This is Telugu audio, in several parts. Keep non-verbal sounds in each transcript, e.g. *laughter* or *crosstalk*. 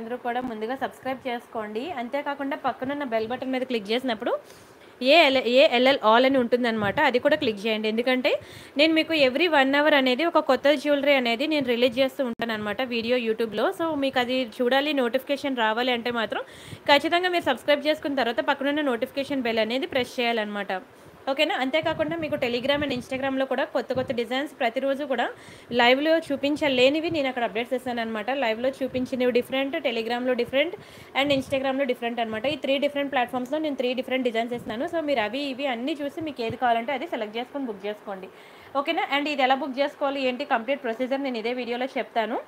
అందరూ కూడా ముందుగా సబ్స్క్రైబ్ చేసుకోండి. అంతేకాకుండా పక్కనున్న బెల్ బటన్ మీద క్లిక్ చేసినప్పుడు A L A L L all అని ఉంటుందన్నమాట. అది కూడా క్లిక్ చేయండి. ఎందుకంటే నేను మీకు ఎవ్రీ వన్ అవర్ అనేది ఒక కొత్త జ్యువెలరీ అనేది నేను రిలీజ్ చేస్తూ ఉంటాను అనమాట వీడియో యూట్యూబ్లో సో మీకు అది చూడాలి నోటిఫికేషన్ రావాలి అంటే మాత్రం ఖచ్చితంగా మీరు సబ్స్క్రైబ్ చేసుకున్న తర్వాత పక్కనున్న నోటిఫికేషన్ బెల్ అనేది ప్రెస్ చేయాలన్నమాట. ఓకేనా? అంతేకాకుండా మీకు టెలిగ్రామ్ అండ్ ఇన్స్టాగ్రామ్లో కూడా కొత్త కొత్త డిజైన్స్ ప్రతిరోజు కూడా లైవ్లో చూపించలేనివి నేను అక్కడ అప్డేట్ చేశాను అనమాట లైవ్లో చూపించినవి డిఫరెంట్ టెలిగ్రామ్లో డిఫరెంట్ అండ్ ఇన్స్టాగ్రామ్లో డిఫరెంట్ అనమాట ఈ త్రీ డిఫరెంట్ ప్లాట్ఫామ్స్లో నేను త్రీ డిఫరెంట్ డిజైన్స్ ఇస్తున్నాను సో మీరు అవి ఇవి అన్నీ చూసి మీకు ఏది కావాలంటే అది సెలెక్ట్ చేసుకొని బుక్ చేసుకోండి. ఓకేనా? అండ్ ఇది ఎలా బుక్ చేసుకోవాలి? ఏంటి? కంప్లీట్ ప్రొసీజర్ నేను ఇదే వీడియోలో చెప్తాను.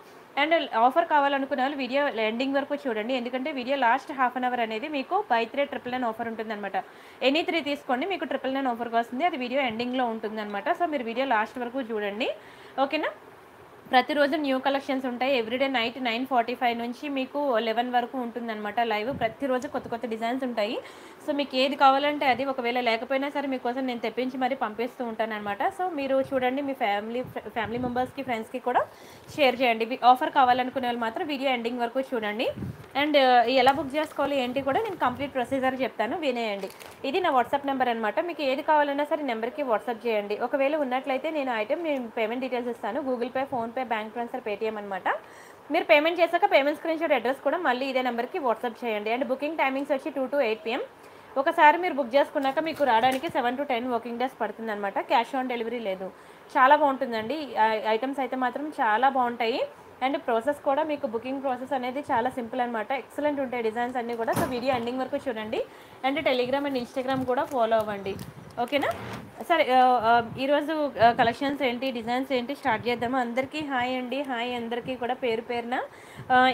అండ్ ఆఫర్ కావాలనుకున్న వాళ్ళు వీడియో ఎండింగ్ వరకు చూడండి. ఎందుకంటే video last half an hour అనేది మీకు buy three triple nine offer ఉంటుందన్నమాట. ఎనీ త్రీ తీసుకోండి మీకు ట్రిపుల్ నైన్ ఆఫర్కి వస్తుంది. అది వీడియో ఎండింగ్లో ఉంటుందన్నమాట. సో మీరు వీడియో లాస్ట్ వరకు చూడండి. ఓకేనా? ప్రతిరోజు న్యూ కలెక్షన్స్ ఉంటాయి. Everyday night nine forty five నుంచి మీకు లెవెన్ వరకు ఉంటుందన్నమాట లైవ్. ప్రతిరోజు కొత్త కొత్త డిజైన్స్ ఉంటాయి. సో మీకు ఏది కావాలంటే అది ఒకవేళ లేకపోయినా సరే మీకోసం నేను తెప్పించి మరీ పంపిస్తూ ఉంటాను అనమాట సో మీరు చూడండి మీ ఫ్యామిలీ ఫ్యామిలీ మెంబర్స్కి ఫ్రెండ్స్కి కూడా షేర్ చేయండి. ఆఫర్ కావాలనుకునే వాళ్ళు మాత్రం వీడియో ఎండింగ్ వరకు చూడండి. అండ్ ఎలా బుక్ చేసుకోవాలి ఏంటి కూడా నేను కంప్లీట్ ప్రొసీజర్ చెప్తాను వినేయండి. ఇది నా వాట్సాప్ నెంబర్ అనమాట మీకు ఏది కావాలన్నా సరే నెంబర్కి వాట్సాప్ చేయండి. ఒకవేళ ఉన్నట్లయితే నేను ఐటెం నేను పేమెంట్ డీటెయిల్స్ ఇస్తాను. Google Pay PhonePe bank transfer Paytm అనమాట మీరు పేమెంట్ చేశాక పేమెంట్ స్క్రీన్ షాట్ అడ్రస్ కూడా మళ్ళీ ఇదే నెంబర్కి వాట్సాప్ చేయండి. అండ్ బుకింగ్ టైమింగ్స్ వచ్చి టూ టు ఎయిట్ పిఎం ఒకసారి మీరు బుక్ చేసుకున్నాక మీకు రావడానికి seven to ten working days పడుతుందనమాట cash on delivery లేదు. చాలా బాగుంటుందండి. ఐటమ్స్ అయితే మాత్రం చాలా బాగుంటాయి. అండ్ ప్రాసెస్ కూడా మీకు బుకింగ్ ప్రాసెస్ అనేది చాలా సింపుల్ అనమాట ఎక్సలెంట్ ఉంటాయి డిజైన్స్ అన్నీ కూడా. సో వీడియో ఎండింగ్ వరకు చూడండి. అండ్ టెలిగ్రామ్ అండ్ ఇన్స్టాగ్రామ్ కూడా ఫాలో అవ్వండి. ఓకేనా? సరే ఈరోజు కలెక్షన్స్ ఏంటి డిజైన్స్ ఏంటి స్టార్ట్ చేద్దాము. అందరికీ హాయ్ అండి. హాయ్ అందరికీ కూడా పేరు పేరున.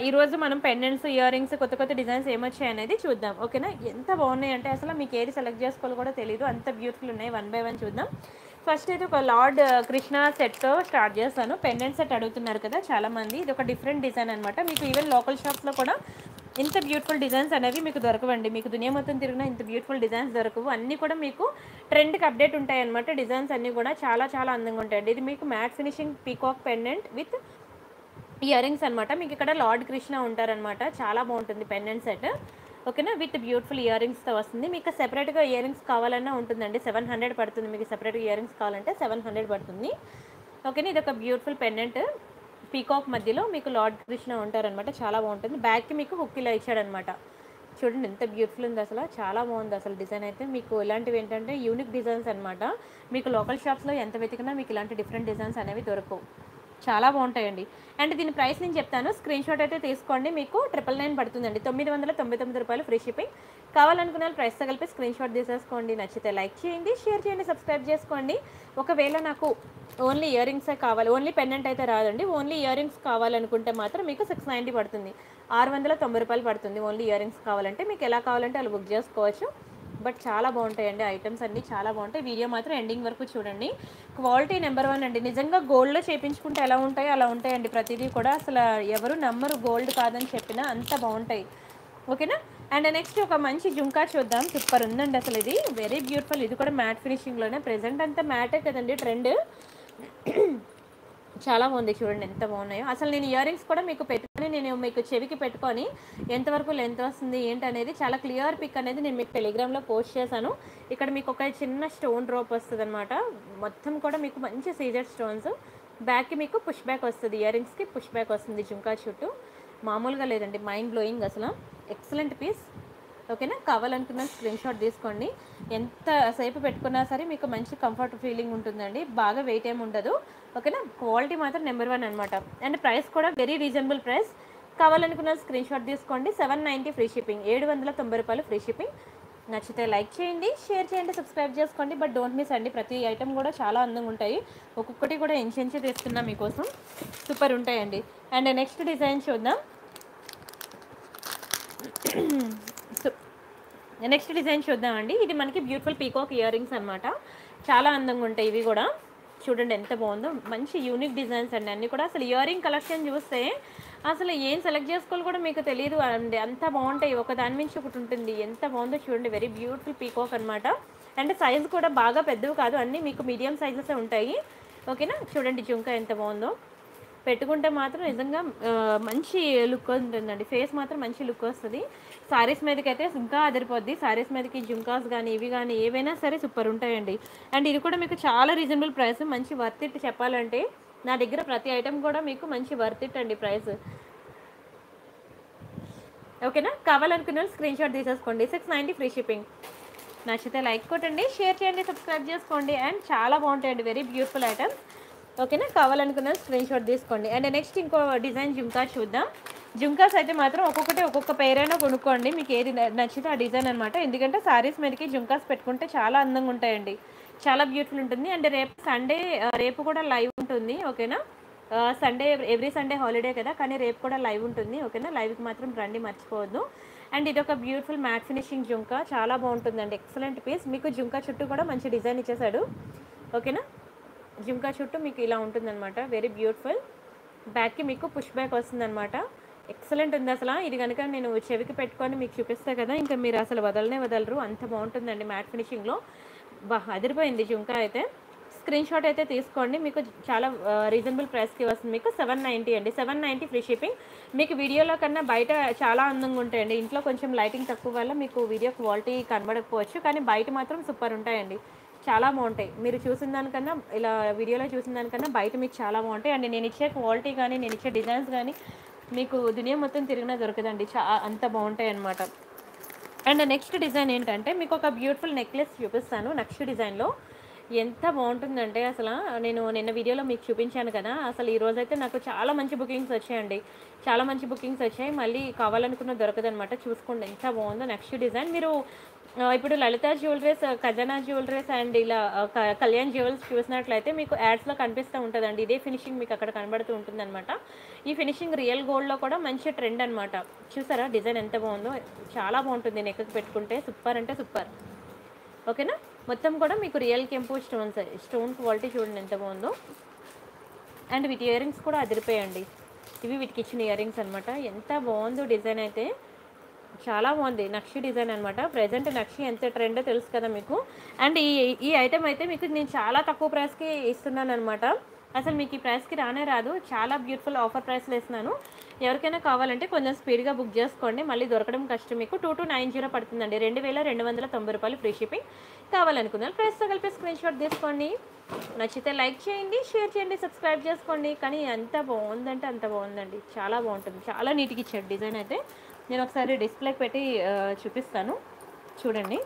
ఈరోజు మనం పెండెంట్స్ ఇయర్ రింగ్స్ కొత్త కొత్త డిజైన్స్ ఏమొచ్చాయి అనేది చూద్దాం. ఓకేనా? ఎంత బాగున్నాయి అంటే అసలు మీకు ఏది సెలెక్ట్ చేసుకోవాలో కూడా తెలియదు అంత బ్యూటిఫుల్ ఉన్నాయి. వన్ బై వన్ చూద్దాం. ఫస్ట్ అయితే ఒక లార్డ్ కృష్ణ సెట్తో స్టార్ట్ చేస్తాను. పెండెంట్ సెట్ అడుగుతున్నారు కదా చాలామంది. ఇది ఒక డిఫరెంట్ డిజైన్ అనమాట మీకు ఈవెన్ లోకల్ షాప్స్లో కూడా ఇంత బ్యూటిఫుల్ డిజైన్స్ అనేవి మీకు దొరకవండి. మీకు దునియా మొత్తం తిరిగిన ఇంత బ్యూటిఫుల్ డిజైన్స్ దొరకవు. అన్నీ కూడా మీకు ట్రెండ్కి అప్డేట్ ఉంటాయి అనమాట డిజైన్స్ అన్నీ కూడా చాలా చాలా అందంగా ఉంటాయండి. ఇది మీకు matte finishing peacock pendant with earrings అనమాట మీకు ఇక్కడ లార్డ్ కృష్ణ ఉంటారనమాట చాలా బాగుంటుంది పెండెంట్ సెట్. ఓకేనా? విత్ బ్యూటిఫుల్ ఇయర్ రింగ్స్తో వస్తుంది. మీకు సెపరేట్గా ఇయర్ రింగ్స్ కావాలన్నా ఉంటుందండి. సెవెన్ హండ్రెడ్ పడుతుంది. మీకు సెపరేట్గా ఇయర్ రింగ్స్ కావాలంటే సెవెన్ హండ్రెడ్ పడుతుంది. ఓకేనా? ఇది ఒక బ్యూటిఫుల్ పెండెంట్. పీకాక్ మధ్యలో మీకు లార్డ్ కృష్ణ ఉంటారనమాట చాలా బాగుంటుంది. బ్యాక్కి మీకు హుక్ ఇలా ఇచ్చాడనమాట చూడండి ఎంత బ్యూటిఫుల్ ఉంది అసలు. చాలా బాగుంది అసలు డిజైన్ అయితే. మీకు ఇలాంటివి ఏంటంటే యూనిక్ డిజైన్స్ అనమాట మీకు లోకల్ షాప్స్లో ఎంత వెతికినా మీకు ఇలాంటి డిఫరెంట్ డిజైన్స్ అనేవి దొరకవు. చాలా బాగుంటాయండి. అండ్ దీని ప్రైస్ నేను చెప్తాను. స్క్రీన్ షాట్ అయితే తీసుకోండి. మీకు ట్రిపుల్ నైన్ పడుతుందండి. తొమ్మిది వందల తొంభై తొమ్మిది రూపాయలు ఫ్రీ షిప్పింగ్. కావాలనుకున్న వాళ్ళు ప్రైస్తో కలిపి స్క్రీన్ షాట్ తీసేసుకోండి. నచ్చితే లైక్ చేయండి షేర్ చేయండి సబ్స్క్రైబ్ చేసుకోండి. ఒకవేళ నాకు ఓన్లీ ఇయర్ రింగ్సే కావాలి. ఓన్లీ పెండెంట్ అయితే రాదండి. ఓన్లీ ఇయర్ రింగ్స్ కావాలనుకుంటే మాత్రం మీకు సిక్స్ నైంటీ పడుతుంది. ఆరు వందల తొంభై రూపాయలు పడుతుంది ఓన్లీ ఇయర్ రింగ్స్ కావాలంటే. మీకు ఎలా కావాలంటే అలా బుక్ చేసుకోవచ్చు. బట్ చాలా బాగుంటాయండి ఐటమ్స్ అన్నీ చాలా బాగుంటాయి. వీడియో మాత్రం ఎండింగ్ వరకు చూడండి. క్వాలిటీ నెంబర్ వన్ అండి. నిజంగా గోల్డ్లో చేపించుకుంటే ఎలా ఉంటాయో అలా ఉంటాయండి. ప్రతిదీ కూడా అసలు ఎవరు నమ్మరు గోల్డ్ కాదని చెప్పినా అంత బాగుంటాయి. ఓకేనా? అండ్ నెక్స్ట్ ఒక మంచి జుంకా చూద్దాం. సూపర్ ఉందండి అసలు ఇది. వెరీ బ్యూటిఫుల్ ఇది కూడా మ్యాట్ ఫినిషింగ్లోనే ప్రజెంట్ అంతా మ్యాటే కదండి. ట్రెండ్ చాలా బాగుంది చూడండి ఎంత బాగున్నాయో. అసలు నేను ఇయర్ రింగ్స్ కూడా మీకు పెట్టుకొని నేను మీకు చెవికి పెట్టుకొని ఎంతవరకు లెంత్ వస్తుంది ఏంటి అనేది చాలా క్లియర్ పిక్ అనేది నేను మీకు టెలిగ్రామ్లో పోస్ట్ చేశాను. ఇక్కడ మీకు ఒక చిన్న స్టోన్ డ్రాప్ వస్తుంది అనమాట మొత్తం కూడా మీకు మంచి సీజర్ స్టోన్స్ బ్యాక్కి మీకు పుష్ బ్యాక్ వస్తుంది ఇయర్ రింగ్స్కి పుష్ బ్యాక్ వస్తుంది జుంకా చుట్టూ. మామూలుగా లేదండి మైండ్ బ్లోయింగ్ అసలు. ఎక్సలెంట్ పీస్ ఓకేనా? కావాలనుకున్న స్క్రీన్ షాట్ తీసుకోండి. ఎంత సేపు పెట్టుకున్నా సరే మీకు మంచి కంఫర్ట్ ఫీలింగ్ ఉంటుందండి. బాగా వెయిట్ ఏమి ఉండదు. ఓకేనా? క్వాలిటీ మాత్రం నెంబర్ వన్ అనమాట అండ్ ప్రైస్ కూడా వెరీ రీజనబుల్ ప్రైస్ కావాలనుకున్న స్క్రీన్ షాట్ తీసుకోండి. సెవెన్ నైంటీ ఫ్రీ షిప్పింగ్ ఏడు వందల తొంభై రూపాయలు ఫ్రీ షిప్పింగ్ నచ్చితే లైక్ చేయండి షేర్ చేయండి సబ్స్క్రైబ్ చేసుకోండి. బట్ డోంట్ మిస్ అండి ప్రతి ఐటెం కూడా చాలా అందంగా ఉంటాయి. ఒక్కొక్కటి కూడా ఇంచెంచి తీస్తున్నా మీకోసం. సూపర్ ఉంటాయండి. అండ్ నెక్స్ట్ డిజైన్ చూద్దాం. నెక్స్ట్ డిజైన్ చూద్దామండి. ఇది మనకి బ్యూటిఫుల్ పీకాక్ ఇయర్ రింగ్స్ అనమాట చాలా అందంగా ఉంటాయి ఇవి కూడా. చూడండి ఎంత బాగుందో. మంచి యూనిక్ డిజైన్స్ అండి. అన్నీ కూడా అసలు ఇయర్ రింగ్ కలెక్షన్ చూస్తే అసలు ఏం సెలెక్ట్ చేసుకోవాలి కూడా మీకు తెలియదు అండి. అంత బాగుంటాయి. ఒక దాని మించి ఒకటి ఉంటుంది. ఎంత బాగుందో చూడండి. వెరీ బ్యూటిఫుల్ పీకాక్ అనమాట అండ్ సైజ్ కూడా బాగా పెద్దవి కాదు. అన్నీ మీకు మీడియం సైజెస్ ఉంటాయి. ఓకేనా చూడండి జుంకా ఎంత బాగుందో. పెట్టుకుంటే మాత్రం నిజంగా మంచి లుక్ ఉంటుందండి ఫేస్ మాత్రం మంచి లుక్ వస్తుంది. సారీస్ మీదకి అయితే ఇంకా అదిరిపోద్ది. సారీస్ మీదకి జుంకాస్ కానీ ఇవి కానీ ఏవైనా సరే సూపర్ ఉంటాయండి. అండ్ ఇది కూడా మీకు చాలా రీజనబుల్ ప్రైస్. మంచి వర్త్ ఇట్ చెప్పాలంటే నా దగ్గర ప్రతి ఐటెం కూడా మీకు మంచి వర్త్ ఇట్ అండి ప్రైస్. ఓకేనా? కావాలనుకున్న స్క్రీన్ షాట్ తీసేసుకోండి. Six ninety free shipping. నచ్చితే లైక్ కొట్టండి షేర్ చేయండి సబ్స్క్రైబ్ చేసుకోండి. అండ్ చాలా బాగుంటాయండి వెరీ బ్యూటిఫుల్ ఐటమ్స్. ఓకేనా? కావాలనుకున్న స్క్రీన్ షాట్ తీసుకోండి. అండ్ నెక్స్ట్ ఇంకో డిజైన్ జుంకా చూద్దాం. జుంకాస్ అయితే మాత్రం ఒక్కొక్కటి ఒక్కొక్క పేరైనా కొనుక్కోండి. మీకు ఏది నచ్చితే ఆ డిజైన్ అనమాట ఎందుకంటే సారీస్ మీదకి జుంకాస్ పెట్టుకుంటే చాలా అందంగా ఉంటాయండి. చాలా బ్యూటిఫుల్ ఉంటుంది. అండ్ రేపు సండే రేపు కూడా లైవ్ ఉంటుంది. ఓకేనా? సండే ఎవ్రీ సండే హాలిడే కదా? కానీ రేపు కూడా లైవ్ ఉంటుంది. ఓకేనా? లైవ్కి మాత్రం రండి మర్చిపోవద్దు. అండ్ ఇది ఒక బ్యూటిఫుల్ మ్యాట్ ఫినిషింగ్ జుంకా. చాలా బాగుంటుందండి. ఎక్సలెంట్ పీస్ మీకు జుంకా చుట్టూ కూడా మంచి డిజైన్ ఇచ్చేసాడు ఓకేనా? జుంకా చుట్టూ మీకు ఇలా ఉంటుందన్నమాట. వెరీ బ్యూటిఫుల్ బ్యాక్కి మీకు పుష్ బ్యాక్ వస్తుందన్నమాట. ఎక్సలెంట్ ఉంది అసలు. ఇది కనుక నేను చెవికి పెట్టుకొని మీకు చూపిస్తే కదా ఇంకా మీరు అసలు వదలనే వదలరు. అంత బాగుంటుందండి మ్యాట్ ఫినిషింగ్లో బా అదిరిపోయింది జుంకా అయితే. స్క్రీన్ షాట్ అయితే తీసుకోండి. మీకు చాలా రీజనబుల్ ప్రైస్కి వస్తుంది మీకు. సెవెన్ నైంటీ అండి. సెవెన్ నైంటీ ఫ్రీ షిప్పింగ్ మీకు వీడియోలో కన్నా బయట చాలా అందంగా ఉంటాయండి. ఇంట్లో కొంచెం లైటింగ్ తక్కువ వల్ల మీకు వీడియో క్వాలిటీ కనబడకపోవచ్చు. కానీ బయట మాత్రం సూపర్ ఉంటాయండి. చాలా బాగుంటాయి. మీరు చూసిన దానికన్నా ఇలా వీడియోలో చూసిన దానికన్నా బయట మీకు చాలా బాగుంటాయి. అండ్ నేను ఇచ్చే క్వాలిటీ కానీ నేను ఇచ్చే డిజైన్స్ కానీ మీకు దునియా మొత్తం తిరిగినా దొరకదండి. చా అంత బాగుంటాయి అన్నమాట అండ్ నెక్స్ట్ డిజైన్ ఏంటంటే మీకు ఒక బ్యూటిఫుల్ నెక్లెస్ చూపిస్తాను. నెక్స్ట్ డిజైన్లో ఎంత బాగుంటుందంటే అసలు నేను నిన్న వీడియోలో మీకు చూపించాను కదా అసలు ఈ రోజైతే నాకు చాలా మంచి బుకింగ్స్ వచ్చాయండి. చాలా మంచి బుకింగ్స్ వచ్చాయి. మళ్ళీ కావాలనుకున్న దొరకదనమాట చూసుకోండి ఎంత బాగుందో నెక్స్ట్ డిజైన్. మీరు ఇప్పుడు Lalitha Jewelleries Khazana Jewelleries and ఇలా కళ్యాణ్ జ్యువెల్స్ చూసినట్లయితే మీకు యాడ్స్లో కనిపిస్తూ ఉంటుందండి. ఇదే ఫినిషింగ్ మీకు అక్కడ కనబడుతూ ఉంటుందన్నమాట. ఈ ఫినిషింగ్ రియల్ గోల్డ్లో కూడా మంచి ట్రెండ్ అనమాట చూసారా? డిజైన్ ఎంత బాగుందో. చాలా బాగుంటుంది నెక్కకి పెట్టుకుంటే. సూపర్ అంటే సూపర్. ఓకేనా? మొత్తం కూడా మీకు రియల్ కెంపు స్టోన్స్ స్టోన్ క్వాలిటీ చూడండి ఎంత బాగుందో. అండ్ వీటి ఇయర్ రింగ్స్ కూడా అదిరిపోయండి ఇవి వీటికి ఇచ్చిన ఇయర్ రింగ్స్ అనమాట ఎంత బాగుందో డిజైన్ అయితే. చాలా బాగుంది. నక్షి డిజైన్ అనమాట ప్రజెంట్ నక్షి ఎంత ట్రెండో తెలుసు కదా మీకు? అండ్ ఈ ఈ ఐటెం అయితే మీకు నేను చాలా తక్కువ ప్రైస్కి ఇస్తున్నాను అనమాట అసలు మీకు ఈ ప్రైస్కి రానే రాదు. చాలా బ్యూటిఫుల్ ఆఫర్ ప్రైస్లో ఇస్తున్నాను. ఎవరికైనా కావాలంటే కొంచెం స్పీడ్గా బుక్ చేసుకోండి. మళ్ళీ దొరకడం కష్టం మీకు. టూ టూ నైన్ జీరో పడుతుందండి. రెండు వేల రెండు వందల తొంభై రూపాయలు ఫ్రీ షిప్పింగ్ కావాలనుకున్నారు ప్రైస్తో కలిపి స్క్రీన్ షాట్ తీసుకోండి. నచ్చితే లైక్ చేయండి షేర్ చేయండి సబ్స్క్రైబ్ చేసుకోండి. కానీ ఎంత బాగుందంటే అంత బాగుందండి. చాలా బాగుంటుంది. చాలా నీట్గా ఇచ్చాడు డిజైన్ అయితే. నేను ఒకసారి డిస్ప్లే పెట్టి చూపిస్తాను. చూడండి.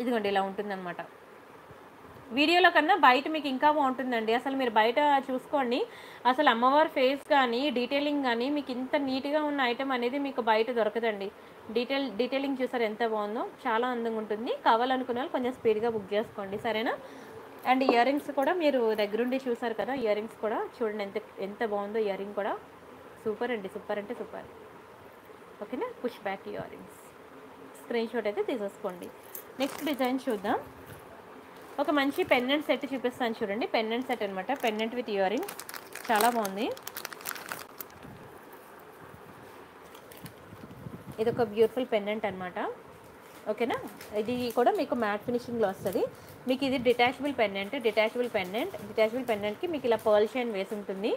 ఇదిగోండి ఇలా ఉంటుందన్నమాట. వీడియోలో కన్నా బయట మీకు ఇంకా బాగుంటుందండి. అసలు మీరు బయట చూసుకోండి. అసలు అమ్మవారి ఫేస్ కానీ డీటెయిలింగ్ కానీ మీకు ఇంత నీట్గా ఉన్న ఐటెం అనేది మీకు బయట దొరకదండి. డీటెయిల్ డీటెయిలింగ్ చూసారు ఎంత బాగుందో చాలా అందంగా ఉంటుంది. కావాలనుకున్న వాళ్ళు కొంచెం స్పీడ్గా బుక్ చేసుకోండి. సరేనా? అండ్ ఇయర్ రింగ్స్ కూడా మీరు దగ్గరుండి చూసారు కదా ఇయర్ రింగ్స్ కూడా చూడండి ఎంత ఎంత బాగుందో ఇయర్ రింగ్ కూడా. సూపర్ అండి సూపర్ అంటే సూపర్. ఓకేనా? Push back ear rings screen shot అయితే తీసేసుకోండి. నెక్స్ట్ డిజైన్ చూద్దాం. ఒక మంచి పెన్నెంట్ సెట్ చూపిస్తాను చూడండి. పెన్నెంట్ సెట్ అనమాట పెన్నెంట్ విత్ ఇయర్ రింగ్ చాలా బాగుంది. ఇది ఒక బ్యూటిఫుల్ పెన్నెంట్ అనమాట ఓకేనా? ఇది కూడా మీకు మ్యాట్ ఫినిషింగ్లో వస్తుంది. మీకు ఇది detachable pendant detachable pendant detachable పెన్నెంట్కి మీకు ఇలా పర్ల్ షైన్ వేసి ఉంటుంది.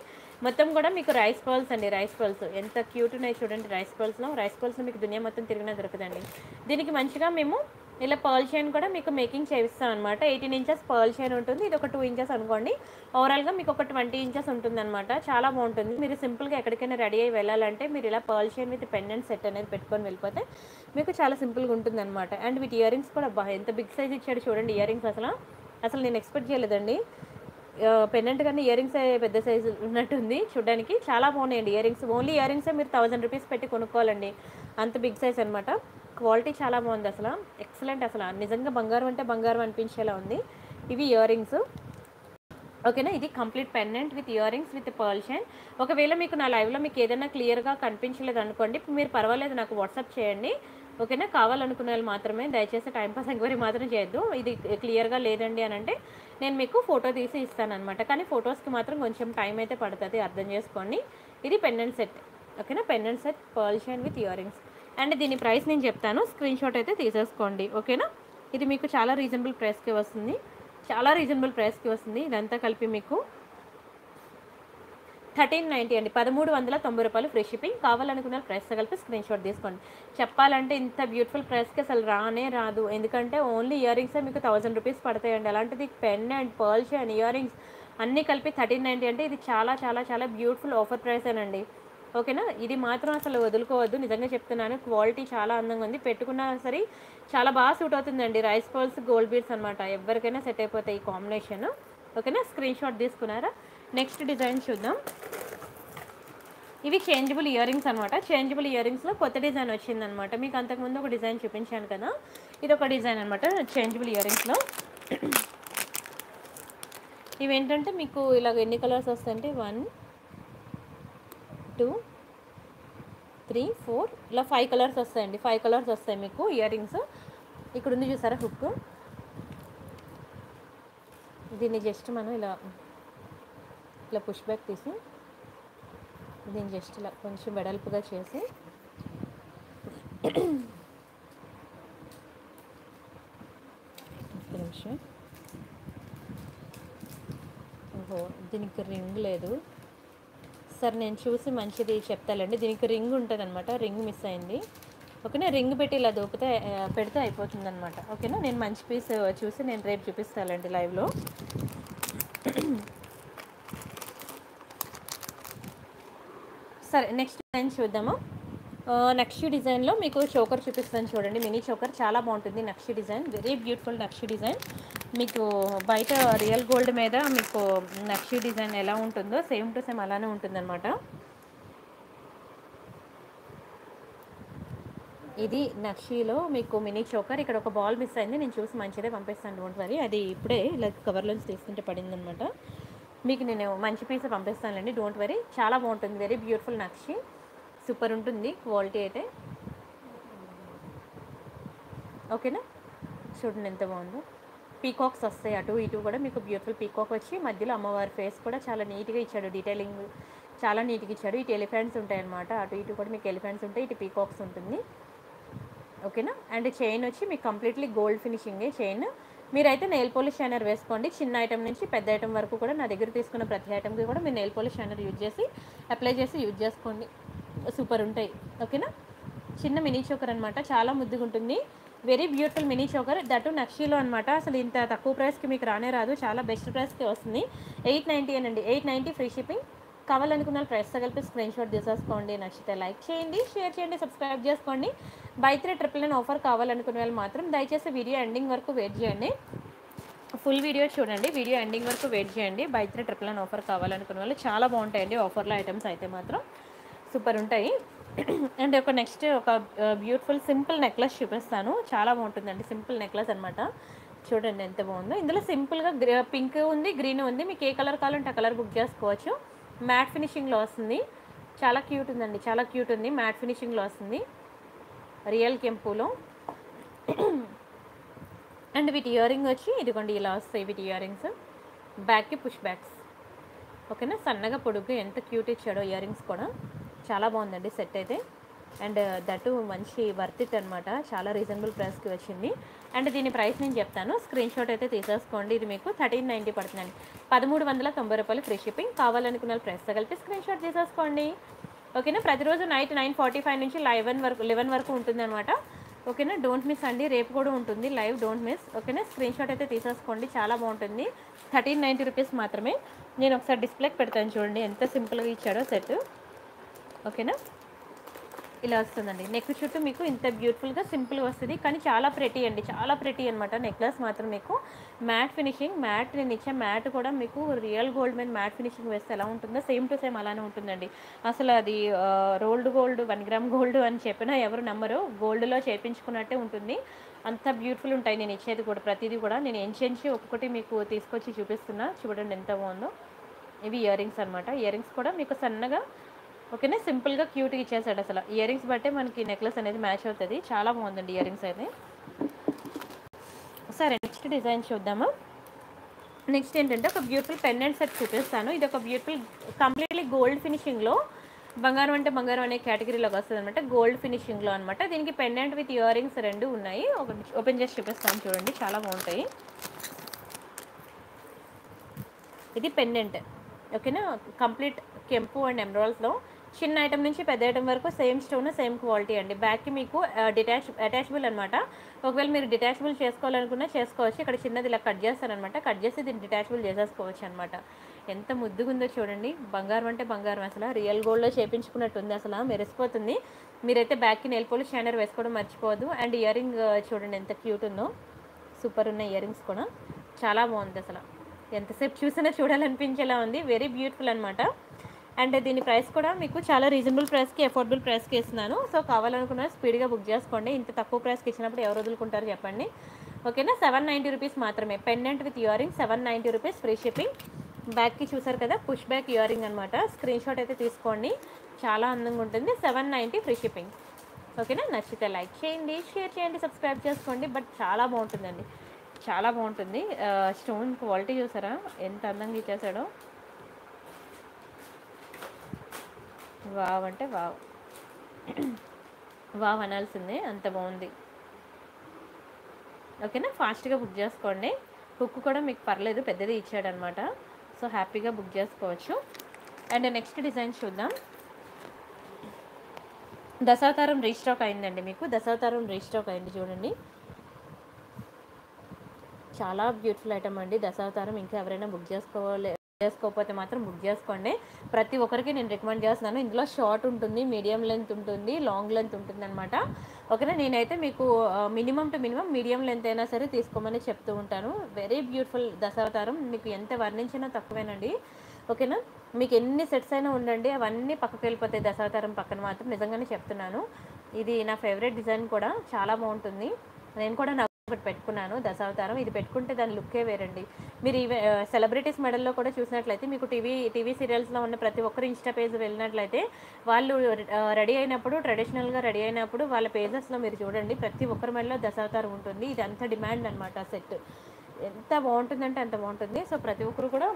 మొత్తం కూడా మీకు రైస్ పర్ల్స్ అండి రైస్ పర్ల్స్ ఎంత క్యూట్ ఉన్నాయి చూడండి రైస్ పర్ల్స్లో రైస్ పర్ల్స్ మీకు దునియా మొత్తం తిరిగినా దొరకదండి. దీనికి మంచిగా మేము ఇలా పర్ల్ చైన్ కూడా మీకు మేకింగ్ చేయిస్తాం అనమాట ఎయిటీన్ ఇంచెస్ పర్ల్ చైన్ ఉంటుంది. ఇది ఒక టూ ఇంచెస్ అనుకోండి. ఓవరాల్గా మీకు ఒక ట్వంటీ ఇంచెస్ ఉంటుంది అనమాట చాలా బాగుంటుంది. మీరు సింపుల్గా ఎక్కడికైనా రెడీ అయ్యి వెళ్ళాలంటే మీరు ఇలా pearl chain with pendant set అనేది పెట్టుకొని వెళ్ళిపోతే మీకు చాలా సింపుల్గా ఉంటుంది అనమాట అండ్ వీటి ఇయర్ రింగ్స్ కూడా బాగా ఎంత బిగ్ సైజ్ ఇచ్చాడు చూడండి ఇయర్ రింగ్స్ అసలు. అసలు నేను ఎక్స్పెక్ట్ చేయలేదండి. పెన్నెంట్ కన్నా ఇయర్ రింగ్స్ పెద్ద సైజు ఉన్నట్టుంది చూడడానికి. చాలా బాగున్నాయండి ఇయర్ రింగ్స్ ఓన్లీ ఇయర్ రింగ్సే మీరు థౌసండ్ రూపీస్ పెట్టి కొనుక్కోవాలండి. అంత బిగ్ సైజ్ అనమాట క్వాలిటీ చాలా బాగుంది అసలు. ఎక్సలెంట్ అసలు. నిజంగా బంగారం అంటే బంగారం అనిపించేలా ఉంది. ఇవి ఇయర్ రింగ్స్ ఓకేనా? ఇది complete pendant with earrings with pearl chain ఒకవేళ మీకు నా లైవ్లో మీకు ఏదైనా క్లియర్గా కనిపించలేదు అనుకోండి మీరు పర్వాలేదు నాకు వాట్సాప్ చేయండి. ఓకేనా? కావాలనుకునే వాళ్ళు మాత్రమే దయచేసి టైంపాస్ ఎంక్వైరీ మాత్రం చేయొద్దు. ఇది క్లియర్గా లేదండి అని అంటే నేను మీకు ఫోటో తీసి ఇస్తాను అనమాట కానీ ఫొటోస్కి మాత్రం కొంచెం టైం అయితే పడుతుంది అర్థం చేసుకోండి. ఇది పెండెంట్ సెట్ ఓకేనా? Pendant set pearl chain with earrings and దీని ప్రైస్ నేను చెప్తాను. స్క్రీన్ షాట్ అయితే తీసేసుకోండి. ఓకేనా? ఇది మీకు చాలా రీజనబుల్ ప్రైస్కి వస్తుంది. చాలా రీజనబుల్ ప్రైస్కి వస్తుంది. ఇదంతా కలిపి మీకు థర్టీన్ నైంటీ అండి. పదమూడు వందల తొంభై రూపాయలు ఫ్రీ షిప్పింగ్. కావాలనుకున్న ప్రైస్ కలిపి స్క్రీన్ షాట్ తీసుకోండి. చెప్పాలంటే ఇంత బ్యూటిఫుల్ ప్రైస్కి అసలు రానే రాదు. ఎందుకంటే ఓన్లీ ఇయర్ రింగ్సే మీకు థౌసండ్ రూపీస్ పడతాయండి. అలాంటిది pen and pearls and earrings అన్నీ కలిపి థర్టీన్ నైంటీ అంటే ఇది చాలా చాలా చాలా బ్యూటిఫుల్ ఆఫర్ ప్రైసేనండి ఓకేనా? ఇది మాత్రం అసలు వదులుకోవద్దు. నిజంగా చెప్తున్నాను క్వాలిటీ చాలా అందంగా ఉంది. పెట్టుకున్నా సరే చాలా బాగా సూట్ అవుతుందండి. రైస్ పర్ల్స్ గోల్డ్ బీడ్స్ అనమాట ఎవరికైనా సెట్ అయిపోతాయి ఈ కాంబినేషన్ ఓకేనా? స్క్రీన్ షాట్ తీసుకున్నారా? నెక్స్ట్ డిజైన్ చూద్దాం. ఇవి చేంజబుల్ ఇయర్ రింగ్స్ అనమాట చేంజబుల్ ఇయర్ రింగ్స్లో కొత్త డిజైన్ వచ్చిందనమాట మీకు అంతకుముందు ఒక డిజైన్ చూపించాను కదా. ఇది ఒక డిజైన్ అనమాట చేంజబుల్ ఇయర్ రింగ్స్లో ఇవి ఏంటంటే మీకు ఇలాగ ఎన్ని కలర్స్ వస్తాయంటే వన్ టూ త్రీ ఫోర్ ఇలా ఫైవ్ కలర్స్ వస్తాయండి. ఫైవ్ కలర్స్ వస్తాయి మీకు ఇయర్ రింగ్స్ ఇక్కడ ఉంది చూసారా హుక్ దీన్ని జస్ట్ మనం ఇలా ఇలా పుష్ బ్యాక్ తీసి దీన్ని జస్ట్ ఇలా కొంచెం వెడల్పుగా చేసి నిమిషం. ఓహో దీనికి రింగ్ లేదు. సార్ నేను చూసి మంచిది చెప్తానండి దీనికి రింగ్ ఉంటుంది అనమాట రింగ్ మిస్ అయింది. ఓకేనా? రింగ్ పెట్టి ఇలా దూపితే పెడితే అయిపోతుంది అనమాట ఓకేనా? నేను మంచి పీస్ చూసి నేను రేపు చూపిస్తానండి లైవ్లో సరే నెక్స్ట్ డిజైన్ చూద్దాము. నెక్స్ట్ డిజైన్లో మీకు చోకర్ చూపిస్తాను చూడండి. మినీ చోకర్ చాలా బాగుంటుంది నక్షి డిజైన్. వెరీ బ్యూటిఫుల్ నక్షి డిజైన్. మీకు బయట రియల్ గోల్డ్ మీద మీకు నక్షి డిజైన్ ఎలా ఉంటుందో సేమ్ టు సేమ్ అలానే ఉంటుందన్నమాట. ఇది నక్షీలో మీకు మినీ చోకర్. ఇక్కడ ఒక బాల్ మిస్ అయింది. నేను చూసి మంచిదే పంపిస్తాను. డోంట్ వరీ అది ఇప్పుడే ఇలా కవర్లోంచి తీసుకుంటే పడిందనమాట మీకు నేను మంచి పీస్ పంపిస్తానులేండి డోంట్ వరీ చాలా బాగుంటుంది వెరీ బ్యూటిఫుల్ నక్షి. సూపర్ ఉంటుంది క్వాలిటీ అయితే. ఓకేనా చూడండి ఎంత బాగుందో. పీకాక్స్ వస్తాయి అటు ఇటు కూడా మీకు బ్యూటిఫుల్ పీకాక్ వచ్చి మధ్యలో అమ్మవారి ఫేస్ కూడా చాలా నీట్గా ఇచ్చాడు డీటెయిలింగ్ చాలా నీట్గా ఇచ్చాడు. ఇటు ఎలిఫెంట్స్ ఉంటాయి అనమాట అటు ఇటు కూడా మీకు ఎలిఫెంట్స్ ఉంటాయి ఇటు పీకాక్స్ ఉంటుంది. ఓకేనా అండ్ చైన్ వచ్చి మీకు కంప్లీట్లీ గోల్డ్ ఫినిషింగే చైన్ మీరైతే నెయిల్ పోలిష్ షైనర్ వేసుకోండి. చిన్న ఐటమ్ నుంచి పెద్ద ఐటమ్ వరకు కూడా నా దగ్గర తీసుకున్న ప్రతి ఐటమ్కి కూడా మీరు నెయిల్ పోలిష్ షైనర్ యూజ్ చేసి అప్లై చేసి యూజ్ చేసుకోండి. సూపర్ ఉంటాయి. ఓకేనా? చిన్న మినీ చోకర్ అనమాట చాలా ముద్దుగా ఉంటుంది. Very beautiful mini choker. That నక్షీలో అనమాట అసలు ఇంత తక్కువ ప్రైస్కి మీకు రానే రాదు. చాలా బెస్ట్ ప్రైస్కి వస్తుంది. ఎయిట్ నైంటీ అండి ఎయిట్ నైంటీ ఫ్రీ షిప్పింగ్. కావాలనుకున్న ప్రైస్ కలిపి స్క్రీన్ షాట్ తీసేసుకోండి. నచ్చితే లైక్ చేయండి షేర్ చేయండి సబ్స్క్రైబ్ చేసుకోండి. Buy three triple nine offer కావాలనుకునే వాళ్ళు మాత్రం దయచేసి వీడియో ఎండింగ్ వరకు వెయిట్ చేయండి. ఫుల్ వీడియో చూడండి వీడియో ఎండింగ్ వరకు వెయిట్ చేయండి. Buy three triple nine offer కావాలనుకునే వాళ్ళు చాలా బాగుంటాయండి ఆఫర్లో ఐటమ్స్ అయితే మాత్రం. సూపర్ ఉంటాయి. అండ్ ఒక నెక్స్ట్ ఒక బ్యూటిఫుల్ సింపుల్ నెక్లెస్ చూపిస్తాను. చాలా బాగుంటుందండి సింపుల్ నెక్లెస్ అనమాట చూడండి ఎంత బాగుందో. ఇందులో సింపుల్గా పింక్ ఉంది గ్రీన్ ఉంది. మీకు ఏ కలర్ కావాలంటే ఆ కలర్ బుక్ చేసుకోవచ్చు. మ్యాట్ ఫినిషింగ్లో వస్తుంది. చాలా క్యూట్ ఉందండి. చాలా క్యూట్ ఉంది. మ్యాట్ ఫినిషింగ్లో వస్తుంది. రియల్ కెంపులో. అండ్ వీటి ఇయర్ రింగ్ వచ్చి ఇదిగోండి ఇలా వస్తాయి వీటి ఇయర్ రింగ్స్. బ్యాక్కి పుష్ బ్యాక్స్. ఓకేనా? సన్నగా పొడుగు ఎంత క్యూట్ ఇచ్చాడో ఇయర్ రింగ్స్ కూడా. చాలా బాగుందండి సెట్ అయితే. అండ్ దట్ మంచి వర్త్ ఇట్ అనమాట చాలా రీజనబుల్ ప్రైస్కి వచ్చింది. అండ్ దీని ప్రైస్ నేను చెప్తాను. స్క్రీన్ షాట్ అయితే తీసేసుకోండి. ఇది మీకు థర్టీన్ నైంటీ పడుతుందండి. పదమూడు వందల తొంభై రూపాయలు ఫ్రీ షిప్పింగ్. కావాలనుకున్న ప్రైస్తో కలిపి స్క్రీన్ షాట్ తీసేసుకోండి. ఓకేనా? ప్రతిరోజు నైట్ నైన్ ఫార్టీ ఫైవ్ నుంచి లెవెన్ వరకు లెవెన్ వరకు ఉంటుందన్నమాట ఓకేనా? డోంట్ మిస్ అండి. రేపు కూడా ఉంటుంది. Live don't miss. ఓకేనా? స్క్రీన్ షాట్ అయితే తీసేసుకోండి. చాలా బాగుంటుంది. థర్టీన్ నైంటీ రూపీస్ మాత్రమే. నేను ఒకసారి డిస్ప్లేకి పెడతాను చూడండి. ఎంత సింపుల్గా ఇచ్చాడో సెట్. ఓకేనా? ఇలా వస్తుందండి. నెక్ చుట్టూ మీకు ఇంత బ్యూటిఫుల్గా సింపుల్గా వస్తుంది. కానీ చాలా ప్రెటీ అండి. చాలా ప్రెటీ అనమాట నెక్లెస్ మాత్రం మీకు. మ్యాట్ ఫినిషింగ్ మ్యాట్ నేను ఇచ్చే మ్యాట్ కూడా మీకు రియల్ గోల్డ్ మీద మ్యాట్ ఫినిషింగ్ వేస్తే ఎలా ఉంటుందో సేమ్ టు సేమ్ అలానే ఉంటుందండి. అసలు అది rolled gold one gram gold అని చెప్పినా ఎవరు నమ్మరు. గోల్డ్లో చేపించుకున్నట్టే ఉంటుంది. అంత బ్యూటిఫుల్ ఉంటాయి. నేను ఇచ్చేది కూడా ప్రతిదీ కూడా. నేను ఎంచెంచి ఒక్కొక్కటి మీకు తీసుకొచ్చి చూపిస్తున్నా. చూడండి ఎంత బాగుందో. ఇవి ఇయర్ రింగ్స్ అనమాట ఇయర్ రింగ్స్ కూడా మీకు సన్నగా ఓకేనా? సింపుల్గా క్యూట్గా ఇచ్చేసాడు అసలు. ఇయర్ రింగ్స్ బట్టే మనకి నెక్లెస్ అనేది మ్యాచ్ అవుతుంది. చాలా బాగుందండి ఇయర్ రింగ్స్ అయితే. సరే నెక్స్ట్ డిజైన్ చూద్దాము? నెక్స్ట్ ఏంటంటే ఒక బ్యూటిఫుల్ పెండెంట్ సెట్ చూపిస్తాను. ఇది ఒక బ్యూటిఫుల్ కంప్లీట్లీ గోల్డ్ ఫినిషింగ్లో బంగారం అంటే బంగారం అనే కేటగిరీలోకి వస్తుంది అనమాట గోల్డ్ ఫినిషింగ్లో అనమాట దీనికి పెండెంట్ విత్ ఇయర్ రింగ్స్ రెండు ఉన్నాయి. ఒక ఓపెన్ చేసి చూపిస్తాను చూడండి. చాలా బాగుంటాయి. ఇది పెండెంట్ ఓకేనా? కంప్లీట్ కెంపు అండ్ ఎమరాల్స్లో చిన్న ఐటమ్ నుంచి పెద్ద ఐటమ్ వరకు సేమ్ స్టోన్ సేమ్ క్వాలిటీ అండి. బ్యాక్కి మీకు డిటాచ్ అటాచబుల్ అనమాట ఒకవేళ మీరు డిటాచబుల్ చేసుకోవాలనుకున్నా చేసుకోవచ్చు. ఇక్కడ చిన్నది ఇలా కట్ చేస్తారనమాట కట్ చేసి దీన్ని డిటాచబుల్ చేసేసుకోవచ్చు అనమాట ఎంత ముద్దుగుందో చూడండి. బంగారం అంటే బంగారం అసలు. రియల్ గోల్డ్లో చేపించుకున్నట్టు ఉంది అసలు. మెరిసిపోతుంది. మీరైతే బ్యాక్కి నెలపోలు షైనర్ వేసుకోవడం మర్చిపోవద్దు. అండ్ ఇయర్ రింగ్ చూడండి ఎంత క్యూట్ ఉందో. సూపర్ ఉన్న ఇయర్ రింగ్స్ కూడా. చాలా బాగుంది అసలు. ఎంతసేపు చూసినా చూడాలనిపించేలా ఉంది. వెరీ బ్యూటిఫుల్ అనమాట అండ్ దీని ప్రైస్ కూడా మీకు చాలా రీజనబుల్ ప్రైస్కి అఫోర్డబుల్ ప్రైస్కి ఇస్తున్నాను. సో కావాలనుకున్న స్పీడ్గా బుక్ చేసుకోండి. ఇంత తక్కువ ప్రైస్కి ఇచ్చినప్పుడు ఎవరు వదులుకుంటారు చెప్పండి. ఓకేనా? సెవెన్ నైంటీ రూపీస్ మాత్రమే. Pendant with earring seven ninety rupees free shipping. బ్యాక్కి చూసారు కదా పుష్ బ్యాక్ ఇయరింగ్ అనమాట స్క్రీన్ షాట్ అయితే తీసుకోండి. చాలా అందంగా ఉంటుంది. Seven ninety free shipping. ఓకేనా? నచ్చితే లైక్ చేయండి షేర్ చేయండి సబ్స్క్రైబ్ చేసుకోండి. బట్ చాలా బాగుంటుందండి. చాలా బాగుంటుంది. స్టోన్ క్వాలిటీ చూసారా? ఎంత అందంగా ఇచ్చేసాడో. వావ్ అంటే వావ్. వావ్ అనాల్సిందే అంత బాగుంది. ఓకేనా? ఫాస్ట్గా బుక్ చేసుకోండి. హుక్ కూడా మీకు పర్లేదు పెద్దది ఇచ్చాడనమాట. సో హ్యాపీగా బుక్ చేసుకోవచ్చు. అండ్ నెక్స్ట్ డిజైన్ చూద్దాం. దశావతారం రీస్టాక్ అయిందండి మీకు. దశావతారం రీస్టాక్ అయింది చూడండి. చాలా బ్యూటిఫుల్ ఐటమ్ అండి. దశావతారం ఇంకా ఎవరైనా బుక్ చేసుకోవాలి చేసుకోకపోతే మాత్రం బుక్ చేసుకోండి. ప్రతి ఒక్కరికి నేను రికమెండ్ చేస్తున్నాను. ఇందులో షార్ట్ ఉంటుంది మీడియం లెంత్ ఉంటుంది లాంగ్ లెంత్ ఉంటుంది అనమాట ఓకేనా? నేనైతే మీకు minimum to minimum medium length అయినా సరే తీసుకోమని చెప్తూ ఉంటాను. వెరీ బ్యూటిఫుల్ దశావతారం. మీకు ఎంత వర్ణించినా తక్కువేనండి. ఓకేనా? మీకు ఎన్ని సెట్స్ అయినా ఉండండి. అవన్నీ పక్కకి వెళ్ళిపోతాయి దశావతారం పక్కన మాత్రం. నిజంగానే చెప్తున్నాను. ఇది నా ఫేవరెట్ డిజైన్ కూడా. చాలా బాగుంటుంది. నేను కూడా నా ఒకటి పెట్టుకున్నాను దశావతారం. ఇది పెట్టుకుంటే దాని లుక్కే వేరండి. మీరు ఈవె సెలబ్రిటీస్ మెడల్లో కూడా చూసినట్లయితే మీకు టీవీ టీవీ సీరియల్స్లో ఉన్న ప్రతి ఒక్కరు ఇన్స్టా పేజ్ వెళ్ళినట్లయితే వాళ్ళు రెడీ అయినప్పుడు ట్రెడిషనల్గా రెడీ అయినప్పుడు వాళ్ళ పేజెస్లో మీరు చూడండి. ప్రతి ఒక్కరి మెడలో దశావతారం ఉంటుంది. ఇది అంత డిమాండ్ అనమాట సెట్. ఎంత బాగుంటుందంటే అంత బాగుంటుంది. సో ప్రతి ఒక్కరు కూడా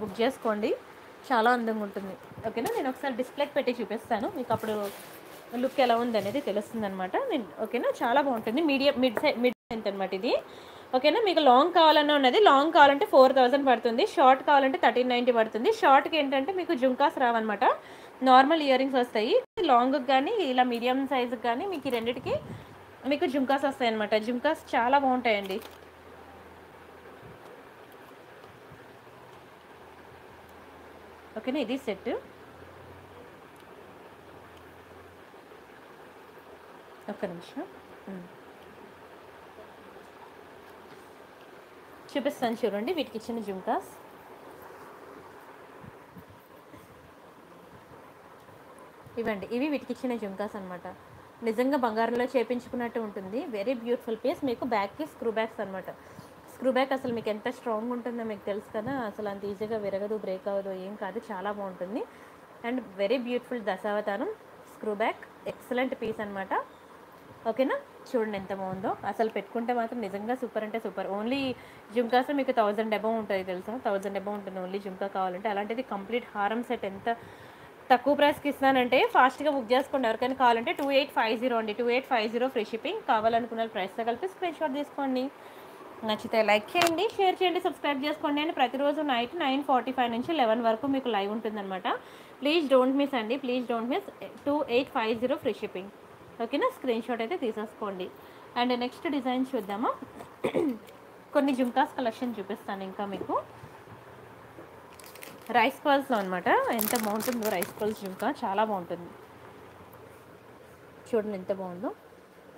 బుక్ చేసుకోండి. చాలా అందంగా ఉంటుంది. ఓకేనా? నేను ఒకసారి డిస్ప్లేకి పెట్టి చూపిస్తాను. మీకు అప్పుడు లుక్ ఎలా ఉంది అనేది తెలుస్తుంది అనమాట నేను ఓకేనా? చాలా బాగుంటుంది. Medium mid size mid length అనమాట ఇది. ఓకేనా? మీకు లాంగ్ కావాలన్నా ఉన్నది. లాంగ్ కావాలంటే ఫోర్ థౌసండ్ పడుతుంది. షార్ట్ కావాలంటే థర్టీన్ నైంటీ పడుతుంది. షార్ట్కి ఏంటంటే మీకు జుంకాస్ రావన్నమాట. నార్మల్ ఇయర్ రింగ్స్ వస్తాయి. లాంగ్కి కానీ ఇలా మీడియం సైజుకి కానీ మీకు ఈ రెండిటికి మీకు జుంకాస్ వస్తాయి అనమాట జుంకాస్ చాలా బాగుంటాయండి. ఓకేనా? ఇది సెట్ ఒక్క నిమిషం. చూపిస్తాను చూడండి వీటికి ఇచ్చిన జుంకాస్ ఇవ్వండి ఇవి వీటికి ఇచ్చిన జుంకాస్ అనమాట నిజంగా బంగారంలో చేపించుకున్నట్టు ఉంటుంది. వెరీ బ్యూటిఫుల్ పీస్ మీకు బ్యాక్కి స్క్రూ బ్యాగ్స్ అనమాట స్క్రూ బ్యాక్ అసలు మీకు ఎంత స్ట్రాంగ్ ఉంటుందో మీకు తెలుసు కదా. అసలు అంత ఈజీగా విరగదు బ్రేక్ అవ్వదు ఏం కాదు. చాలా బాగుంటుంది. And very beautiful Dashavataram screw back excellent piece అనమాట ఓకేనా చూడండి ఎంత బాగుందో. అసలు పెట్టుకుంటే మాత్రం నిజంగా సూపర్ అంటే సూపర్. ఓన్లీ జుంకాస్ మీకు థౌజండ్ అబౌవ్ ఉంటుంది తెలుసా? థౌజండ్ అబౌవ్ ఉంటుంది ఓన్లీ జుంకా కావాలంటే. అలాంటిది కంప్లీట్ హారం సెట్ ఎంత తక్కువ ప్రైస్కి ఇస్తానంటే ఫాస్ట్గా బుక్ చేసుకోండి. ఎవరికైనా కావాలంటే టూ ఎయిట్ ఫైవ్ జీరో అండి. Two eight five zero free shipping కావాలనుకున్న ప్రైస్తో కలిపి స్క్రీన్ షాట్ తీసుకోండి. నచ్చితే లైక్ చేయండి షేర్ చేయండి సబ్స్క్రైబ్ చేసుకోండి. అండ్ ప్రతిరోజు నైట్ నైన్ ఫార్టీ ఫైవ్ నుంచి లెవెన్ వరకు మీకు లైవ్ ఉంటుందన్నమాట. ప్లీజ్ డోంట్ మిస్ అండి. Please don't miss two eight five zero free shipping ఓకేనా స్క్రీన్ షాట్ అయితే తీసేసుకోండి. అండ్ నెక్స్ట్ డిజైన్ చూద్దామా? కొన్ని జుంకాస్ కలెక్షన్ చూపిస్తాను ఇంకా మీకు. రైస్ పర్ల్స్లో అనమాట ఎంత బాగుంటుందో రైస్ పర్ల్స్ జుంకా చాలా బాగుంటుంది. చూడండి ఎంత బాగుందో.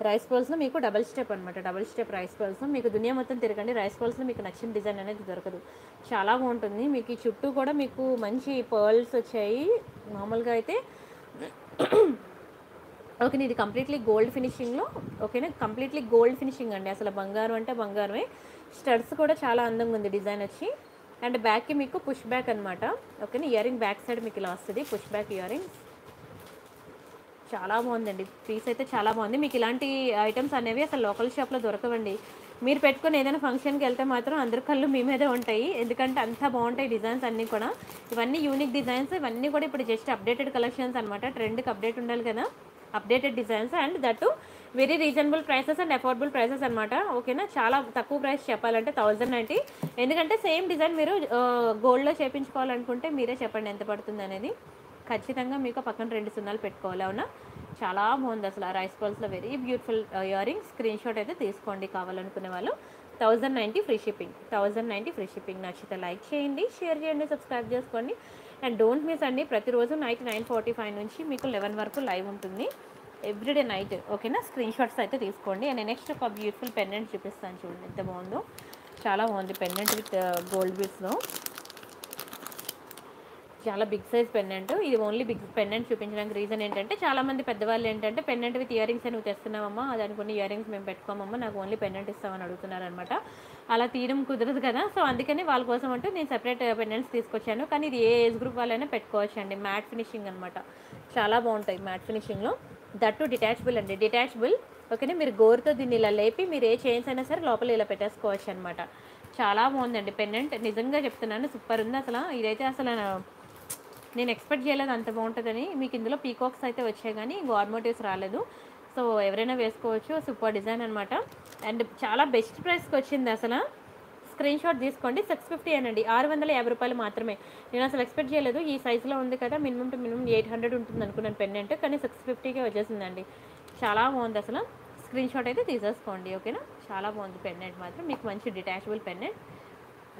రైస్ పర్ల్స్లో మీకు డబల్ స్టెప్ అనమాట డబల్ స్టెప్ రైస్ పర్ల్స్ మీకు దునియా మొత్తం తిరగండి. రైస్ పర్ల్స్లో మీకు నచ్చిన డిజైన్ అనేది దొరకదు. చాలా బాగుంటుంది. మీకు ఈ చుట్టూ కూడా మీకు మంచి పర్ల్స్ వచ్చాయి. మామూలుగా అయితే ఓకే ఇది కంప్లీట్లీ గోల్డ్ ఫినిషింగ్లో ఓకేనా కంప్లీట్లీ గోల్డ్ ఫినిషింగ్ అండి. అసలు బంగారం అంటే బంగారమే. స్టడ్స్ కూడా చాలా అందంగా ఉంది డిజైన్ వచ్చి. అండ్ బ్యాక్కి మీకు పుష్ బ్యాక్ అనమాట ఓకేనా ఇయరింగ్ బ్యాక్ సైడ్ మీకు ఇలా వస్తుంది. పుష్ బ్యాక్ ఇయరింగ్ చాలా బాగుందండి. పీస్ అయితే చాలా బాగుంది. మీకు ఇలాంటి ఐటమ్స్ అనేవి అసలు లోకల్ షాప్లో దొరకవండి. మీరు పెట్టుకుని ఏదైనా ఫంక్షన్కి వెళ్తే మాత్రం అందరి కళ్ళు మీ మీదే ఉంటాయి. ఎందుకంటే అంత బాగుంటాయి డిజైన్స్ అన్నీ కూడా. ఇవన్నీ యూనిక్ డిజైన్స్ ఇవన్నీ కూడా ఇప్పుడు జస్ట్ అప్డేటెడ్ కలెక్షన్స్ అనమాట ట్రెండ్కి అప్డేట్ ఉండాలి కదా. Updated designs and that very reasonable prices and affordable prices అనమాట ఓకేనా? చాలా తక్కువ ప్రైస్ చెప్పాలంటే థౌజండ్ నైంటీ. ఎందుకంటే సేమ్ డిజైన్ మీరు గోల్డ్లో చేయించుకోవాలనుకుంటే మీరే చెప్పండి ఎంత పడుతుంది అనేది. ఖచ్చితంగా మీకు పక్కన రెండు సున్నాలు పెట్టుకోవాలి అవునా? చాలా బాగుంది అసలు ఆ రైస్ పల్స్లో very beautiful ear ring screen shot అయితే తీసుకోండి కావాలనుకునే వాళ్ళు. Thousand ninety free shipping. Thousand ninety free shipping నచ్చితే లైక్ చేయండి షేర్ చేయండి సబ్స్క్రైబ్ చేసుకోండి. అండ్ డోంట్ మిస్ అండి ప్రతిరోజు నైట్ నైన్ ఫార్టీ ఫైవ్ నుంచి మీకు లెవెన్ వరకు లైవ్ ఉంటుంది. ఎవ్రీడే నైట్ ఓకేనా స్క్రీన్ షాట్స్ అయితే తీసుకోండి. అండ్ నెక్స్ట్ ఒక బ్యూటిఫుల్ పెండెంట్ చూపిస్తాను చూడండి ఎంత బాగుందో. చాలా బాగుంది పెండెంట్ విత్ గోల్డ్ బీడ్స్లో చాలా బిగ్ సైజ్ పెండెంట్ ఇది ఓన్లీ బిగ్ పెండెంట్ చూపించడానికి రీజన్ ఏంటంటే చాలామంది పెద్దవాళ్ళు ఏంటంటే పెండెంట్ విత్ ఇయర్ రింగ్స్ నువ్వు తెస్తున్నావమ్మా దానికి ఇయర్ రింగ్స్ మేము పెట్టుకోమమ్మా నాకు ఓన్లీ పెండెంట్ ఇస్తామని అడుగుతున్నారు అనమాట అలా తీయడం కుదరదు కదా. సో అందుకని వాళ్ళ కోసం అంటూ నేను సెపరేట్ పెండెంట్స్ తీసుకొచ్చాను. కానీ ఇది ఏ ఏజ్ గ్రూప్ వాళ్ళైనా పెట్టుకోవచ్చు అండి. మ్యాట్ ఫినిషింగ్ అనమాట చాలా బాగుంటాయి మ్యాట్ ఫినిషింగ్లో దట్టు డిటాచబుల్ అండి. డిటాచబుల్ ఓకేనా మీరు గోరుతో దీన్ని ఇలా లేపి మీరు ఏ చైన్స్ అయినా సరే లోపల ఇలా పెట్టేసుకోవచ్చు అనమాట చాలా బాగుందండి పెండెంట్ నిజంగా చెప్తున్నాను సూపర్ ఉంది అసలు. ఇదైతే అసలు నేను ఎక్స్పెక్ట్ చేయలేదు అంత బాగుంటుందని. మీకు ఇందులో పీకాక్స్ అయితే వచ్చాయి కానీ గవర్మోటివ్స్ రాలేదు. సో ఎవరైనా వేసుకోవచ్చు. సూపర్ డిజైన్ అనమాట అండ్ చాలా బెస్ట్ ప్రైస్కి వచ్చింది అసలు. స్క్రీన్ షాట్ తీసుకోండి. సిక్స్ ఫిఫ్టీ అనండి. ఆరు వందల యాభై రూపాయలు మాత్రమే. నేను అసలు ఎక్స్పెక్ట్ చేయలేదు. ఈ సైజులో ఉంది కదా minimum to minimum eight hundred ఉంటుంది అనుకున్నాను పెండెంట్ కానీ సిక్స్ ఫిఫ్టీకే వచ్చేసిందండి. చాలా బాగుంది అసలు. స్క్రీన్ షాట్ అయితే తీసేసుకోండి. ఓకేనా? చాలా బాగుంది పెండెంట్ మాత్రం. మీకు మంచి డిటాచబుల్ పెండెంట్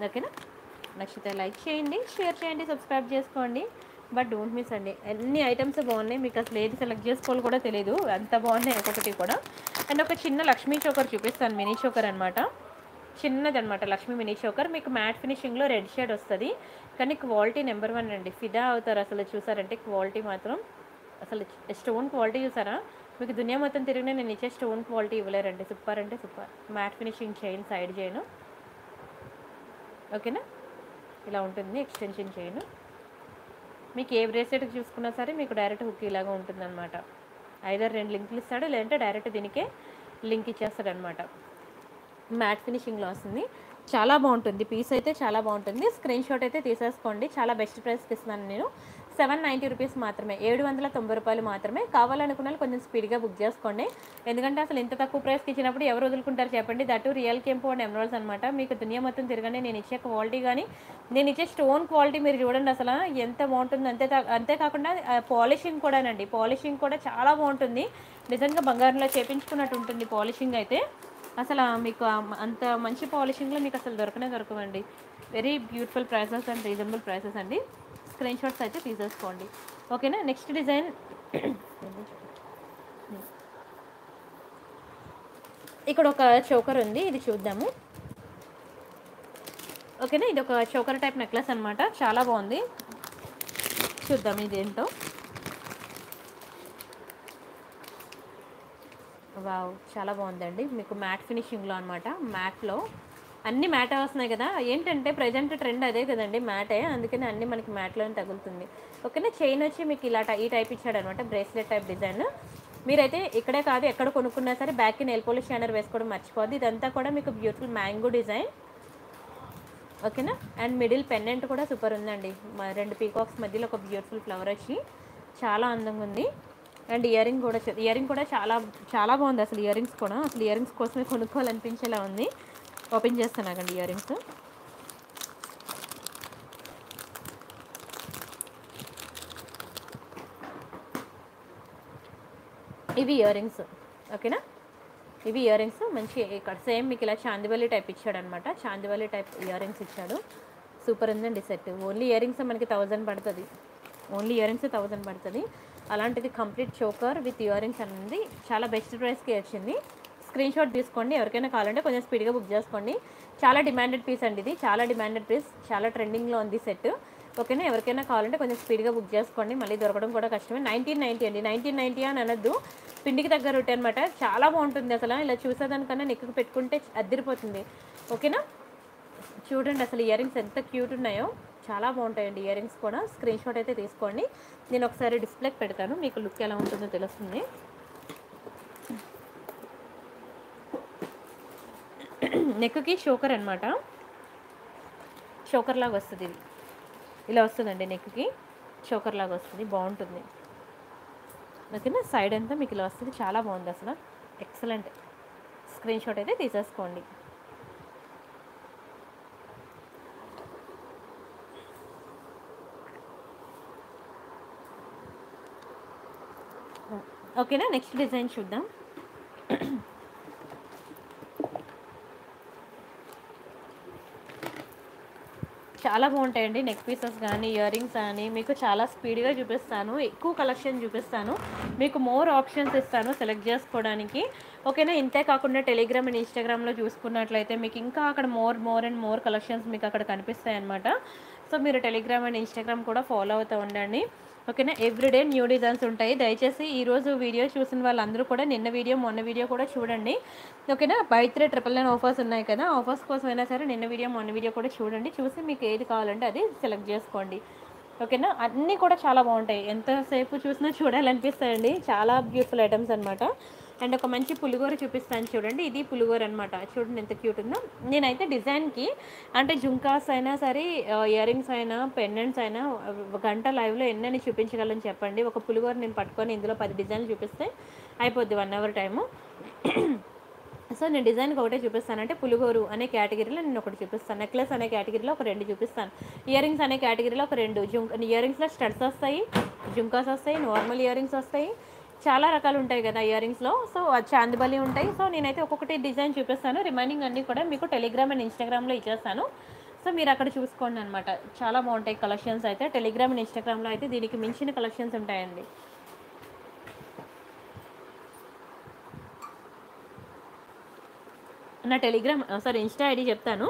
ఓకేనా? నచ్చితే లైక్ చేయండి. షేర్ చేయండి. సబ్స్క్రైబ్ చేసుకోండి. బట్ డోంట్ మిస్ అండి. అన్ని ఐటమ్స్ బాగున్నాయి మీకు అసలు ఏది సెలెక్ట్ చేసుకోవాలి కూడా తెలియదు అంత బాగున్నాయి ఒక్కొక్కటి కూడా. అండ్ ఒక చిన్న లక్ష్మీ చోకర్ చూపిస్తాను మినీ చోకర్ అనమాట చిన్నది అనమాట లక్ష్మీ మినీ చోకర్. మీకు మ్యాట్ ఫినిషింగ్లో రెడ్ షేడ్ వస్తుంది. కానీ క్వాలిటీ నెంబర్ వన్ అండి. ఫిదా అవుతారు అసలు చూసారంటే క్వాలిటీ మాత్రం. అసలు స్టోన్ క్వాలిటీ చూసారా? మీకు దునియా మొత్తం తిరిగినా నేను ఇచ్చే స్టోన్ క్వాలిటీ ఇవ్వలేరండి. సూపర్ అంటే super. Matte finishing chain side చేయను. ఓకేనా? ఇలా ఉంటుంది. ఎక్స్టెన్షన్ చేయను. మీకు ఏ బ్రేస్లెట్ చూసుకున్నా సరే మీకు డైరెక్ట్ హుక్ ఇలాగా ఉంటుందన్నమాట. ఐదర్ రెండు లింకులు ఇస్తాడు లేదంటే డైరెక్ట్ దీనికే లింక్ ఇచ్చేస్తాడు అనమాట మ్యాట్ ఫినిషింగ్లో వస్తుంది. చాలా బాగుంటుంది. పీస్ అయితే చాలా బాగుంటుంది. స్క్రీన్ షాట్ అయితే తీసేసుకోండి. చాలా బెస్ట్ ప్రైస్కి ఇస్తున్నాను నేను. సెవెన్ నైంటీ రూపీస్ మాత్రమే ఏడు వందల తొంభై రూపాయలు మాత్రమే. కావాలనుకున్న కొంచెం స్పీడ్గా బుక్ చేసుకోండి. ఎందుకంటే అసలు ఇంత తక్కువ ప్రైస్కి ఇచ్చినప్పుడు ఎవరు వదులుకుంటారు చెప్పండి. దట్టు రియల్ కెంపు అండ్ ఎమరాల్స్ అనమాట మీకు దునియా మొత్తం తిరగండి. నేను ఇచ్చే క్వాలిటీ కానీ నేను ఇచ్చే స్టోన్ క్వాలిటీ మీరు చూడండి అసలు ఎంత బాగుంటుంది. అంతే అంతేకాకుండా పాలిషింగ్ కూడానండి. పాలిషింగ్ కూడా చాలా బాగుంటుంది. నిజంగా బంగారంలో చేపించుకున్నట్టు ఉంటుంది పాలిషింగ్ అయితే. అసలు మీకు అంత మంచి పాలిషింగ్లో మీకు అసలు దొరకనే దొరకవండి. Very beautiful prices and reasonable prices అండి. స్క్రీన్ షాట్స్ అయితే తీసేసుకోండి. ఓకేనా? Next design. ఇక్కడ ఒక చోకర్ ఉంది ఇది చూద్దాము. ఓకేనా? ఇది ఒక చోకర్ టైప్ నెక్లెస్ అనమాట చాలా బాగుంది. చూద్దాం ఇది ఏంటో. వావ్ చాలా బాగుందండి. మీకు మ్యాట్ ఫినిషింగ్లో అనమాట మ్యాట్లో అన్ని మ్యాటే వస్తున్నాయి కదా. ఏంటంటే ప్రజెంట్ ట్రెండ్ అదే కదండి మ్యాటే. అందుకని అన్ని మనకి మ్యాట్లోనే తగులుతుంది. ఓకేనా? చైన్ వచ్చి మీకు ఇలా టై- ఈ టైప్ ఇచ్చాడనమాట. Bracelet type design. మీరైతే ఇక్కడే కాదు ఎక్కడ కొనుక్కున్నా సరే బ్యాక్ నెయిల్ పోలిష్ షైనర్ వేసుకోవడం మర్చిపోద్ది ఇదంతా కూడా మీకు బ్యూటిఫుల్ మ్యాంగో డిజైన్ ఓకేనా? అండ్ మిడిల్ పెన్నెంట్ కూడా సూపర్ ఉందండి. రెండు పీకాక్స్ మధ్యలో ఒక బ్యూటిఫుల్ ఫ్లవర్ వచ్చి చాలా అందంగా ఉంది. అండ్ ఇయర్ రింగ్ కూడా ఇయర్ రింగ్ కూడా చాలా చాలా బాగుంది. అసలు ఇయర్ రింగ్స్ కూడా. అసలు ఇయర్ రింగ్స్ కోసమే కొనుక్కోవాలనిపించేలా ఉంది. ఓపెన్ చేస్తాను ఇయర్ రింగ్స్. ఇవి ఇయర్ రింగ్స్ ఓకేనా? ఇవి ఇయర్ రింగ్స్ మంచి ఇక్కడ సేమ్ మీకు ఇలా చాందివల్లి టైప్ ఇచ్చాడు అనమాట చాందివల్లి టైప్ ఇయర్ రింగ్స్ ఇచ్చాడు. సూపర్ ఉందండి సెట్. ఓన్లీ ఇయర్ రింగ్స్ మనకి థౌజండ్ పడుతుంది. ఓన్లీ ఇయర్ రింగ్స్ థౌజండ్ పడుతుంది. అలాంటిది complete choker with ear rings అనేది చాలా బెస్ట్ ప్రైస్కి వచ్చింది. స్క్రీన్ షాట్ తీసుకోండి. ఎవరికైనా కావాలంటే కొంచెం స్పీడ్గా బుక్ చేసుకోండి. చాలా డిమాండెడ్ పీస్ అండి ఇది. చాలా డిమాండెడ్ పీస్ చాలా ట్రెండింగ్లో ఉంది సెట్. ఓకేనా? ఎవరికైనా కావాలంటే కొంచెం స్పీడ్గా బుక్ చేసుకోండి. మళ్ళీ దొరకడం కూడా కష్టమే. నైన్టీన్ నైంటీ అండి. నైన్టీన్ నైంటీ అని అనొద్దు. పిండికి తగ్గ రొట్టె అనమాట చాలా బాగుంటుంది అసలు. ఇలా చూసేదానికన్నా నెక్కు పెట్టుకుంటే అద్దరిపోతుంది ఓకేనా? చూడండి అసలు ఇయర్ రింగ్స్ ఎంత క్యూట్ ఉన్నాయో. చాలా బాగుంటాయండి ఇయర్ రింగ్స్ కూడా. స్క్రీన్ షాట్ అయితే తీసుకోండి. నేను ఒకసారి డిస్ప్లేకి పెడతాను. మీకు లుక్ ఎలా ఉంటుందో తెలుస్తుంది. నెక్కి షోకర్ అనమాట షోకర్ లాగా వస్తుంది ఇది. ఇలా వస్తుందండి నెక్కి. షోకర్ లాగా వస్తుంది. బాగుంటుంది. ఓకేనా? సైడ్ అంతా మీకు ఇలా వస్తుంది. చాలా బాగుంది అసలు. ఎక్సలెంట్. స్క్రీన్ షాట్ అయితే తీసేసుకోండి. ఓకేనా? నెక్స్ట్ డిజైన్ చూద్దాం. చాలా బాగుంటాయండి నెక్ పీసెస్ కానీ ఇయర్ రింగ్స్ కానీ మీకు చాలా స్పీడ్గా చూపిస్తాను. ఎక్కువ కలెక్షన్ చూపిస్తాను. మీకు మోర్ ఆప్షన్స్ ఇస్తాను సెలెక్ట్ చేసుకోవడానికి. ఓకేనా? ఇంతే కాకుండా టెలిగ్రామ్ అండ్ ఇన్స్టాగ్రామ్లో చూసుకున్నట్లయితే మీకు ఇంకా అక్కడ more more and more collections మీకు అక్కడ కనిపిస్తాయి అనమాట సో మీరు టెలిగ్రామ్ అండ్ ఇన్స్టాగ్రామ్ కూడా ఫాలో అవుతూ ఉండండి. ఓకేనా? ఎవ్రీడే న్యూ డిజైన్స్ ఉంటాయి. దయచేసి ఈరోజు వీడియో చూసిన వాళ్ళందరూ కూడా నిన్న వీడియో మొన్న వీడియో కూడా చూడండి. ఓకేనా? బైత్రే ట్రిపుల్ నైన్ ఆఫర్స్ ఉన్నాయి కదా. ఆఫర్స్ కోసం అయినా సరే నిన్న వీడియో మొన్న వీడియో కూడా చూడండి. చూసి మీకు ఏది కావాలంటే అది సెలెక్ట్ చేసుకోండి. ఓకేనా? అన్నీ కూడా చాలా బాగుంటాయి. ఎంతసేపు చూసినా చూడాలనిపిస్తాయండి. చాలా బ్యూటిఫుల్ ఐటమ్స్ అనమాట అండ్ ఒక మంచి పులిగోర చూపిస్తాను చూడండి. ఇది పులిగోర అనమాట చూడండి ఎంత క్యూట్ ఉందో. నేనైతే డిజైన్కి అంటే జుంకాస్ అయినా సరే ఇయర్ రింగ్స్ అయినా పెండెంట్స్ అయినా గంట లైవ్లో ఎన్నని చూపించగలను చెప్పండి. ఒక పులిగోర నేను పట్టుకొని ఇందులో పది డిజైన్లు చూపిస్తే అయిపోద్ది వన్ అవర్ టైము సో నేను డిజైన్కి ఒకటే చూపిస్తాను. అంటే పులిగోరు అనే కేటగిరీలో నేను ఒకటి చూపిస్తాను. నెక్లెస్ అనే కేటగిరీలో ఒక రెండు చూపిస్తాను. ఇయర్ రింగ్స్ అనే కేటగిరీలో ఒక రెండు. జుంక్ ఇయర్ రింగ్స్లో స్టడ్స్ వస్తాయి జుంకాస్ వస్తాయి నార్మల్ ఇయర్ రింగ్స్ వస్తాయి. చాలా రకాలు ఉంటాయి కదా ఇయర్ రింగ్స్లో సో చాందిబలి ఉంటాయి. సో నేనైతే ఒక్కొక్కటి డిజైన్ చూపిస్తాను. రిమైనింగ్ అన్నీ కూడా మీకు టెలిగ్రామ్ అండ్ ఇన్స్టాగ్రామ్లో ఇచ్చేస్తాను. సో మీరు అక్కడ చూసుకోండి అనమాట చాలా బాగుంటాయి కలెక్షన్స్ అయితే. టెలిగ్రామ్ అండ్ ఇన్స్టాగ్రామ్లో అయితే దీనికి మించిన కలెక్షన్స్ ఉంటాయండి. నా టెలిగ్రామ్ సారీ ఇన్స్టా ఐడి చెప్తాను.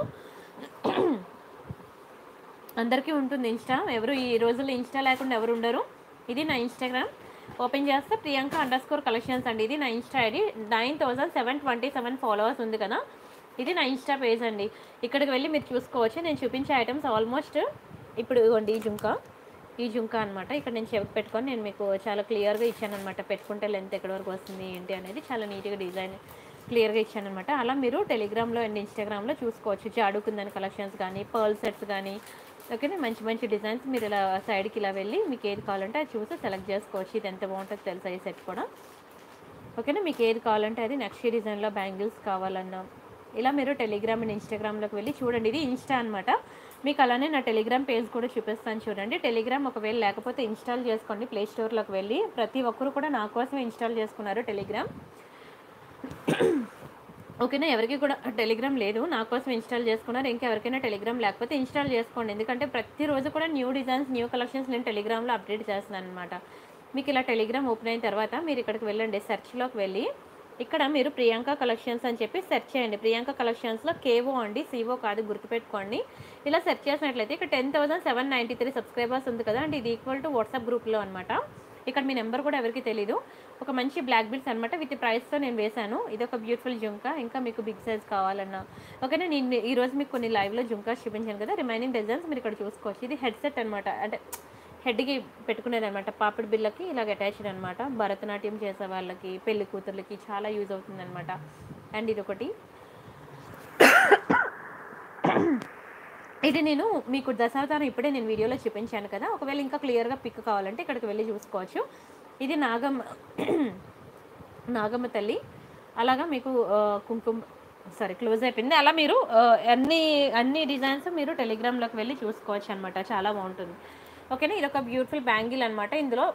అందరికీ ఉంటుంది ఇన్స్టా ఎవరు ఈ రోజుల్లో ఇన్స్టా లేకుండా ఎవరు ఉండరు. ఇది నా ఇన్స్టాగ్రామ్ ఓపెన్ చేస్తే ప్రియాంక అండర్ స్కోర్ కలెక్షన్స్ అండి. ఇది నా Insta ID. Nine thousand seven twenty seven followers ఉంది కదా. ఇది నా ఇన్స్టా పేజ్ అండి. ఇక్కడికి వెళ్ళి మీరు చూసుకోవచ్చు. నేను చూపించే ఐటమ్స్ ఆల్మోస్ట్ ఇప్పుడు ఇవ్వండి ఈ జుంకా. ఈ జుంకా అనమాట ఇక్కడ నేను చెవికి పెట్టుకొని నేను మీకు చాలా క్లియర్గా ఇచ్చాను అనమాట పెట్టుకుంటే లెంత్ ఎక్కడి వరకు వస్తుంది ఏంటి అనేది చాలా నీట్గా డిజైన్ క్లియర్గా ఇచ్చాను అనమాట అలా మీరు టెలిగ్రామ్లో అండ్ ఇన్స్టాగ్రామ్లో చూసుకోవచ్చు. జాడుకుందని కలెక్షన్స్ కానీ పర్ల్ సెట్స్ కానీ ఓకేనా? మంచి మంచి డిజైన్స్ మీరు ఇలా సైడ్కి ఇలా వెళ్ళి మీకు ఏది కావాలంటే అది చూసి సెలెక్ట్ చేసుకోవచ్చు. ఇది ఎంత బాగుంటుందో తెలుసా ఈ సెట్ కూడా. ఓకేనా? మీకు ఏది కావాలంటే అది నక్షి డిజైన్లో బ్యాంగిల్స్ కావాలన్నా. ఇలా మీరు టెలిగ్రామ్ అండ్ ఇన్స్టాగ్రామ్లోకి వెళ్ళి చూడండి. ఇది ఇన్స్టా అనమాట మీకు అలానే నా టెలిగ్రామ్ పేజ్ కూడా చూపిస్తాను చూడండి. టెలిగ్రామ్ ఒకవేళ లేకపోతే ఇన్స్టాల్ చేసుకోండి. ప్లే స్టోర్లోకి వెళ్ళి ప్రతి ఒక్కరు కూడా నా కోసమే ఇన్స్టాల్ చేసుకున్నారు టెలిగ్రామ్. ఓకేనా? ఎవరికి కూడా టెలిగ్రామ్ లేదు. నా కోసం ఇన్స్టాల్ చేసుకున్నారు. ఇంకా ఎవరికైనా టెలిగ్రామ్ లేకపోతే ఇన్స్టాల్ చేసుకోండి. ఎందుకంటే ప్రతిరోజు కూడా న్యూ డిజైన్స్ న్యూ కలెక్షన్స్ నేను టెలిగ్రామ్లో అప్డేట్ చేస్తున్నాను అనమాట మీకు ఇలా టెలిగ్రామ్ ఓపెన్ అయిన తర్వాత మీరు ఇక్కడికి వెళ్ళండి. సెర్చ్లోకి వెళ్ళి ఇక్కడ మీరు ప్రియాంక కలెక్షన్స్ అని చెప్పి సెర్చ్ చేయండి. ప్రియాంక కలెక్షన్స్లో కేవో అండి సివో కాదు గుర్తుపెట్టుకోండి. ఇలా సెర్చ్ చేసినట్లయితే ఇక్కడ ten thousand seven ninety three subscribers ఉంది కదా అండ్. ఇది ఈక్వల్ టు వాట్సాప్ గ్రూప్లో అనమాట ఇక్కడ మీ నెంబర్ కూడా ఎవరికి తెలీదు. ఒక మంచి బ్లాక్ బిల్స్ అనమాట విత్ ప్రైస్తో నేను వేశాను. ఇది ఒక బ్యూటిఫుల్ జుంకా. ఇంకా మీకు బిగ్ సైజ్ కావాలన్నా. ఓకేనా నేను ఈరోజు మీకు కొన్ని లైవ్లో జుంకాస్ చూపించాను కదా. రిమైనింగ్ డిజైన్స్ మీరు ఇక్కడ చూసుకోవచ్చు. ఇది హెడ్సెట్ అనమాట అంటే హెడ్కి పెట్టుకునేది అనమాట పాపిడి బిల్లకి ఇలాగ అటాచ్డ్ అనమాట భరతనాట్యం చేసే వాళ్ళకి పెళ్ళి కూతుర్లకి చాలా యూజ్ అవుతుంది అనమాట అండ్ ఇది ఒకటి ఇది నేను మీకు దశావతారం ఇప్పుడే నేను వీడియోలో చూపించాను కదా. ఒకవేళ ఇంకా క్లియర్గా పిక్ కావాలంటే ఇక్కడికి వెళ్ళి చూసుకోవచ్చు. ఇది నాగమ్మ *clears throat* నాగమ్మ తల్లి. అలాగా మీకు కుంకుమ సారీ క్లోజ్ అయిపోయింది. అలా మీరు అన్ని అన్ని డిజైన్స్ మీరు టెలిగ్రామ్లోకి వెళ్ళి చూసుకోవచ్చు అనమాట చాలా బాగుంటుంది. ఓకేనా? ఇది ఒక బ్యూటిఫుల్ బ్యాంగిల్ అనమాట ఇందులో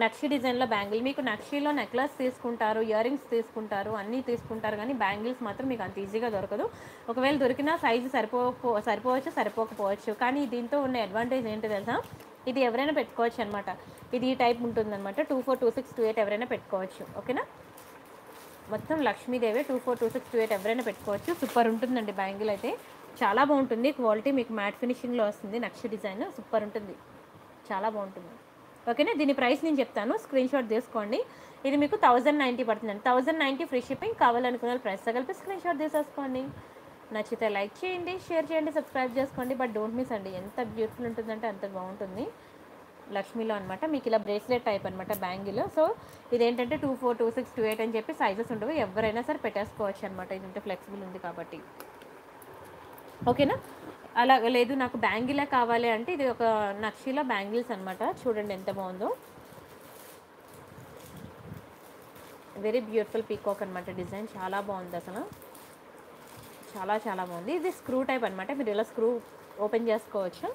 నక్షి డిజైన్లో బ్యాంగిల్ మీకు నక్షిలో నెక్లెస్ తీసుకుంటారు ఇయర్ రింగ్స్ తీసుకుంటారు అన్నీ తీసుకుంటారు కానీ బ్యాంగిల్స్ మాత్రం మీకు అంత ఈజీగా దొరకదు. ఒకవేళ దొరికినా సైజు సరిపోకపో సరిపోవచ్చు సరిపోకపోవచ్చు. కానీ దీంతో ఉన్న అడ్వాంటేజ్ ఏంటి తెలుసా? ఇది ఎవరైనా పెట్టుకోవచ్చు అనమాట ఇది ఈ టైప్ ఉంటుందన్నమాట. Two four two six two eight ఎవరైనా పెట్టుకోవచ్చు. ఓకేనా మొత్తం Lakshmidevi two four two six two eight ఎవరైనా పెట్టుకోవచ్చు. సూపర్ ఉంటుందండి బ్యాంగిల్ అయితే. చాలా బాగుంటుంది. క్వాలిటీ మీకు మ్యాట్ ఫినిషింగ్లో వస్తుంది. నక్ష డిజైన్ సూపర్ ఉంటుంది. చాలా బాగుంటుంది. ఓకేనా? దీని ప్రైస్ నేను చెప్తాను. స్క్రీన్ షాట్ తీసుకోండి. ఇది మీకు థౌజండ్ నైంటీ పడుతుందండి. Thousand ninety free shipping. కావాలనుకున్న ప్రైస్ కలిపి స్క్రీన్ షాట్ తీసేసుకోండి. నచ్చితే లైక్ చేయండి షేర్ చేయండి సబ్స్క్రైబ్ చేసుకోండి. బట్ డోంట్ మిస్ అండి ఎంత బ్యూటిఫుల్ ఉంటుందంటే అంత బాగుంటుంది. లక్ష్మిలో అనమాట మీకు ఇలా బ్రేస్లెట్ టైప్ అనమాట బ్యాంగిల్. సో ఇదేంటంటే two four two six two eight అని చెప్పి సైజెస్ ఉండవు. ఎవరైనా సరే పెట్టేసుకోవచ్చు అనమాట ఇది ఫ్లెక్సిబుల్ ఉంది కాబట్టి. ఓకేనా? అలా లేదు నాకు బ్యాంగిలే కావాలి అంటే ఇది ఒక నక్షీలో బ్యాంగిల్స్ అనమాట చూడండి ఎంత బాగుందో. వెరీ బ్యూటిఫుల్ పీకాక్ అనమాట డిజైన్. చాలా బాగుంది అసలు. చాలా చాలా బాగుంది. ఇది స్క్రూ టైప్ అనమాట మీరు ఇలా స్క్రూ ఓపెన్ చేసుకోవచ్చు.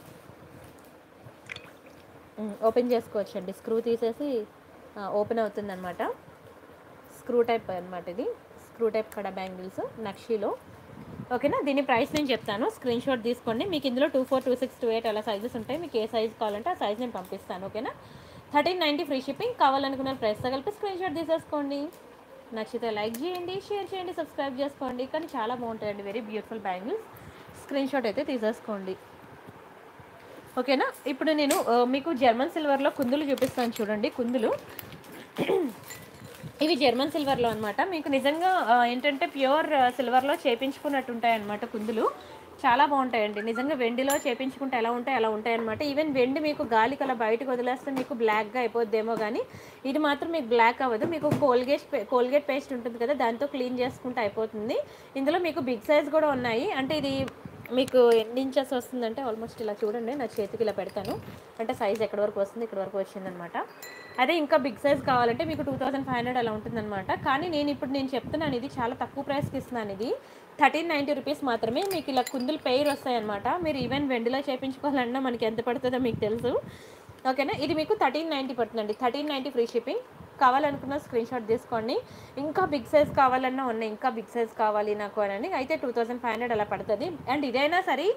ఓపెన్ చేసుకోవచ్చు అండి. స్క్రూ తీసేసి ఓపెన్ అవుతుంది అనమాట స్క్రూ టైప్ అనమాట ఇది. స్క్రూ టైప్ కడ బ్యాంగిల్స్ నక్షీలో. ఓకేనా? దీని ప్రైస్ నేను చెప్తాను. స్క్రీన్ షాట్ తీసుకోండి. మీకు ఇందులో two four two six two eight అలా సైజెస్ ఉంటాయి. మీకు ఏ సైజ్ కావాలంటే ఆ సైజ్ నేను పంపిస్తాను. ఓకేనా? థర్టీన్ నైంటీ ఫ్రీ షిప్పింగ్ కావాలనుకున్న ప్రైస్తో కలిపి స్క్రీన్ షాట్ తీసేసుకోండి. నచ్చితే లైక్ చేయండి షేర్ చేయండి సబ్స్క్రైబ్ చేసుకోండి. కానీ చాలా బాగుంటాయండి. Very beautiful bangles screen shot అయితే తీసేసుకోండి. ఓకేనా? ఇప్పుడు నేను మీకు జర్మన్ సిల్వర్లో కుందులు చూపిస్తాను చూడండి. కుందులు. ఇవి జర్మన్ సిల్వర్లో అనమాట మీకు నిజంగా ఏంటంటే ప్యూర్ సిల్వర్లో చేపించుకున్నట్టు ఉంటాయి అనమాట కుందులు. చాలా బాగుంటాయండి. నిజంగా వెండిలో చేపించుకుంటే ఎలా ఉంటాయి అలా ఉంటాయి అనమాట ఈవెన్ వెండి మీకు గాలికి అలా బయటకు వదిలేస్తే మీకు బ్లాక్గా అయిపోద్దేమో కానీ ఇది మాత్రం మీకు బ్లాక్ అవ్వదు. మీకు కోల్గేట్ కోల్గేట్ పేస్ట్ ఉంటుంది కదా దాంతో క్లీన్ చేసుకుంటే అయిపోతుంది. ఇందులో మీకు బిగ్ సైజ్ కూడా ఉన్నాయి. అంటే ఇది మీకు ఎన్ని ఇంచెస్ వస్తుందంటే ఆల్మోస్ట్ ఇలా చూడండి నా చేతికి ఇలా పెడతాను. అంటే సైజ్ ఎక్కడి వరకు వస్తుంది ఇక్కడ వరకు వచ్చిందనమాట అదే ఇంకా బిగ్ సైజ్ కావాలంటే మీకు టూ థౌసండ్ ఫైవ్ హండ్రెడ్ అలా ఉంటుందన్నమాట. కానీ నేను ఇప్పుడు నేను చెప్తున్నాను ఇది చాలా తక్కువ ప్రైస్కి ఇస్తున్నాను ఇది. థర్టీన్ నైంటీ రూపీస్ మాత్రమే మీకు ఇలా కుందులు పెయిర్ వస్తాయన్నమాట. మీరు ఈవెన్ వెండిలో చేయించుకోవాలన్నా మనకి ఎంత పడుతుందో మీకు తెలుసు. ఓకేనా? ఇది మీకు థర్టీన్ నైంటీ పడుతుందండి. Thirteen ninety free shipping. కావాలనుకున్న స్క్రీన్ షాట్ తీసుకోండి. ఇంకా బిగ్ సైజ్ కావాలన్నా ఉన్నాయి ఇంకా బిగ్ సైజ్ కావాలి నాకు అని అయితే టూ థౌసండ్ ఫైవ్ హండ్రెడ్ అలా పడుతుంది. అండ్ ఇదైనా సరే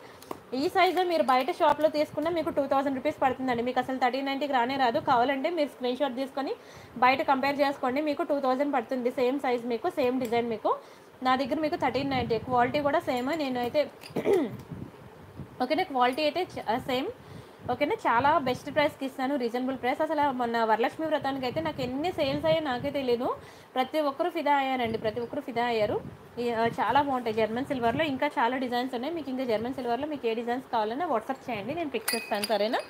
ఈ సైజు మీరు బయట షాప్లో తీసుకున్నా మీకు టూ థౌసండ్ రూపీస్ పడుతుందండి. మీకు అసలు థర్టీ నైన్టీకి రానే రాదు. కావాలంటే మీరు స్క్రీన్ షాట్ తీసుకొని బయట కంపేర్ చేసుకోండి. మీకు టూ థౌసండ్ పడుతుంది. సేమ్ సైజ్ మీకు సేమ్ డిజైన్ మీకు. నా దగ్గర మీకు థర్టీన్ నైంటీ క్వాలిటీ కూడా సేమ్ నేను *clears throat* అయితే ఓకేనా? క్వాలిటీ అయితే సేమ్ ఓకేనా? చాలా బెస్ట్ ప్రైస్కి ఇస్తాను రీజనబుల్ ప్రైస్. అసలు మొన్న వరలక్ష్మి వ్రతానికి అయితే నాకు ఎన్ని సేల్స్ అయ్యో నాకే తెలియదు ప్రతి ఒక్కరు ఫిదా అయ్యారండి ప్రతి ఒక్కరు ఫిదా అయ్యారు. చాలా బాగుంటాయి జర్మన్ సిల్వర్లో. ఇంకా చాలా డిజైన్స్ ఉన్నాయి. మీకు ఇంకా జర్మన్ సిల్వర్లో మీకు ఏ డిజైన్స్ కావాలన్నా వాట్సాప్ చేయండి నేను పిక్ చేస్తాను సరేనా?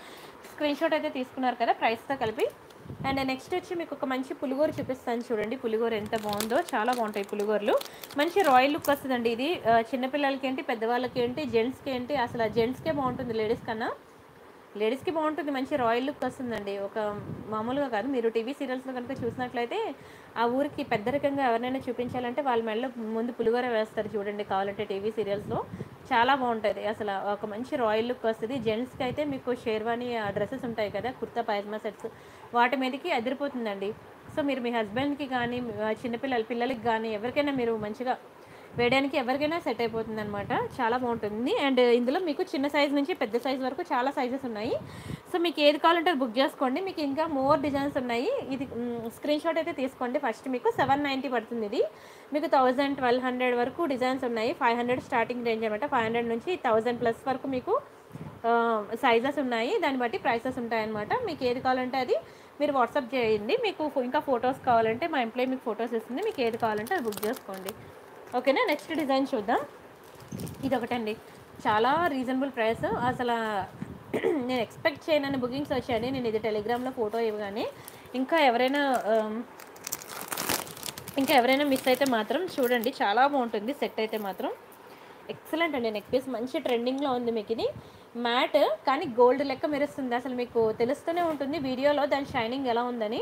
స్క్రీన్ షాట్ అయితే తీసుకున్నారు కదా ప్రైస్తో కలిపి. అండ్ నెక్స్ట్ వచ్చి మీకు ఒక మంచి పులిగోర చూపిస్తాను చూడండి. పులిగోర ఎంత బాగుందో చాలా బాగుంటాయి పులిగోరలు. మంచి రాయల్ లుక్ వస్తుందండి ఇది. చిన్నపిల్లలకి ఏంటి పెద్దవాళ్ళకి ఏంటి జెంట్స్కి ఏంటి అసలు జెంట్స్కే బాగుంటుంది లేడీస్ కన్నా. లేడీస్కి బాగుంటుంది. మంచి రాయల్ లుక్ వస్తుందండి. ఒక మామూలుగా కాదు. మీరు టీవీ సీరియల్స్లో కనుక చూసినట్లయితే ఆ ఊరికి పెద్దరికంగా ఎవరినైనా చూపించాలంటే వాళ్ళ మెడలో ముందు పులిగోర వేస్తారు చూడండి కావాలంటే టీవీ సీరియల్స్లో. చాలా బాగుంటుంది. అసలు ఒక మంచి రాయల్ లుక్ వస్తుంది. జెంట్స్కి అయితే మీకు షేర్వాణి డ్రెస్సెస్ ఉంటాయి కదా కుర్తా పైజమా సెట్స్ వాటి మీదకి అదిరిపోతుందండి. సో మీరు మీ హస్బెండ్కి కానీ చిన్నపిల్లల పిల్లలకి కానీ ఎవరికైనా మీరు మంచిగా వేయడానికి ఎవరికైనా సెట్ అయిపోతుంది అనమాట చాలా బాగుంటుంది. అండ్ ఇందులో మీకు చిన్న సైజ్ నుంచి పెద్ద సైజ్ వరకు చాలా సైజెస్ ఉన్నాయి. సో మీకు ఏది కావాలంటే అది బుక్ చేసుకోండి. మీకు ఇంకా మోర్ డిజైన్స్ ఉన్నాయి. ఇది స్క్రీన్ షాట్ అయితే తీసుకోండి. ఫస్ట్ మీకు సెవెన్ నైంటీ పడుతుంది ఇది. మీకు థౌజండ్ ట్వెల్వ్ హండ్రెడ్ వరకు డిజైన్స్ ఉన్నాయి. ఫైవ్ హండ్రెడ్ స్టార్టింగ్ రేంజ్ అనమాట ఫైవ్ హండ్రెడ్ నుంచి థౌజండ్ ప్లస్ వరకు మీకు సైజెస్ ఉన్నాయి. దాన్ని బట్టి ప్రైసెస్ ఉంటాయన్నమాట. మీకు ఏది కావాలంటే అది మీరు వాట్సాప్ చేయండి. మీకు ఇంకా ఫొటోస్ కావాలంటే మా ఎంప్లాయీ మీకు ఫొటోస్ ఇస్తుంది. మీకు ఏది కావాలంటే అది బుక్ చేసుకోండి. ఓకేనా నెక్స్ట్ డిజైన్ చూద్దాం. ఇది ఒకటండి చాలా రీజనబుల్ ప్రైస్ అసలు నేను ఎక్స్పెక్ట్ చేయనని బుకింగ్స్ వచ్చాయని నేను ఇది టెలిగ్రామ్లో ఫోటో ఇవ్వగానే ఇంకా ఎవరైనా ఇంకా ఎవరైనా మిస్ అయితే మాత్రం చూడండి. చాలా బాగుంటుంది. సెట్ అయితే మాత్రం. ఎక్సలెంట్ అండి. నెక్ పీస్ మంచి ట్రెండింగ్లో ఉంది మీకు ఇది. మ్యాట్ కానీ గోల్డ్ లెక్క మెరుస్తుంది. అసలు మీకు తెలుస్తూనే ఉంటుంది వీడియోలో దాని షైనింగ్ ఎలా ఉందని.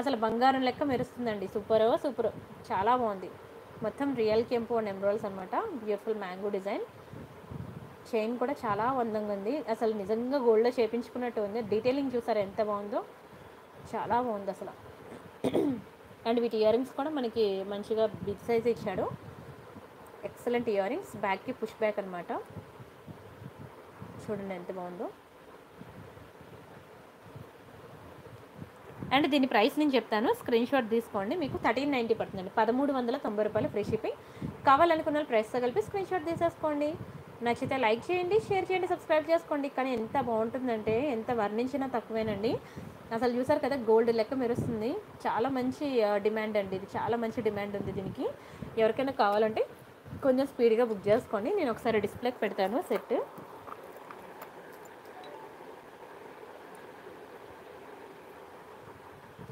అసలు బంగారం లెక్క మెరుస్తుందండి. సూపర్ సూపర్ చాలా బాగుంది. మొత్తం రియల్ కెంపు అండ్ ఎమ్రోల్స్ అనమాట బ్యూటిఫుల్ మ్యాంగో డిజైన్ చైన్ కూడా చాలా అందంగా ఉంది. అసలు నిజంగా గోల్డ్లో చేపించుకున్నట్టు ఉంది. డీటెయిలింగ్ చూసారా ఎంత బాగుందో? చాలా బాగుంది అసలు. అండ్ వీటి ఇయర్ రింగ్స్ కూడా మనకి మంచిగా బిగ్ సైజ్ ఇచ్చాడు. ఎక్సలెంట్ ఇయర్ రింగ్స్ బ్యాక్కి పుష్ బ్యాక్ అనమాట చూడండి ఎంత బాగుందో. అండ్ దీని ప్రైస్ నేను చెప్తాను. స్క్రీన్ షాట్ తీసుకోండి. మీకు థర్టీన్ నైంటీ పడుతుందండి. పదమూడు వందల తొంభై రూపాయలు ఫ్రీ షిప్పింగ్. కావాలనుకున్న ప్రైస్ ప్రైస్తో కలిపి స్క్రీన్ షాట్ తీసేసుకోండి. నచ్చితే లైక్ చేయండి షేర్ చేయండి సబ్స్క్రైబ్ చేసుకోండి. కానీ ఎంత బాగుంటుందంటే ఎంత వర్ణించినా తక్కువేనండి. అసలు చూసారు కదా గోల్డ్ లెక్క మెరుస్తుంది. చాలా మంచి డిమాండ్ అండి ఇది. చాలా మంచి డిమాండ్ ఉంది దీనికి. ఎవరికైనా కావాలంటే కొంచెం స్పీడ్గా బుక్ చేసుకోండి. నేను ఒకసారి డిస్ప్లేకి పెడతాను సెట్.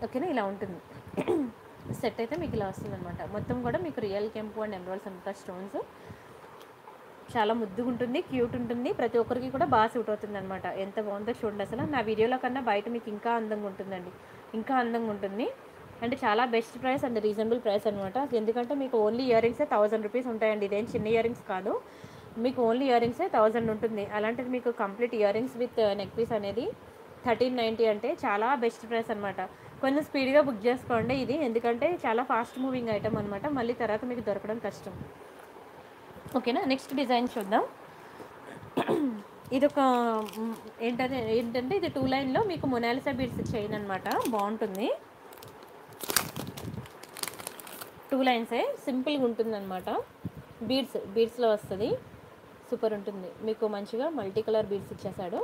ఓకేనా? ఇలా ఉంటుంది. *clears throat* సెట్ అయితే మీకు ఇలా వస్తుంది అనమాట మొత్తం కూడా మీకు రియల్ కెంపు అండ్ ఎమరాల్స్ అంతా స్టోన్స్. చాలా ముద్దుగా ఉంటుంది క్యూట్ ఉంటుంది. ప్రతి ఒక్కరికి కూడా బాగా సూట్ అవుతుంది అనమాట ఎంత బాగుందో చూడండి అసలు. నా వీడియోలో కన్నా బయట మీకు ఇంకా అందంగా ఉంటుందండి. ఇంకా అందంగా ఉంటుంది. అంటే చాలా best price and reasonable price అనమాట ఎందుకంటే మీకు ఓన్లీ ఇయర్ రింగ్సే థౌసండ్ రూపీస్ ఉంటాయండి. ఇదేం చిన్న ఇయర్ రింగ్స్ కాదు. మీకు ఓన్లీ ఇయర్ రింగ్సే థౌజండ్ ఉంటుంది. అలాంటిది మీకు complete ear rings with neck piece అనేది థర్టీన్ నైంటీ అంటే చాలా బెస్ట్ ప్రైస్ అనమాట కొంచెం స్పీడ్గా బుక్ చేసుకోండి ఇది. ఎందుకంటే చాలా ఫాస్ట్ మూవింగ్ ఐటమ్ అనమాట మళ్ళీ తర్వాత మీకు దొరకడం కష్టం. ఓకేనా? నెక్స్ట్ డిజైన్ చూద్దాం. ఇది ఒక ఏంటంటే ఏంటంటే ఇది టూ లైన్లో మీకు మొనాలిసా బీడ్స్ చైన్ అనమాట బాగుంటుంది. టూ లైన్సే. సింపుల్గా ఉంటుంది అనమాట బీడ్స్ బీడ్స్లో వస్తుంది. సూపర్ ఉంటుంది. మీకు మంచిగా మల్టీ కలర్ బీడ్స్ ఇచ్చేసాడు.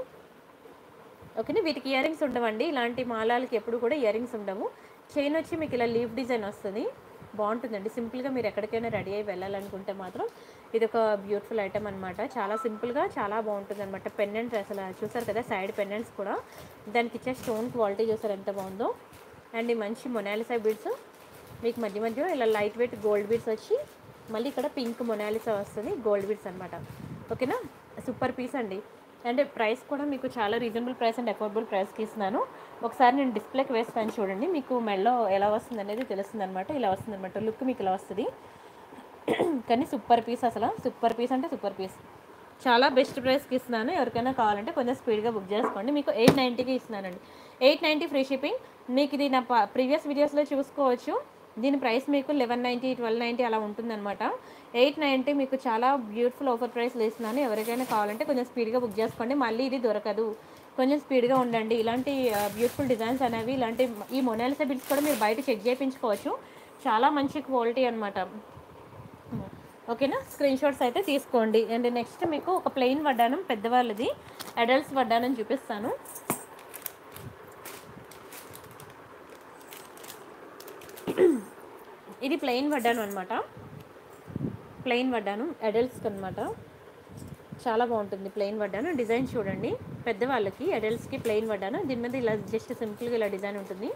ఓకేనా? వీటికి ఇయర్ రింగ్స్ ఉండవండి. ఇలాంటి మాలాలకి ఎప్పుడు కూడా ఇయర్ రింగ్స్ ఉండవు. చైన్ వచ్చి మీకు ఇలా లీఫ్ డిజైన్ వస్తుంది. బాగుంటుందండి. సింపుల్గా మీరు ఎక్కడికైనా రెడీ అయ్యి వెళ్ళాలనుకుంటే మాత్రం ఇది ఒక బ్యూటిఫుల్ ఐటమ్ అనమాట చాలా సింపుల్గా చాలా బాగుంటుంది అనమాట పెండెంట్స్ అసలు చూసారు కదా సైడ్ పెండెంట్స్ కూడా. దానికి ఇచ్చే స్టోన్ క్వాలిటీ చూసారు ఎంత బాగుందో. అండ్ ఈ మంచి మొనాలిసా బీడ్స్ మీకు మధ్య మధ్యలో ఇలా లైట్ వెయిట్ గోల్డ్ బీడ్స్ వచ్చి మళ్ళీ ఇక్కడ పింక్ మొనాలిసా వస్తుంది. గోల్డ్ బీడ్స్ అనమాట ఓకేనా? సూపర్ పీస్ అండి. అంటే ప్రైస్ కూడా మీకు చాలా రీజనబుల్ ప్రైస్ అండ్ అఫోర్డబుల్ ప్రైస్కి ఇస్తున్నాను ఒకసారి నేను డిస్ప్లేకి వేస్తాను చూడండి. మీకు మెడలో ఎలా వస్తుంది అనేది తెలుస్తుంది అనమాట ఇలా వస్తుంది అనమాట లుక్ మీకు ఇలా వస్తుంది. కానీ సూపర్ పీస్ అసలు. సూపర్ పీస్ అంటే సూపర్ పీస్. చాలా బెస్ట్ ప్రైస్కి ఇస్తున్నాను ఎవరికైనా కావాలంటే కొంచెం స్పీడ్గా బుక్ చేసుకోండి. మీకు ఎయిట్ నైంటీకి ఇస్తున్నానండి. Eight ninety free shipping. మీకు ఇది నా ప్రీవియస్ వీడియోస్లో చూసుకోవచ్చు. దీని ప్రైస్ మీకు లెవెన్ నైంటీ ట్వెల్వ్ నైంటీ అలా ఉంటుందన్నమాట. ఎయిట్ నైంటీ మీకు చాలా బ్యూటిఫుల్ ఆఫర్ ప్రైస్ ఇస్తున్నాను ఎవరికైనా కావాలంటే కొంచెం స్పీడ్గా బుక్ చేసుకోండి. మళ్ళీ ఇది దొరకదు. కొంచెం స్పీడ్గా ఉండండి. ఇలాంటి బ్యూటిఫుల్ డిజైన్స్ అనేవి ఇలాంటి ఈ మొనాలిసా బిల్స్ కూడా మీరు బయట చెక్ చేయించుకోవచ్చు. చాలా మంచి క్వాలిటీ అనమాట ఓకేనా? స్క్రీన్ షాట్స్ అయితే తీసుకోండి. అండ్ నెక్స్ట్ మీకు ఒక ప్లెయిన్ వడ్డానం పెద్దవాళ్ళది. అడల్ట్స్ వడ్డానం చూపిస్తాను. ఇది ప్లెయిన్ వడ్డానం అనమాట ప్లెయిన్ పడ్డాను అడల్ట్స్కి అనమాట చాలా బాగుంటుంది ప్లెయిన్ పడ్డాను డిజైన్ చూడండి. పెద్దవాళ్ళకి అడల్ట్స్కి ప్లెయిన్ పడ్డాను దీని మీద ఇలా జస్ట్ సింపుల్గా ఇలా డిజైన్ ఉంటుంది.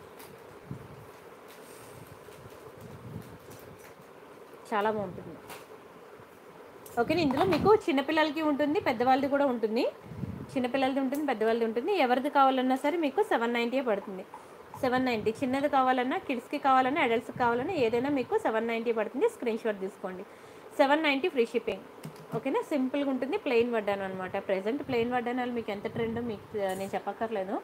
చాలా బాగుంటుంది. ఓకే ఇందులో మీకు చిన్నపిల్లలకి ఉంటుంది పెద్దవాళ్ళది కూడా ఉంటుంది. చిన్నపిల్లలది ఉంటుంది పెద్దవాళ్ళది ఉంటుంది. ఎవరిది కావాలన్నా సరే మీకు సెవెన్ నైంటీ పడుతుంది. సెవెన్ నైంటీ చిన్నది కావాలన్నా కిడ్స్కి కావాలన్నా అడల్ట్స్కి కావాలన్నా ఏదైనా మీకు సెవెన్ నైంటీ పడుతుంది. స్క్రీన్ షాట్ తీసుకోండి. Seven ninety free shipping. ఓకేనా? సింపుల్గా ఉంటుంది ప్లెయిన్ వడ్డాను అనమాట ప్రెసెంట్ ప్లెయిన్ వడ్డానాలు మీకు ఎంత ట్రెండ్ మీకు నేను చెప్పక్కర్లేదు.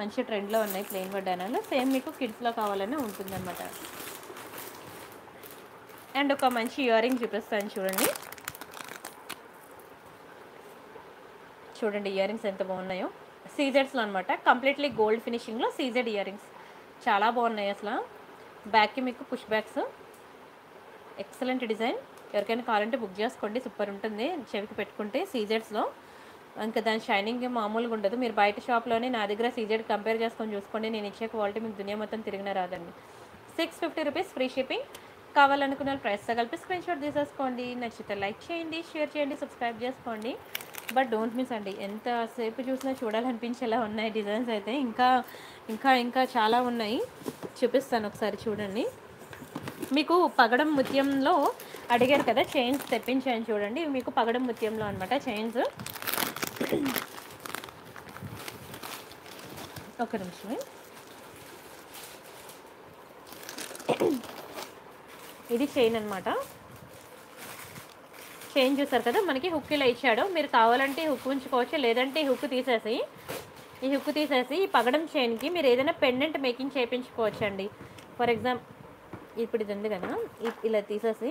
మంచి ట్రెండ్లో ఉన్నాయి ప్లెయిన్ వడ్డానాలు. సేమ్ మీకు కిడ్స్లో కావాలనే ఉంటుంది అనమాట అండ్ ఒక మంచి ఇయర్ రింగ్ చూపిస్తాను చూడండి. చూడండి ఇయర్ రింగ్స్ ఎంత బాగున్నాయో. సీజెడ్స్లో అనమాట కంప్లీట్లీ గోల్డ్ ఫినిషింగ్లో సీజెడ్ ఇయర్ రింగ్స్ చాలా బాగున్నాయి అసలు. బ్యాక్కి మీకు పుష్ బ్యాక్స్. Excellent design. ఎవరికైనా కావాలంటే బుక్ చేసుకోండి. సూపర్ ఉంటుంది. చెవికి పెట్టుకుంటే సీజెడ్స్లో ఇంకా దాని షైనింగ్ మామూలుగా ఉండదు. మీరు బయట షాప్లోనే నా దగ్గర సీజెడ్ కంపేర్ చేసుకొని చూసుకోండి. నేను ఇచ్చే క్వాలిటీ మీకు దునియా మొత్తం తిరిగిన రాదండి. Six fifty rupees free shipping కావాలనుకున్న వాళ్ళు ప్రైస్తో కలిపి స్క్రీన్ షాట్ తీసేసుకోండి. నచ్చితే లైక్ చేయండి షేర్ చేయండి సబ్స్క్రైబ్ చేసుకోండి. బట్ డోంట్ మిస్ అండి. ఎంతసేపు చూసినా చూడాలనిపించేలా ఉన్నాయి డిజైన్స్ అయితే. ఇంకా ఇంకా ఇంకా చాలా ఉన్నాయి. చూపిస్తాను ఒకసారి చూడండి. మీకు పగడం ముత్యంలో అడిగారు కదా చైన్స్ తెప్పించాను చూడండి. మీకు పగడం ముత్యంలో అనమాట చైన్స్ ఒక నిమిషమే ఇది చైన్ అనమాట చైన్ చూసారు కదా మనకి హుక్ ఇలా ఇచ్చాడు. మీరు కావాలంటే హుక్ ఉంచుకోవచ్చు లేదంటే ఈ హుక్ తీసేసి ఈ హుక్ తీసేసి ఈ పగడం చైన్కి మీరు ఏదైనా పెండెంట్ మేకింగ్ చేయించుకోవచ్చు అండి ఫర్ ఎగ్జాంపుల్ ఇప్పుడు ఇది ఉంది కదా ఇలా తీసేసి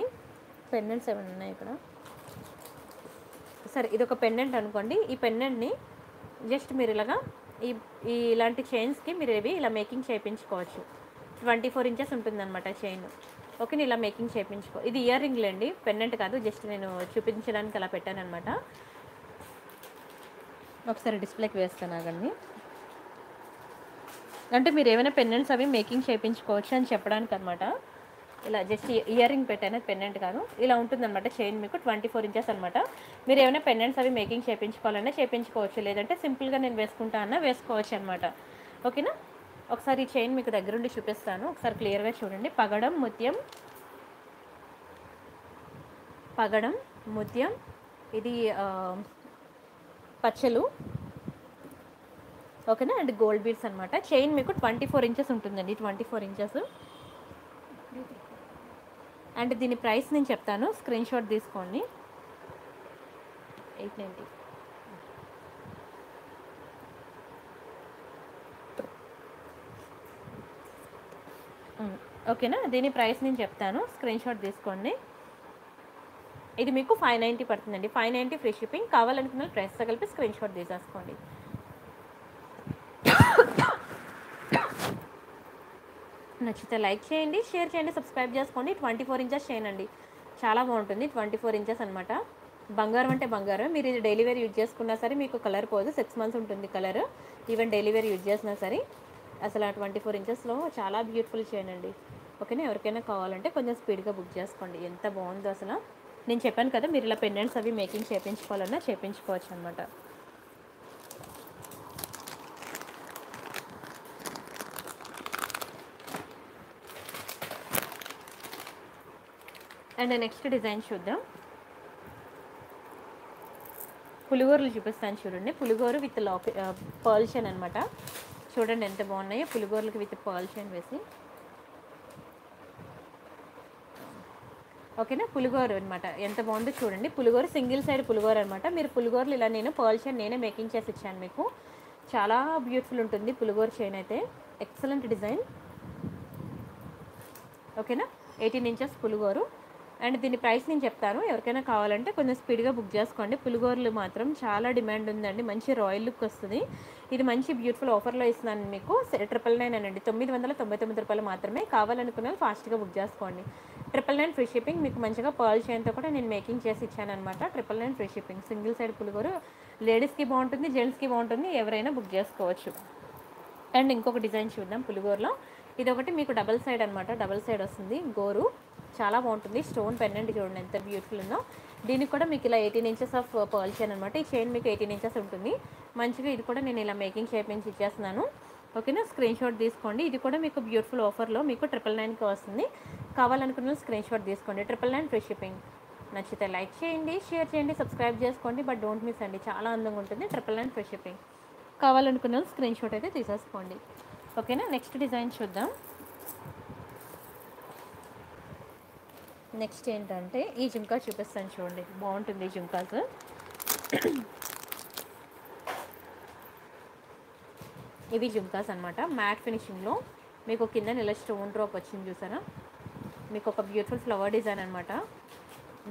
పెండెంట్స్ ఏమైనా ఉన్నాయి ఇక్కడ? సరే ఇది ఒక పెండెంట్ అనుకోండి. ఈ పెండెంట్ని జస్ట్ మీరు ఇలాగా ఈ ఈ ఇలాంటి చైన్స్కి మీరు ఇవి ఇలా మేకింగ్ చేయించుకోవచ్చు. ట్వంటీ ఫోర్ ఇంచెస్ ఉంటుందన్నమాట చైన్. ఓకే ఇలా మేకింగ్ చేయించుకో ఇది ఇయర్ రింగ్లు అండి. పెండెంట్ కాదు. జస్ట్ నేను చూపించడానికి అలా పెట్టాను అనమాట ఒకసారి డిస్ప్లేకి వేస్తాను ఆగండి. అంటే మీరు ఏమైనా పెండెంట్స్ అవి మేకింగ్ చేయించుకోవచ్చు అని చెప్పడానికి అనమాట ఇలా జస్ట్ ఇయర్ రింగ్ పెట్టాను పెండెంట్ గాను. ఇలా ఉంటుందన్నమాట చైన్ మీకు ట్వంటీ ఫోర్ ఇంచెస్ అనమాట మీరు ఏమైనా పెండెంట్స్ అవి మేకింగ్ చేయించుకోవాలన్నా చేయించుకోవచ్చు లేదంటే సింపుల్గా నేను వేసుకుంటా అన్నా వేసుకోవచ్చు అనమాట ఓకేనా? ఒకసారి ఈ చైన్ మీకు దగ్గరుండి చూపిస్తాను. ఒకసారి క్లియర్గా చూడండి. పగడం ముత్యం. పగడం ముత్యం. ఇది పచ్చలు. ఓకేనా? అండ్ గోల్డ్ బీడ్స్ అనమాట చైన్ మీకు ట్వంటీ ఫోర్ ఇంచెస్ ఉంటుందండి. ట్వంటీ ఫోర్ ఇంచెస్ అండ్ దీని ప్రైస్ నేను చెప్తాను. స్క్రీన్ షాట్ తీసుకోండి. ఎయిట్ నైంటీ ఓకేనా? దీని ప్రైస్ నేను చెప్తాను. స్క్రీన్ షాట్ తీసుకోండి. ఇది మీకు ఫైవ్ నైంటీ పడుతుందండి. Five ninety free shipping. కావాలనుకున్న ప్రైస్తో కలిపి స్క్రీన్ షాట్ తీసేసుకోండి. నచ్చితే లైక్ చేయండి షేర్ చేయండి సబ్స్క్రైబ్ చేసుకోండి. ట్వంటీ ఫోర్ ఇంచెస్ చేయండి చాలా బాగుంటుంది ట్వంటీ ఫోర్ ఇంచెస్ అనమాట బంగారం అంటే బంగారం. మీరు ఇది డైలీ వేర్ యూజ్ చేసుకున్నా సరే మీకు కలర్ పోదు. సిక్స్ మంత్స్ ఉంటుంది colour even daily wear use చేసినా సరే అసలు ఆ ట్వంటీ ఫోర్ ఇంచెస్లో చాలా బ్యూటిఫుల్ చేయండి ఓకేనా? ఎవరికైనా కావాలంటే కొంచెం స్పీడ్గా బుక్ చేసుకోండి. ఎంత బాగుందో అసలు. నేను చెప్పాను కదా మీరు ఇలా పెండెంట్స్ అవి మేకింగ్ చేయించుకోవాలన్నా చేయించుకోవచ్చు అనమాట అండ్ నెక్స్ట్ డిజైన్ చూద్దాం. పులిగోరలు చూపిస్తాను చూడండి. పులిగోరు విత్ లాక్ పర్ల్ చైన్ అనమాట చూడండి ఎంత బాగున్నాయో. పులిగోరలకు విత్ పర్ల్ చైన్ వేసి. ఓకేనా? పులిగోరు అనమాట ఎంత బాగుందో చూడండి. పులిగోరు సింగిల్ సైడ్ పులిగోరు అనమాట మీరు పులిగోరలు ఇలా నేను పర్ల్ చైన్ నేనే మేకింగ్ చేసి ఇచ్చాను మీకు. చాలా బ్యూటిఫుల్ ఉంటుంది పులిగోరు చైన్ అయితే. Excellent design. ఓకేనా? ఎయిటీన్ ఇంచెస్ పులిగోరు అండ్ దీని ప్రైస్ నేను చెప్తాను. ఎవరికైనా కావాలంటే కొంచెం స్పీడ్గా బుక్ చేసుకోండి. పులిగోరలు మాత్రం చాలా డిమాండ్ ఉందండి. మంచి రాయల్ లుక్ వస్తుంది. ఇది మంచి బ్యూటిఫుల్ ఆఫర్లో ఇస్తున్నాను మీకు. ట్రిపుల్ నైన్ అనండి. తొమ్మిది వందల తొంభై తొమ్మిది రూపాయలు మాత్రమే కావాలనుకున్న ఫాస్ట్గా బుక్ చేసుకోండి. ట్రిపుల్ నైన్ ఫ్రీ షిప్పింగ్ మీకు మంచిగా పర్ల్ చైన్తో కూడా నేను మేకింగ్ చేసి ఇచ్చాను అనమాట triple nine free shipping. Single side పులిగోరు లేడీస్కి బాగుంటుంది జెంట్స్కి బాగుంటుంది. ఎవరైనా బుక్ చేసుకోవచ్చు. అండ్ ఇంకొక డిజైన్ చూద్దాం పులిగోరులో. ఇది ఒకటి మీకు డబల్ సైడ్ అనమాట డబల్ సైడ్ వస్తుంది గోరు. చాలా బాగుంటుంది. స్టోన్ పెండెంట్ చూడండి ఎంత బ్యూటిఫుల్ ఉందో. దీనికి కూడా మీకు ఇలా eighteen inches of pearl chain అనమాట ఈ చైన్ మీకు ఎయిటీన్ ఇంచెస్ ఉంటుంది. మంచిగా ఇది కూడా నేను ఇలా మేకింగ్ చేపించి ఇచ్చేస్తున్నాను. ఓకేనా? స్క్రీన్ షాట్ తీసుకోండి. ఇది కూడా మీకు బ్యూటిఫుల్ ఆఫర్లో మీకు ట్రిపుల్ నైన్కి వస్తుంది. కావాలనుకున్న స్క్రీన్ షాట్ తీసుకోండి. ట్రిపుల్ నైన్ ఫ్రీ షిప్పింగ్ నచ్చితే లైక్ చేయండి షేర్ చేయండి సబ్స్క్రైబ్ చేసుకోండి బట్ డోంట్ మిస్ అండి. చాలా అందంగా ఉంటుంది. ట్రిపుల్ నైన్ ఫ్రీ షిప్పింగ్ కావాలనుకున్న స్క్రీన్ షాట్ అయితే తీసేసుకోండి. ఓకేనా? నెక్స్ట్ డిజైన్ చూద్దాం. నెక్స్ట్ ఏంటంటే ఈ జుంకా చూపిస్తాను చూడండి. బాగుంటుంది ఈ జుంకాస్ ఇవి జుంకాస్ అనమాట మ్యాట్ ఫినిషింగ్లో మీకు కింద ఇలా స్టోన్ డ్రాప్ వచ్చింది చూసారా? మీకు ఒక బ్యూటిఫుల్ ఫ్లవర్ డిజైన్ అనమాట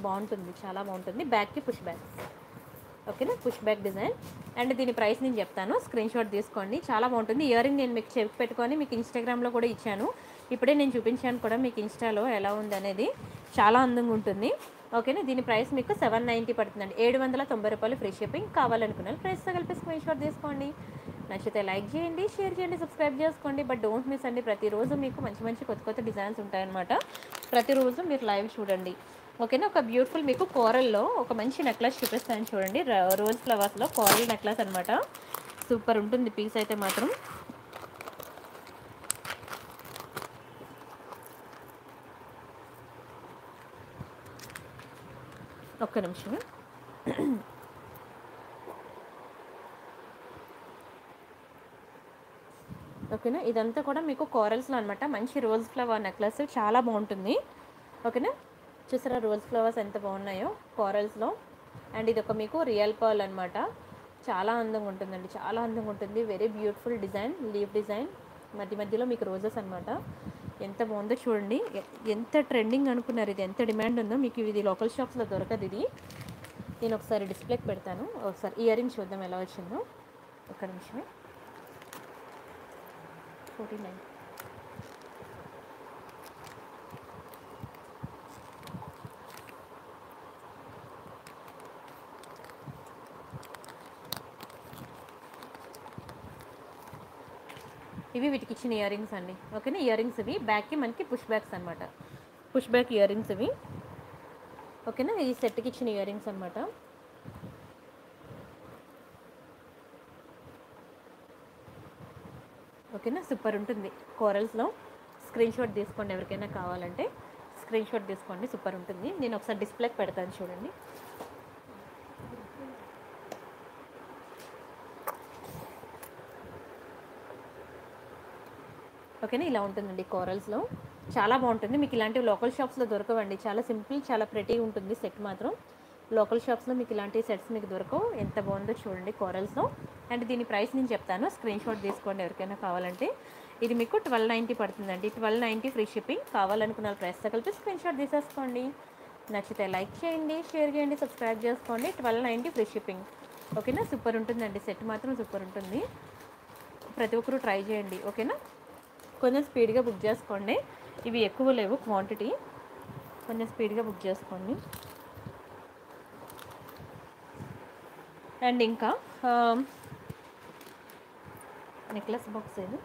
బాగుంటుంది చాలా బాగుంటుంది. బ్యాక్కి పుష్ బ్యాక్. ఓకేనా? Push back design. అండ్ దీని ప్రైస్ నేను చెప్తాను. స్క్రీన్ షాట్ తీసుకోండి. చాలా బాగుంటుంది. ఇయర్ రింగ్ నేను మీకు చెప్పి పెట్టుకొని మీకు ఇన్స్టాగ్రామ్లో కూడా ఇచ్చాను. ఇప్పుడే నేను చూపించాను కూడా మీకు ఇన్స్టాలో ఎలా ఉంది అనేది. చాలా అందంగా ఉంటుంది. ఓకేనా? దీని ప్రైస్ మీకు సెవెన్ నైంటీ పడుతుందండి. ఏడు వందల తొంభై రూపాయలు ఫ్రీ షిప్పింగ్ కావాలనుకున్నాను ప్రైస్తో కలిపి స్క్రీన్ షాట్ తీసుకోండి. నచ్చితే లైక్ చేయండి షేర్ చేయండి సబ్స్క్రైబ్ చేసుకోండి. బట్ డోంట్ మిస్ అండి ప్రతిరోజు మీకు మంచి మంచి కొత్త కొత్త డిజైన్స్ ఉంటాయన్నమాట. ప్రతిరోజు మీరు లైవ్ చూడండి. ఓకేనా? ఒక బ్యూటిఫుల్ మీకు కోరల్లో ఒక మంచి నెక్లెస్ చూపిస్తాను చూడండి. రోజ్ ఫ్లవర్స్లో కోరల్ నెక్లెస్ అనమాట సూపర్ ఉంటుంది. పీస్ అయితే మాత్రం. ఒక్క నిమిషం. ఓకేనా? ఇదంతా కూడా మీకు కోరల్స్లో అనమాట మంచి రోజ్ ఫ్లవర్ నెక్లెస్ చాలా బాగుంటుంది. ఓకేనా? చూసారా రోజ్ ఫ్లవర్స్ ఎంత బాగున్నాయో కోరల్స్లో అండ్ ఇది ఒక మీకు రియల్ పర్ల్ అనమాట చాలా అందంగా ఉంటుందండి. చాలా అందంగా ఉంటుంది. Very beautiful design leaf design మధ్య మధ్యలో మీకు రోజెస్ అనమాట ఎంత బాగుందో చూడండి. ఎంత ట్రెండింగ్ అనుకున్నారు ఇది ఎంత డిమాండ్ ఉందో మీకు ఇది లోకల్ షాప్స్లో దొరకదు ఇది. నేను ఒకసారి డిస్ప్లేకి పెడతాను. ఒకసారి ఇయర్ రింగ్ చూద్దాం ఎలా వచ్చిందో. ఒక నిమిషమే. Forty nine. ఇవి వీటికి ఇచ్చిన ఇయర్ రింగ్స్ అండి. ఓకేనా? ఇయర్ రింగ్స్ ఇవి. బ్యాక్కి మనకి పుష్ బ్యాక్స్ అనమాట పుష్ బ్యాక్ ఇయర్ రింగ్స్ ఇవి. ఓకేనా? ఈ సెట్కి ఇచ్చిన ఇయర్ రింగ్స్ అనమాట ఓకేనా? సూపర్ ఉంటుంది. కోరల్స్లో స్క్రీన్ షాట్ తీసుకోండి ఎవరికైనా కావాలంటే. స్క్రీన్ షాట్ తీసుకోండి. సూపర్ ఉంటుంది. నేను ఒకసారి డిస్ప్లేకి పెడతాను చూడండి. ఓకేనా? ఇలా ఉంటుందండి కోరల్స్లో చాలా బాగుంటుంది. మీకు ఇలాంటివి లోకల్ షాప్స్లో దొరకవండి. చాలా సింపుల్ చాలా ప్రెటీ ఉంటుంది సెట్ మాత్రం. లోకల్ షాప్స్లో మీకు ఇలాంటి సెట్స్ మీకు దొరకవు. ఎంత బాగుందో చూడండి కోరల్స్లో అండ్ దీని ప్రైస్ నేను చెప్తాను. స్క్రీన్ షాట్ తీసుకోండి ఎవరికైనా కావాలంటే. ఇది మీకు ట్వెల్వ్ నైంటీ పడుతుందండి. ట్వెల్వ్ నైంటీ ఫ్రీ షిప్పింగ్ కావాలనుకున్న ప్రైస్తో కలిపి స్క్రీన్ షాట్ తీసేసుకోండి. నచ్చితే లైక్ చేయండి షేర్ చేయండి సబ్స్క్రైబ్ చేసుకోండి. ట్వెల్వ్ నైంటీ ఫ్రీ షిప్పింగ్ ఓకేనా? సూపర్ ఉంటుందండి. సెట్ మాత్రం సూపర్ ఉంటుంది. ప్రతి ఒక్కరు ట్రై చేయండి. ఓకేనా? కొంచెం స్పీడ్గా బుక్ చేసుకోండి. ఇవి ఎక్కువ లేవు క్వాంటిటీ. కొంచెం స్పీడ్గా బుక్ చేసుకోండి. అండ్ ఇంకా నెక్లెస్ బాక్స్ ఏది?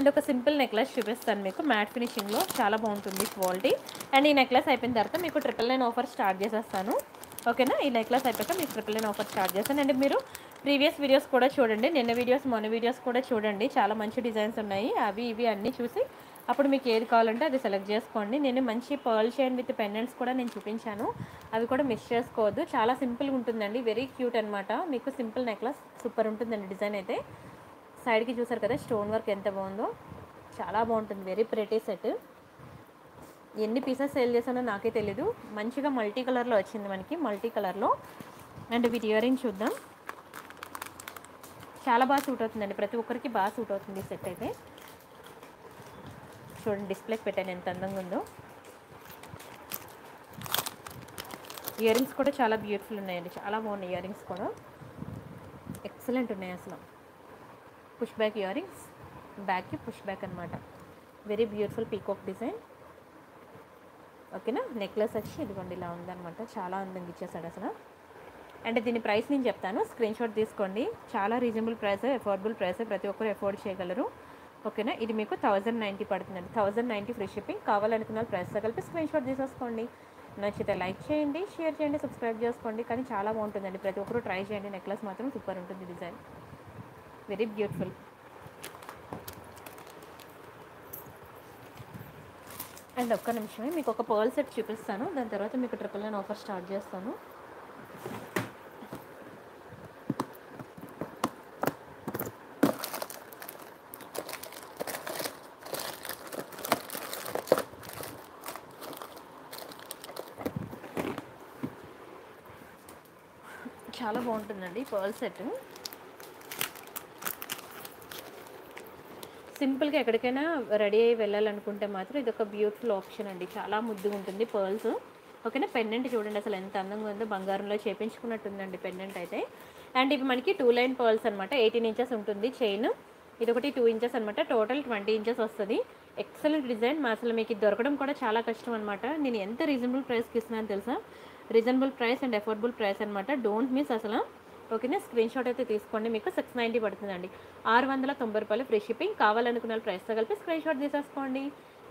అండ్ ఒక సింపుల్ నెక్లెస్ చూపిస్తాను మీకు. మ్యాట్ ఫినిషింగ్లో చాలా బాగుంటుంది క్వాలిటీ. అండ్ ఈ నెక్లెస్ అయిపోయిన తర్వాత మీకు ట్రిపుల్ నైన్ ఆఫర్ స్టార్ట్ చేసేస్తాను. ఓకేనా? ఈ నెక్లెస్ అయిపోయాక మీకు ట్రిపుల్ నైన్ ఆఫర్ స్టార్ట్ చేస్తాను. అండ్ మీరు ప్రీవియస్ వీడియోస్ కూడా చూడండి. నిన్న వీడియోస్ మొన్న వీడియోస్ కూడా చూడండి. చాలా మంచి డిజైన్స్ ఉన్నాయి. అవి ఇవి అన్నీ చూసి అప్పుడు మీకు ఏది కావాలంటే అది సెలెక్ట్ చేసుకోండి. నేను మంచి పర్ల్ చైన్ విత్ పెండెంట్స్ కూడా నేను చూపించాను. అవి కూడా మిస్ చేసుకోవద్దు. చాలా సింపుల్గా ఉంటుందండి. వెరీ క్యూట్ అనమాట మీకు సింపుల్ నెక్లెస్. సూపర్ ఉంటుందండి డిజైన్ అయితే. సైడ్కి చూసారు కదా స్టోన్ వర్క్ ఎంత బాగుందో. చాలా బాగుంటుంది వెరీ ప్రెటీ సెట్ ఎన్ని పీసెస్ సేల్ చేశానో నాకే తెలీదు. మంచిగా మల్టీ కలర్లో వచ్చింది మనకి మల్టీ కలర్లో అండ్ వీటి ఇయర్ రింగ్ చూద్దాం. చాలా బాగా సూట్ అవుతుందండి ప్రతి ఒక్కరికి బాగా సూట్ అవుతుంది సెట్ అయితే. చూడండి డిస్ప్లేకి పెట్టాను ఎంత అందంగా ఉందో. ఇయర్ రింగ్స్ కూడా చాలా బ్యూటిఫుల్ ఉన్నాయండి చాలా బాగున్నాయి ఇయర్ రింగ్స్ కూడా. ఎక్సలెంట్ ఉన్నాయి అసలు. పుష్ బ్యాక్ ఇయరింగ్స్ బ్యాక్కి పుష్ బ్యాక్ అనమాట వెరీ బ్యూటిఫుల్ పీకాక్ డిజైన్ ఓకేనా నెక్లెస్ వచ్చి ఇదిగోండి ఇలా ఉందన్నమాట. చాలా అందంగా ఇచ్చేసాడు అసలు. అంటే దీని ప్రైస్ నేను చెప్తాను. స్క్రీన్ షాట్ తీసుకోండి. చాలా రీజనబుల్ ప్రైస్ అఫోర్డబుల్ ప్రైస్ ప్రతి ఒక్కరు అఫోర్డ్ చేయగలరు. ఓకేనా ఇది మీకు థౌజండ్ నైంటీ పడుతుందండి. థౌజండ్ నైంటీ ఫ్రీ షిప్పింగ్ కావాలనుకున్న ప్రైస్ కలిపి స్క్రీన్ షాట్ తీసేసుకోండి. నచ్చితే లైక్ చేయండి షేర్ చేయండి సబ్స్క్రైబ్ చేసుకోండి. కానీ చాలా బాగుంటుందండి. ప్రతి ఒక్కరు ట్రై చేయండి. నెక్లెస్ మాత్రం సూపర్ ఉంటుంది డిజైన్ వెరీ బ్యూటిఫుల్. అండ్ ఒక్క నిమిషమే మీకు ఒక పర్ల్ సెట్ చూపిస్తాను. దాని తర్వాత మీకు ట్రిపుల్ నైన్ ఆఫర్ స్టార్ట్ చేస్తాను. చాలా బాగుంటుందండి పర్ల్ సెట్. సింపుల్గా ఎక్కడికైనా రెడీ అయ్యి వెళ్ళాలనుకుంటే మాత్రం ఇది ఒక బ్యూటిఫుల్ ఆప్షన్ అండి. చాలా ముద్దుగా ఉంటుంది. పర్ల్స్ ఓకేనా? పెండెంట్ చూడండి అసలు ఎంత అందంగా ఉందో. బంగారంలో చేపించుకున్నట్టుందండి పెండెంట్ అయితే. అండ్ ఇవి మనకి టూ లైన్ పర్ల్స్ అనమాట ఎయిటీన్ ఇంచెస్ ఉంటుంది చైన్. ఇది ఒకటి టూ ఇంచెస్ అనమాట టోటల్ ట్వంటీ ఇంచెస్ వస్తుంది. Excellent design. మా అసలు మీకు ఇది దొరకడం కూడా చాలా కష్టం అనమాట నేను ఎంత రీజనబుల్ ప్రైస్కి ఇస్తున్నాను తెలుసా? Reasonable price and affordable price అనమాట డోంట్ మిస్ అసలు. ఓకేనా? స్క్రీన్ షాట్ అయితే తీసుకోండి. మీకు సిక్స్ నైంటీ పడుతుందండి. ఆరు వందల తొంభై రూపాయలు ఫ్రీ షిప్పింగ్. కావాలనుకున్న ప్రైస్తో కలిపి స్క్రీన్ షాట్ తీసేసుకోండి.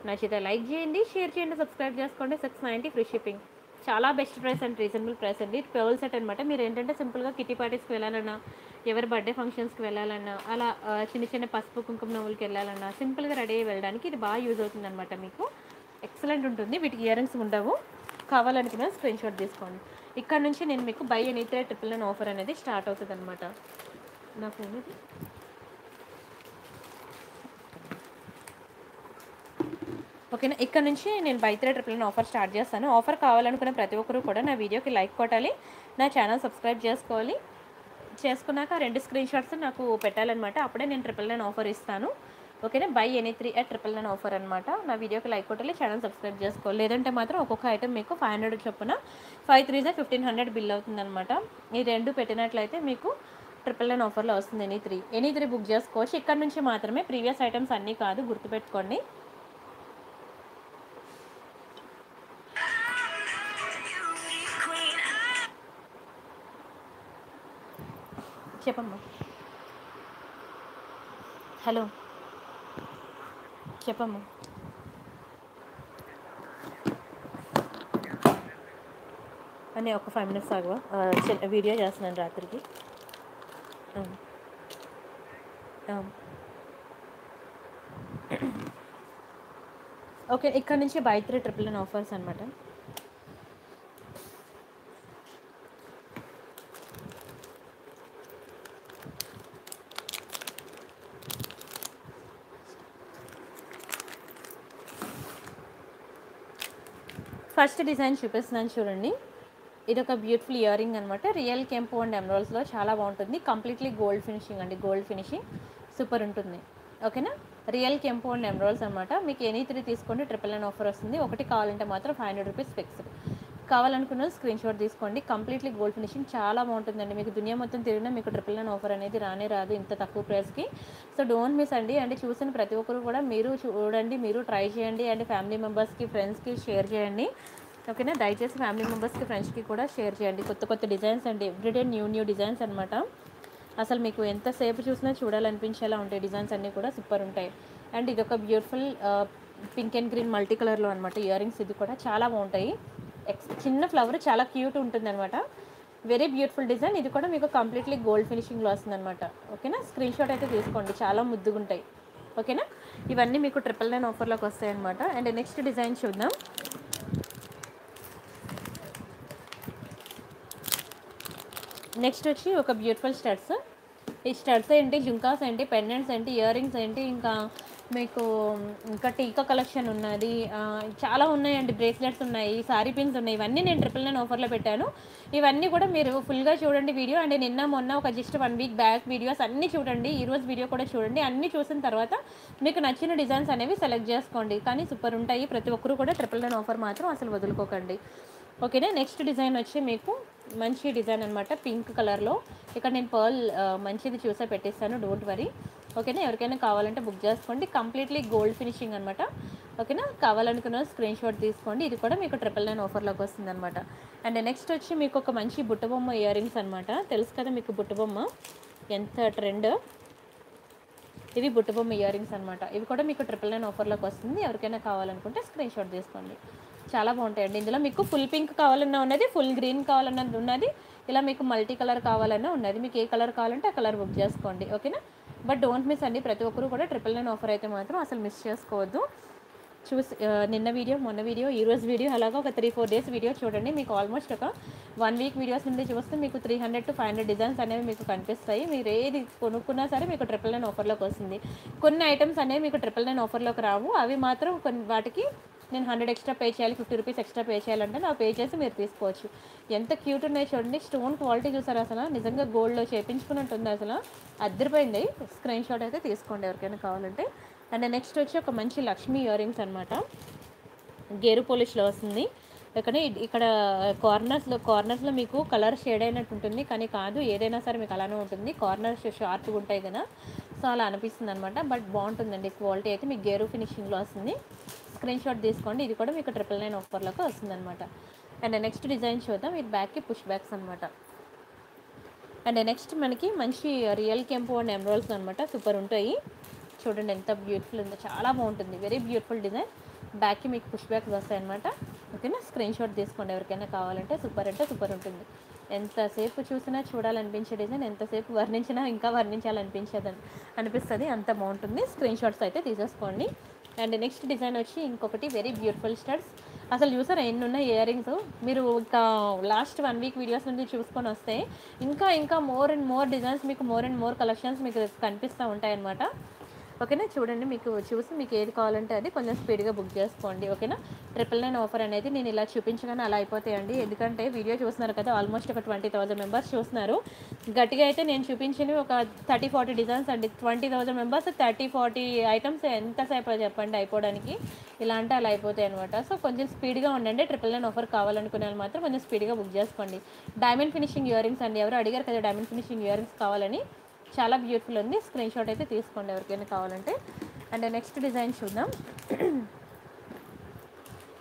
నచ్చితే లైక్ చేయండి షేర్ చేయండి సబ్స్క్రైబ్ చేసుకోండి. సిక్స్ నైంటీ ఫ్రీ షిప్పింగ్ చాలా best price and reasonable price అండి. పెవల్ సెట్ అనమాట మీరు ఏంటంటే సింపుల్గా కిటీ పార్టీస్కి వెళ్ళాలన్నా ఎవరి బర్త్డే ఫంక్షన్స్కి వెళ్ళాలన్నా అలా చిన్న చిన్న పసుపు కుంకుమ నవ్వులకి వెళ్ళాలన్నా సింపుల్గా రెడీ అయ్యి వెళ్ళడానికి ఇది బాగా యూజ్ అవుతుంది అనమాట మీకు. ఎక్సలెంట్ ఉంటుంది. వీటికి ఇయర్ రింగ్స్ ఉండవు. కావాలనుకున్న స్క్రీన్ షాట్ తీసుకోండి. ఇక్కడ నుంచి నేను మీకు buy any three triple nine offer అనేది స్టార్ట్ అవుతుంది అనమాట నా ఫోన్ ఇది ఓకేనా? ఇక్కడ నుంచి నేను buy three triple nine offer start చేస్తాను. ఆఫర్ కావాలనుకున్న ప్రతి ఒక్కరు కూడా నా వీడియోకి లైక్ కొట్టాలి. నా ఛానల్ సబ్స్క్రైబ్ చేసుకోవాలి. చేసుకున్నాక రెండు స్క్రీన్ షాట్స్ నాకు పెట్టాలన్నమాట. అప్పుడే నేను ట్రిపుల్ నైన్ ఆఫర్ ఇస్తాను. ఓకేనా? Buy any three at triple nine offer అనమాట నా వీడియోకి లైక్ కొట్టాలి ఛానల్ సబ్స్క్రైబ్ చేసుకోవాలి. లేదంటే మాత్రం ఒక్కొక్క ఐటమ్ మీకు ఫైవ్ హండ్రెడ్ చొప్పున ఫైవ్ త్రీ జా ఫిఫ్టీన్ హండ్రెడ్ బిల్ అవుతుందన్నమాట. ఈ రెండు పెట్టినట్లయితే మీకు ట్రిపుల్ నైన్ ఆఫర్లో వస్తుంది any three. Any three book చేసుకోవచ్చు. ఇక్కడ నుంచి మాత్రమే ప్రీవియస్ ఐటమ్స్ అన్నీ కాదు గుర్తుపెట్టుకోండి. చెప్పమ్మా. హలో. చెప్పమ్మా. అని ఒక ఫైవ్ మినిట్స్ ఆగవా చిన్న వీడియో చేస్తున్నాను రాత్రికి. ఓకే ఇక్కడ నుంచి buy three triple nine offers అనమాట ఫస్ట్ డిజైన్ చూపిస్తున్నాను చూడండి. ఇది ఒక బ్యూటిఫుల్ ఇయర్ రింగ్ అనమాట రియల్ కెంపు అండ్ ఎమరాల్స్లో చాలా బాగుంటుంది. కంప్లీట్లీ గోల్డ్ ఫినిషింగ్ అండి. గోల్డ్ ఫినిషింగ్ సూపర్ ఉంటుంది. ఓకేనా? రియల్ కెంపు అండ్ ఎమరాల్స్ అనమాట మీకు ఎనీ త్రీ తీసుకోండి. ట్రిపుల్ నైన్ ఆఫర్ వస్తుంది. ఒకటి కావాలంటే మాత్రం ఫైవ్ హండ్రెడ్ రూపీస్ ఫిక్స్డ్. కావాలనుకున్న స్క్రీన్ షాట్ తీసుకోండి. కంప్లీట్లీ గోల్డ్ ఫినిషింగ్ చాలా బాగుంటుందండి. మీకు దునియా మొత్తం తిరిగినా మీకు ట్రిపుల్ నైన్ ఆఫర్ అనేది రానే రాదు ఇంత తక్కువ ప్రైస్కి సో డోంట్ మిస్ అండి. అండ్ చూసిన ప్రతి ఒక్కరు కూడా మీరు చూడండి మీరు ట్రై చేయండి. అండ్ ఫ్యామిలీ మెంబర్స్కి ఫ్రెండ్స్కి షేర్ చేయండి. ఓకేనా దయచేసి ఫ్యామిలీ మెంబర్స్కి ఫ్రెండ్స్కి కూడా షేర్ చేయండి. కొత్త కొత్త డిజైన్స్ అండి. ఎవ్రీడే న్యూ న్యూ డిజైన్స్ అనమాట అసలు మీకు ఎంతసేపు చూసినా చూడాలనిపించేలా ఉంటాయి. డిజైన్స్ అన్నీ కూడా సూపర్ ఉంటాయి. అండ్ ఇది ఒక beautiful pink and green multi కలర్లో అనమాట ఇయర్ రింగ్స్ ఇది కూడా చాలా బాగుంటాయి. చిన్న ఫ్లవర్ చాలా క్యూట్ ఉంటుంది అనమాట వెరీ బ్యూటిఫుల్ డిజైన్ ఇది కూడా మీకు కంప్లీట్లీ గోల్డ్ ఫినిషింగ్లో వస్తుంది అనమాట ఓకేనా స్క్రీన్ షాట్ అయితే తీసుకోండి. చాలా ముద్దుగా ఉంటాయి ఓకేనా ఇవన్నీ మీకు ట్రిపుల్ నైన్ ఆఫర్లోకి వస్తాయి అనమాట అండ్ నెక్స్ట్ డిజైన్ చూద్దాం. నెక్స్ట్ వచ్చి ఒక బ్యూటిఫుల్ స్టడ్స్ ఈ స్టడ్స్ ఏంటి? జుంకాస్ ఏంటి? పెండెంట్స్ ఏంటి? ఇయర్ రింగ్స్ ఏంటి? ఇంకా మీకు ఇంకా టీకా కలెక్షన్ ఉన్నది. చాలా ఉన్నాయండి బ్రేస్లెట్స్ ఉన్నాయి సారీ పిన్స్ ఉన్నాయి. ఇవన్నీ నేను ట్రిపుల్ నైన్ ఆఫర్లో పెట్టాను. ఇవన్నీ కూడా మీరు ఫుల్గా చూడండి వీడియో. అండ్ నిన్న మొన్న ఒక just one week back videos అన్నీ చూడండి. ఈరోజు వీడియో కూడా చూడండి. అన్నీ చూసిన తర్వాత మీకు నచ్చిన డిజైన్స్ అనేవి సెలెక్ట్ చేసుకోండి. కానీ సూపర్ ఉంటాయి. ప్రతి ఒక్కరు కూడా ట్రిపుల్ నైన్ ఆఫర్ మాత్రం అసలు వదులుకోకండి. ఓకేనా? నెక్స్ట్ డిజైన్ వచ్చి మీకు మంచి డిజైన్ అనమాట పింక్ కలర్లో. ఇక్కడ నేను పర్ల్ మంచిది చూసే పెట్టేస్తాను. Don't worry. ఓకేనా? ఎవరికైనా కావాలంటే బుక్ చేసుకోండి. కంప్లీట్లీ గోల్డ్ ఫినిషింగ్ అనమాట ఓకేనా? కావాలనుకున్న స్క్రీన్ షాట్ తీసుకోండి. ఇది కూడా మీకు ట్రిపుల్ నైన్ ఆఫర్లోకి వస్తుంది అనమాట అండ్ నెక్స్ట్ వచ్చి మీకు ఒక మంచి బుట్టబొమ్మ ఇయర్ రింగ్స్ అనమాట తెలుసు కదా మీకు బుట్టబొమ్మ ఎంత ట్రెండ్ ఇవి బుట్టబొమ్మ ఇయర్ రింగ్స్ అనమాట ఇవి కూడా మీకు ట్రిపుల్ నైన్ ఆఫర్లోకి వస్తుంది. ఎవరికైనా కావాలనుకుంటే స్క్రీన్ షాట్ తీసుకోండి. చాలా బాగుంటాయండి. ఇందులో మీకు ఫుల్ పింక్ కావాలన్నా ఉన్నది ఫుల్ గ్రీన్ కావాలన్నది ఉన్నది ఇలా మీకు మల్టీ కలర్ కావాలన్నా ఉన్నది. మీకు ఏ కలర్ కావాలంటే ఆ కలర్ బుక్ చేసుకోండి. ఓకేనా? బట్ డోంట్ మిస్ అండి ప్రతి ఒక్కరు కూడా ట్రిపుల్ నైన్ ఆఫర్ అయితే మాత్రం అసలు మిస్ చేసుకోవద్దు. చూసి నిన్న వీడియో మొన్న వీడియో ఈరోజు వీడియో అలాగా ఒక త్రీ ఫోర్ డేస్ వీడియో చూడండి. మీకు ఆల్మోస్ట్ ఒక వన్ వీక్ వీడియోస్ నుండి చూస్తే మీకు three hundred to five hundred designs అనేవి మీకు కనిపిస్తాయి. మీరు ఏది కొనుక్కున్నా సరే మీకు ట్రిపుల్ నైన్ ఆఫర్లోకి వస్తుంది. కొన్ని ఐటమ్స్ అనేవి మీకు ట్రిపుల్ నైన్ ఆఫర్లోకి రావు. అవి మాత్రం కొన్ని వాటికి నేను హండ్రెడ్ ఎక్స్ట్రా పే చేయాలి ఫిఫ్టీ రూపీస్ ఎక్స్ట్రా పే చేయాలంటే నా పే చేసి మీరు తీసుకోవచ్చు. ఎంత క్యూట్ ఉన్నాయి చూడండి స్టోన్ క్వాలిటీ చూసారు అసలు. నిజంగా గోల్డ్లో చేపించుకున్నట్టుంది అసలు. అద్దరిపోయింది. స్క్రీన్ షాట్ అయితే తీసుకోండి ఎవరికైనా కావాలంటే. అండ్ నెక్స్ట్ వచ్చి ఒక మంచి లక్ష్మీ ఇయర్ రింగ్స్ అనమాట గేరు పోలిష్లో వస్తుంది. ఇక్కడ ఇక్కడ కార్నర్స్లో కార్నర్స్లో మీకు కలర్ షేడ్ అయినట్టు ఉంటుంది. కానీ కాదు ఏదైనా సరే మీకు అలానే ఉంటుంది. కార్నర్స్ షార్ప్గా ఉంటాయి కదా. సో అలా అనిపిస్తుంది అనమాట బట్ బాగుంటుందండి క్వాలిటీ అయితే. మీకు గేరు ఫినిషింగ్లో వస్తుంది. స్క్రీన్ షాట్ తీసుకోండి. ఇది కూడా మీకు ట్రిపుల్ నైన్ ఆఫర్లోకి వస్తుంది అనమాట అండ్ నెక్స్ట్ డిజైన్ చూద్దాం. ఇది బ్యాక్కి పుష్ బ్యాక్స్ అనమాట అండ్ నెక్స్ట్ మనకి మంచి రియల్ కెంపు అండ్ ఎమరాల్స్ అనమాట సూపర్ ఉంటాయి. చూడండి ఎంత బ్యూటిఫుల్ ఉందో. చాలా బాగుంటుంది. వెరీ బ్యూటిఫుల్ డిజైన్ బ్యాక్కి మీకు పుష్ బ్యాక్స్ వస్తాయి అనమాట ఓకేనా? స్క్రీన్ షాట్ తీసుకోండి. ఎవరికైనా కావాలంటే సూపర్ అంటే సూపర్ ఉంటుంది. ఎంతసేపు చూసినా చూడాలనిపించే డిజైన్ ఎంతసేపు వర్ణించినా ఇంకా వర్ణించాలనిపించేది. అనిపిస్తుంది. అంత బాగుంటుంది. స్క్రీన్ షాట్స్ అయితే తీసేసుకోండి. అండ్ నెక్స్ట్ డిజైన్ వచ్చి ఇంకొకటి వెరీ బ్యూటిఫుల్ స్టడ్స్ అసలు చూసారా ఎన్ని ఉన్నాయి ఇయర్ రింగ్స్ మీరు ఇంకా లాస్ట్ వన్ వీక్ వీడియోస్ నుండి చూసుకొని వస్తే ఇంకా ఇంకా మోర్ అండ్ మోర్ డిజైన్స్ మీకు మోర్ అండ్ మోర్ కలెక్షన్స్ మీకు కనిపిస్తూ ఉంటాయన్నమాట. ఓకేనా? చూడండి మీకు చూసి మీకు ఏది కావాలంటే అది కొంచెం స్పీడ్గా బుక్ చేసుకోండి ఓకేనా? ట్రిపుల్ నైన్ ఆఫర్ అనేది నేను ఇలా చూపించగానే అలా అయిపోతాయండి. ఎందుకంటే వీడియో చూస్తున్నారు కదా ఆల్మోస్ట్ ఒక ట్వంటీ థౌసండ్ మెంబర్స్ చూస్తున్నారు. గట్టిగా అయితే నేను చూపించినవి ఒక థర్టీ ఫార్టీ డిజైన్స్ అండి. Twenty thousand members thirty forty items ఎంతసేపు చెప్పండి అయిపోవడానికి. ఇలా అంటే అలా అయిపోతాయి అనమాట సో కొంచెం స్పీడ్గా ఉండండి. ట్రిపుల్ నైన్ ఆఫర్ కావాలనుకునే వాళ్ళు మాత్రం కొంచెం స్పీడ్గా బుక్ చేసుకోండి. డైమండ్ ఫినిషింగ్ ఇయర్ రింగ్స్ అండి. ఎవరు అడిగారు కదా డైమండ్ ఫినిషింగ్ ఇయర్ రింగ్స్ కావాలని? చాలా బ్యూటిఫుల్ ఉంది. స్క్రీన్ షాట్ అయితే తీసుకోండి ఎవరికైనా కావాలంటే. అండ్ నెక్స్ట్ డిజైన్ చూద్దాం.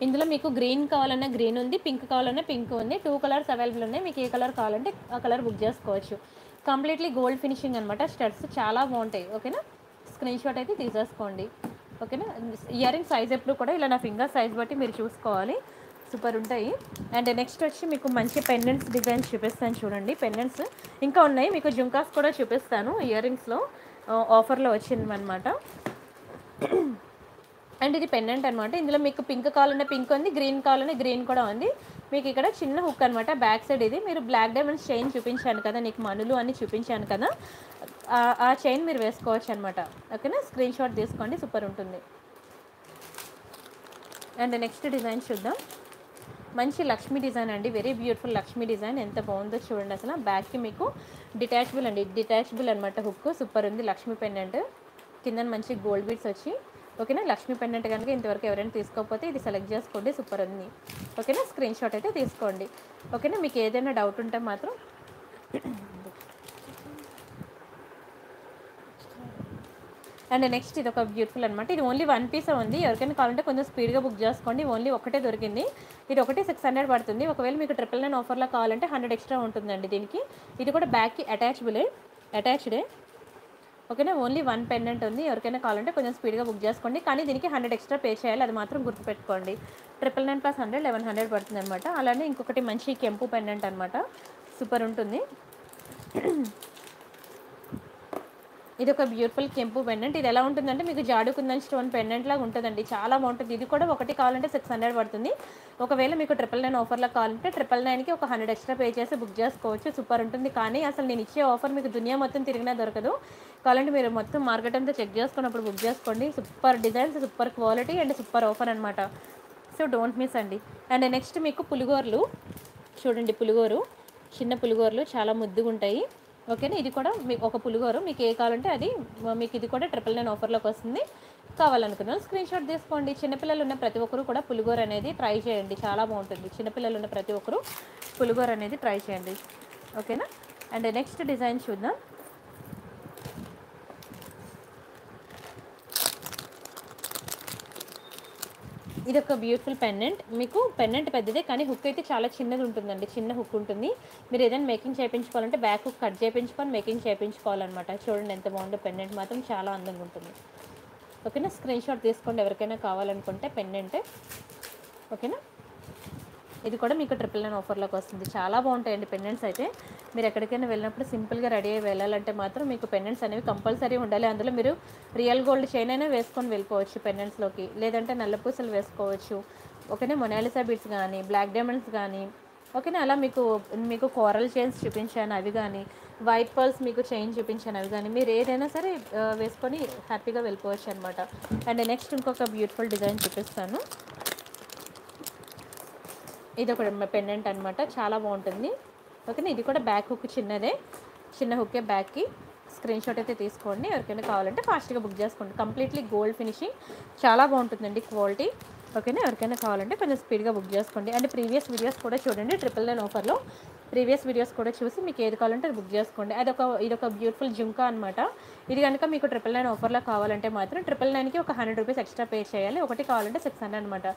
ఇందులో మీకు గ్రీన్ కావాలన్నా గ్రీన్ ఉంది పింక్ కావాలన్నా పింక్ ఉంది. టూ కలర్స్ అవైలబుల్ ఉన్నాయి. మీకు ఏ కలర్ కావాలంటే ఆ కలర్ బుక్ చేసుకోవచ్చు. కంప్లీట్లీ గోల్డ్ ఫినిషింగ్ అనమాట స్టడ్స్ చాలా బాగుంటాయి. ఓకేనా స్క్రీన్ షాట్ అయితే తీసేసుకోండి. ఓకేనా ఇయర్ రింగ్ సైజ్ ఎప్పుడు కూడా ఇలా నా ఫింగర్ సైజ్ బట్టి మీరు చూసుకోవాలి. సూపర్ ఉంటాయి. అండ్ నెక్స్ట్ వచ్చి మీకు మంచి పెండెంట్స్ డిజైన్స్ చూపిస్తాను చూడండి. పెండెంట్స్ ఇంకా ఉన్నాయి. మీకు జుంకాస్ కూడా చూపిస్తాను ఇయర్ రింగ్స్లో ఆఫర్లో వచ్చింది అనమాట అండ్ ఇది పెండెంట్ అనమాట ఇందులో మీకు పింక్ కావాలనే పింక్ ఉంది గ్రీన్ కావాలనే గ్రీన్ కూడా ఉంది. మీకు ఇక్కడ చిన్న హుక్ అనమాట బ్యాక్ సైడ్ ఇది. మీరు బ్లాక్ డైమండ్స్ చైన్ చూపించాను కదా నీకు మనులు అని చూపించాను కదా. ఆ- ఆ చైన్ మీరు వేసుకోవచ్చు అనమాట ఓకేనా? స్క్రీన్ షాట్ తీసుకోండి. సూపర్ ఉంటుంది. అండ్ నెక్స్ట్ డిజైన్ చూద్దాం. మంచి లక్ష్మీ డిజైన్ అండి. Very beautiful Lakshmi design. ఎంత బాగుందో చూడండి అసలు. బ్యాక్కి మీకు డిటాచబుల్ అండి. డిటాచబుల్ అనమాట హుక్ సూపర్ ఉంది. లక్ష్మీ పెండెంట్ కింద మంచి గోల్డ్ బీడ్స్ వచ్చి. ఓకేనా లక్ష్మీ పెండెంట్ కనుక ఇంతవరకు ఎవరైనా తీసుకోకపోతే ఇది సెలెక్ట్ చేసుకోండి. సూపర్ ఉంది. ఓకేనా స్క్రీన్ షాట్ అయితే తీసుకోండి. ఓకేనా మీకు ఏదైనా డౌట్ ఉంటే మాత్రం అండ్ నెక్స్ట్ ఇది ఒక బ్యూటిఫుల్ అనమాట ఇది ఓన్లీ వన్ పీస్ ఉంది. ఎవరికైనా కావాలంటే కొంచెం స్పీడ్గా బుక్ చేసుకోండి. ఓన్లీ ఒకటే దొరికింది. ఇది ఒకటి సిక్స్ హండ్రెడ్ పడుతుంది. ఒకవేళ మీకు ట్రిపుల్ నైన్ ఆఫర్లో కావాలంటే హండ్రెడ్ ఎక్స్ట్రా ఉంటుందండి దీనికి. ఇది కూడా బ్యాక్కి అటాచబులే అటాచ్డే ఓకేనా? ఓన్లీ వన్ పెండెంట్ ఉంది. ఎవరికైనా కావాలంటే కొంచెం స్పీడ్గా బుక్ చేసుకోండి. కానీ దీనికి హండ్రెడ్ ఎక్స్ట్రా పే చేయాలి. అది మాత్రం గుర్తుపెట్టుకోండి. Triple nine plus hundred eleven hundred పడుతుంది అనమాట అలానే ఇంకొకటి మంచి కెంపు పెండెంట్ అనమాట సూపర్ ఉంటుంది. ఇది ఒక బ్యూటిఫుల్ కెంపు. పెండెంట్ ఇది ఎలా ఉంటుందంటే మీకు జాడుకుందని స్టోన్ పెండెంట్ లాగా ఉంటుందండి. చాలా బాగుంటుంది. ఇది కూడా ఒకటి కావాలంటే సిక్స్ హండ్రెడ్ పడుతుంది. ఒకవేళ మీకు ట్రిపుల్ నైన్ ఆఫర్లో కావాలంటే ట్రిపుల్ నైన్కి ఒక హండ్రెడ్ ఎక్స్ట్రా పే చేసి బుక్ చేసుకోవచ్చు. సూపర్ ఉంటుంది. కానీ అసలు నేను ఇచ్చే ఆఫర్ మీకు దునియా మొత్తం తిరిగినా దొరకదు. కావాలంటే మీరు మొత్తం మార్కెట్ అంతా చెక్ చేసుకున్నప్పుడు బుక్ చేసుకోండి. Super designs super quality and super offer అనమాట సో డోంట్ మిస్ అండి. అండ్ నెక్స్ట్ మీకు పులిగోరలు. చూడండి పులిగోరు. చిన్న పులిగోరలు. చాలా ముద్దుగా ఉంటాయి ఓకేనా? ఇది కూడా మీకు ఒక పులిగోరు మీకు ఏ కావాలంటే అది మీకు ఇది కూడా ట్రిపుల్ నైన్ ఆఫర్లోకి వస్తుంది. కావాలనుకున్నాను స్క్రీన్ షాట్ తీసుకోండి. చిన్నపిల్లలు ఉన్న ప్రతి ఒక్కరు కూడా పులిగోర అనేది ట్రై చేయండి. చాలా బాగుంటుంది. చిన్నపిల్లలు ఉన్న ప్రతి ఒక్కరు పులిగోర అనేది ట్రై చేయండి. ఓకేనా? అండ్ నెక్స్ట్ డిజైన్ చూద్దాం. ఇది ఒక బ్యూటిఫుల్ పెన్నెంట్ మీకు పెన్నెంట్ పెద్దదే కానీ హుక్ అయితే చాలా చిన్నది ఉంటుందండి. చిన్న హుక్ ఉంటుంది. మీరు ఏదైనా మేకింగ్ చేయించుకోవాలంటే బ్యాక్ హుక్ కట్ చేయించుకొని మేకింగ్ చేయించుకోవాలన్నమాట చూడండి ఎంత బాగుందో పెన్నెంట్ మాత్రం చాలా అందంగా ఉంటుంది. ఓకేనా స్క్రీన్ షాట్ తీసుకోండి ఎవరికైనా కావాలనుకుంటే పెన్నెంట్ ఓకేనా ఇది కూడా మీకు ట్రిపుల్ నైన్ ఆఫర్లోకి వస్తుంది. చాలా బాగుంటాయండి పెండెంట్స్ అయితే. మీరు ఎక్కడికైనా వెళ్ళినప్పుడు సింపుల్గా రెడీ అయ్యి వెళ్ళాలంటే మాత్రం మీకు పెండెంట్స్ అనేవి కంపల్సరీ ఉండాలి. అందులో మీరు రియల్ గోల్డ్ చైన్ అయినా వేసుకొని వెళ్ళిపోవచ్చు పెండెంట్స్లోకి లేదంటే నల్లపూసలు వేసుకోవచ్చు. ఓకేనా? మొనాలిసా బీడ్స్ కానీ బ్లాక్ డైమండ్స్ కానీ ఓకేనా? అలా మీకు మీకు కోరల్ చైన్స్ చూపించాను అవి కానీ వైట్ పర్ల్స్ మీకు చైన్ చూపించాను అవి కానీ మీరు ఏదైనా సరే వేసుకొని హ్యాపీగా వెళ్ళిపోవచ్చు అనమాట అండ్ నెక్స్ట్ ఇంకొక బ్యూటిఫుల్ డిజైన్ చూపిస్తాను. ఇది ఒక పెండెంట్ అనమాట చాలా బాగుంటుంది. ఓకేనా? ఇది కూడా బ్యాక్ హుక్ చిన్నదే. చిన్న హుక్కే బ్యాక్కి స్క్రీన్ షాట్ అయితే తీసుకోండి. ఎవరికైనా కావాలంటే ఫాస్ట్గా బుక్ చేసుకోండి. కంప్లీట్లీ గోల్డ్ ఫినిషింగ్ చాలా బాగుంటుందండి క్వాలిటీ ఓకేనా? ఎవరికైనా కావాలంటే కొంచెం స్పీడ్గా బుక్ చేసుకోండి. అండ్ ప్రీవియస్ వీడియోస్ కూడా చూడండి. ట్రిపుల్ నైన్ ఆఫర్లో ప్రీవియస్ వీడియోస్ కూడా చూసి మీకు ఏది కావాలంటే అది బుక్ చేసుకోండి. అదొక ఇదొక బ్యూటిఫుల్ జుంకా అనమాట ఇది కనుక మీకు ట్రిపుల్ నైన్ ఆఫర్లో కావాలంటే మాత్రం ట్రిపుల్ నైన్కి ఒక హండ్రెడ్ రూపీస్ ఎక్స్ట్రా పే చేయాలి. ఒకటి కావాలంటే సిక్స్ హండ్రెడ్ అనమాట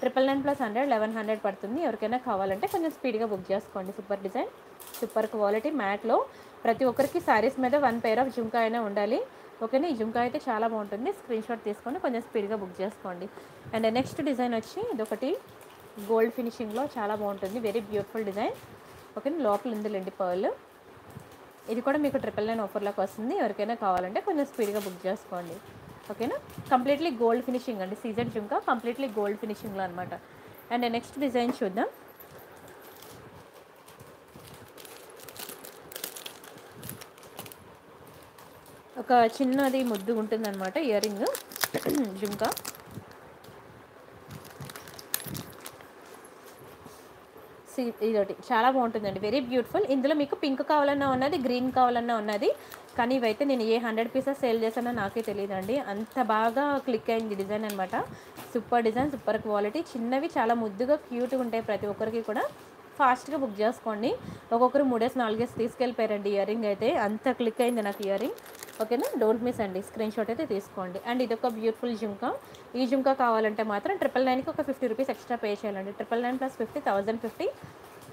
triple nine plus hundred eleven hundred పడుతుంది. ఎవరికైనా కావాలంటే కొంచెం స్పీడ్గా బుక్ చేసుకోండి. సూపర్ డిజైన్ సూపర్ క్వాలిటీ మ్యాట్లో ప్రతి ఒక్కరికి శారీస్ మీద వన్ పేర్ ఆఫ్ జుంకా అయినా ఉండాలి. ఓకేనా? ఈ జుంకా అయితే చాలా బాగుంటుంది. స్క్రీన్ షాట్ తీసుకొని కొంచెం స్పీడ్గా బుక్ చేసుకోండి. అండ్ నెక్స్ట్ డిజైన్ వచ్చి ఇదొకటి గోల్డ్ ఫినిషింగ్లో చాలా బాగుంటుంది. వెరీ బ్యూటిఫుల్ డిజైన్ ఓకేనా? లోపల ఉందిలేండి పర్ల్ ఇది కూడా మీకు ట్రిపుల్ నైన్ ఆఫర్లోకి వస్తుంది. ఎవరికైనా కావాలంటే కొంచెం స్పీడ్గా బుక్ చేసుకోండి. ఓకేనా? కంప్లీట్లీ గోల్డ్ ఫినిషింగ్ అండి. సీజన్ జుంకా కంప్లీట్లీ గోల్డ్ ఫినిషింగ్లో అనమాట అండ్ నెక్స్ట్ డిజైన్ చూద్దాం. ఒక చిన్నది ముద్దు ఉంటుందన్నమాట ఇయర్ రింగ్ జుంకా సి ఇదొకటి. చాలా బాగుంటుందండి. వెరీ బ్యూటిఫుల్ ఇందులో మీకు పింక్ కావాలన్నా ఉన్నది గ్రీన్ కావాలన్నా ఉన్నది. కానీ ఇవైతే నేను ఏ హండ్రెడ్ పీసెస్ సేల్ చేశానో నాకే తెలియదండి. అంత బాగా క్లిక్ అయింది డిజైన్ అనమాట సూపర్ డిజైన్ సూపర్ క్వాలిటీ చిన్నవి చాలా ముద్దుగా క్యూట్గా ఉంటాయి ప్రతి ఒక్కరికి కూడా. ఫాస్ట్గా బుక్ చేసుకోండి. ఒక్కొక్కరు మూడేసి నాలుగేసి తీసుకెళ్ళిపోయారండి ఇయర్ రింగ్ అయితే. అంత క్లిక్ అయింది నాకు ఇయర్ రింగ్. ఓకేనా? డోంట్ మిస్ అండి. స్క్రీన్ షాట్ అయితే తీసుకోండి. అండ్ ఇదొక బ్యూటిఫుల్ జుంకా. ఈ జుంకా కావాలంటే మాత్రం ట్రిపుల్ నైన్కి ఒక ఫిఫ్టీ రూపీస్ ఎక్స్ట్రా పే చేయాలండి. Triple nine plus fifty thousand fifty.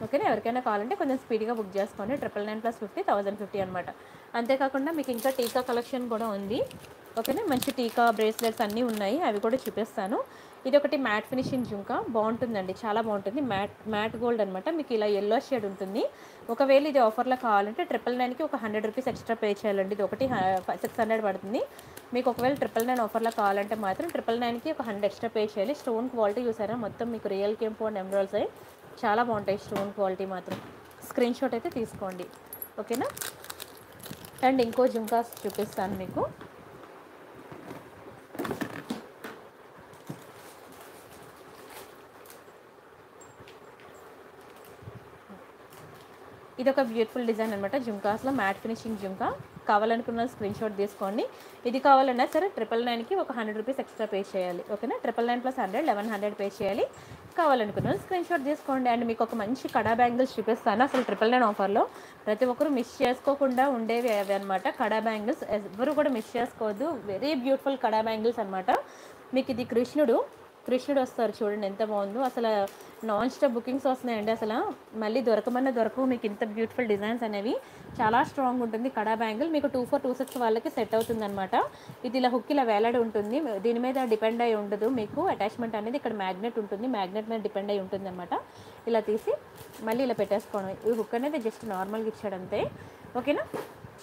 ఓకేనా? ఎవరికైనా కావాలంటే కొంచెం స్పీడ్గా బుక్ చేసుకోండి. Triple nine plus fifty thousand fifty అనమాట అంతేకాకుండా మీకు ఇంకా టీకా కలెక్షన్ కూడా ఉంది. ఓకేనా? మంచి టీకా బ్రేస్లెట్స్ అన్నీ ఉన్నాయి. అవి కూడా చూపిస్తాను. ఇది ఒకటి మ్యాట్ ఫినిషింగ్ జుంకా. బాగుంటుందండి. చాలా బాగుంటుంది. మ్యాట్ మ్యాట్ గోల్డ్ అనమాట మీకు ఇలా ఎల్లో షేడ్ ఉంటుంది. ఒకవేళ ఇది ఆఫర్లో కావాలంటే ట్రిపుల్ నైన్కి ఒక హండ్రెడ్ రూపీస్ ఎక్స్ట్రా పే చేయాలండి. ఇది ఒకటి సిక్స్ హండ్రెడ్ పడుతుంది. మీకు ఒకవేళ ట్రిపుల్ నైన్ ఆఫర్లో కావాలంటే మాత్రం ట్రిపుల్ నైన్కి ఒక హండ్రెడ్ ఎక్స్ట్రా పే చేయాలి. స్టోన్ క్వాలిటీ చూసారా? మొత్తం మీకు రియల్ కెంపు అండ్ ఎమరాల్స్ అయ్యి చాలా బాగుంటాయి స్టోన్ క్వాలిటీ మాత్రం. స్క్రీన్ షాట్ అయితే తీసుకోండి. ఓకేనా అండ్ ఇంకో జుంకాస్ చూపిస్తాను మీకు. ఇది ఒక బ్యూటిఫుల్ డిజైన్ అనమాట జుంకాస్లో మ్యాట్ ఫినిషింగ్ జుంకా కావాలనుకున్న స్క్రీన్ షాట్ తీసుకోండి. ఇది కావాలన్నా సరే ట్రిపుల్ నైన్కి ఒక హండ్రెడ్ రూపీస్ ఎక్స్ట్రా పే చేయాలి. ఓకేనా triple nine plus hundred eleven hundred pay చేయాలి. కావాలనుకున్న స్క్రీన్ షాట్ తీసుకోండి. అండ్ మీకు ఒక మంచి కడా బ్యాంగిల్స్ చూపిస్తాను అసలు ట్రిపుల్ నైన్ ఆఫర్లో ప్రతి ఒక్కరు మిస్ చేసుకోకుండా ఉండేవి అవి అనమాట కడా బ్యాంగిల్స్ ఎవరు కూడా మిస్ చేసుకోవద్దు. వెరీ బ్యూటిఫుల్ కడా బ్యాంగిల్స్ అనమాట మీకు ఇది కృష్ణుడు కృష్ణుడు వస్తారు చూడండి ఎంత బాగుందో. అసలు నాన్ స్టాప్ బుకింగ్స్ వస్తున్నాయండి అసలు. మళ్ళీ దొరకమన్న దొరకవు. మీకు ఇంత బ్యూటిఫుల్ డిజైన్స్ అనేవి చాలా స్ట్రాంగ్ ఉంటుంది. కడా బ్యాంగిల్ మీకు టూ ఫోర్ టూ సిక్స్ వాళ్ళకి సెట్ అవుతుంది అనమాట ఇది ఇలా హుక్ ఇలా వేలాడి ఉంటుంది. దీని మీద డిపెండ్ అయి ఉండదు. మీకు అటాచ్మెంట్ అనేది ఇక్కడ మ్యాగ్నెట్ ఉంటుంది. మ్యాగ్నెట్ మీద డిపెండ్ అయి ఉంటుంది అనమాట ఇలా తీసి మళ్ళీ ఇలా పెట్టేసుకోవడం. ఈ హుక్ అనేది జస్ట్ నార్మల్గా ఇచ్చాడు అంతే. ఓకేనా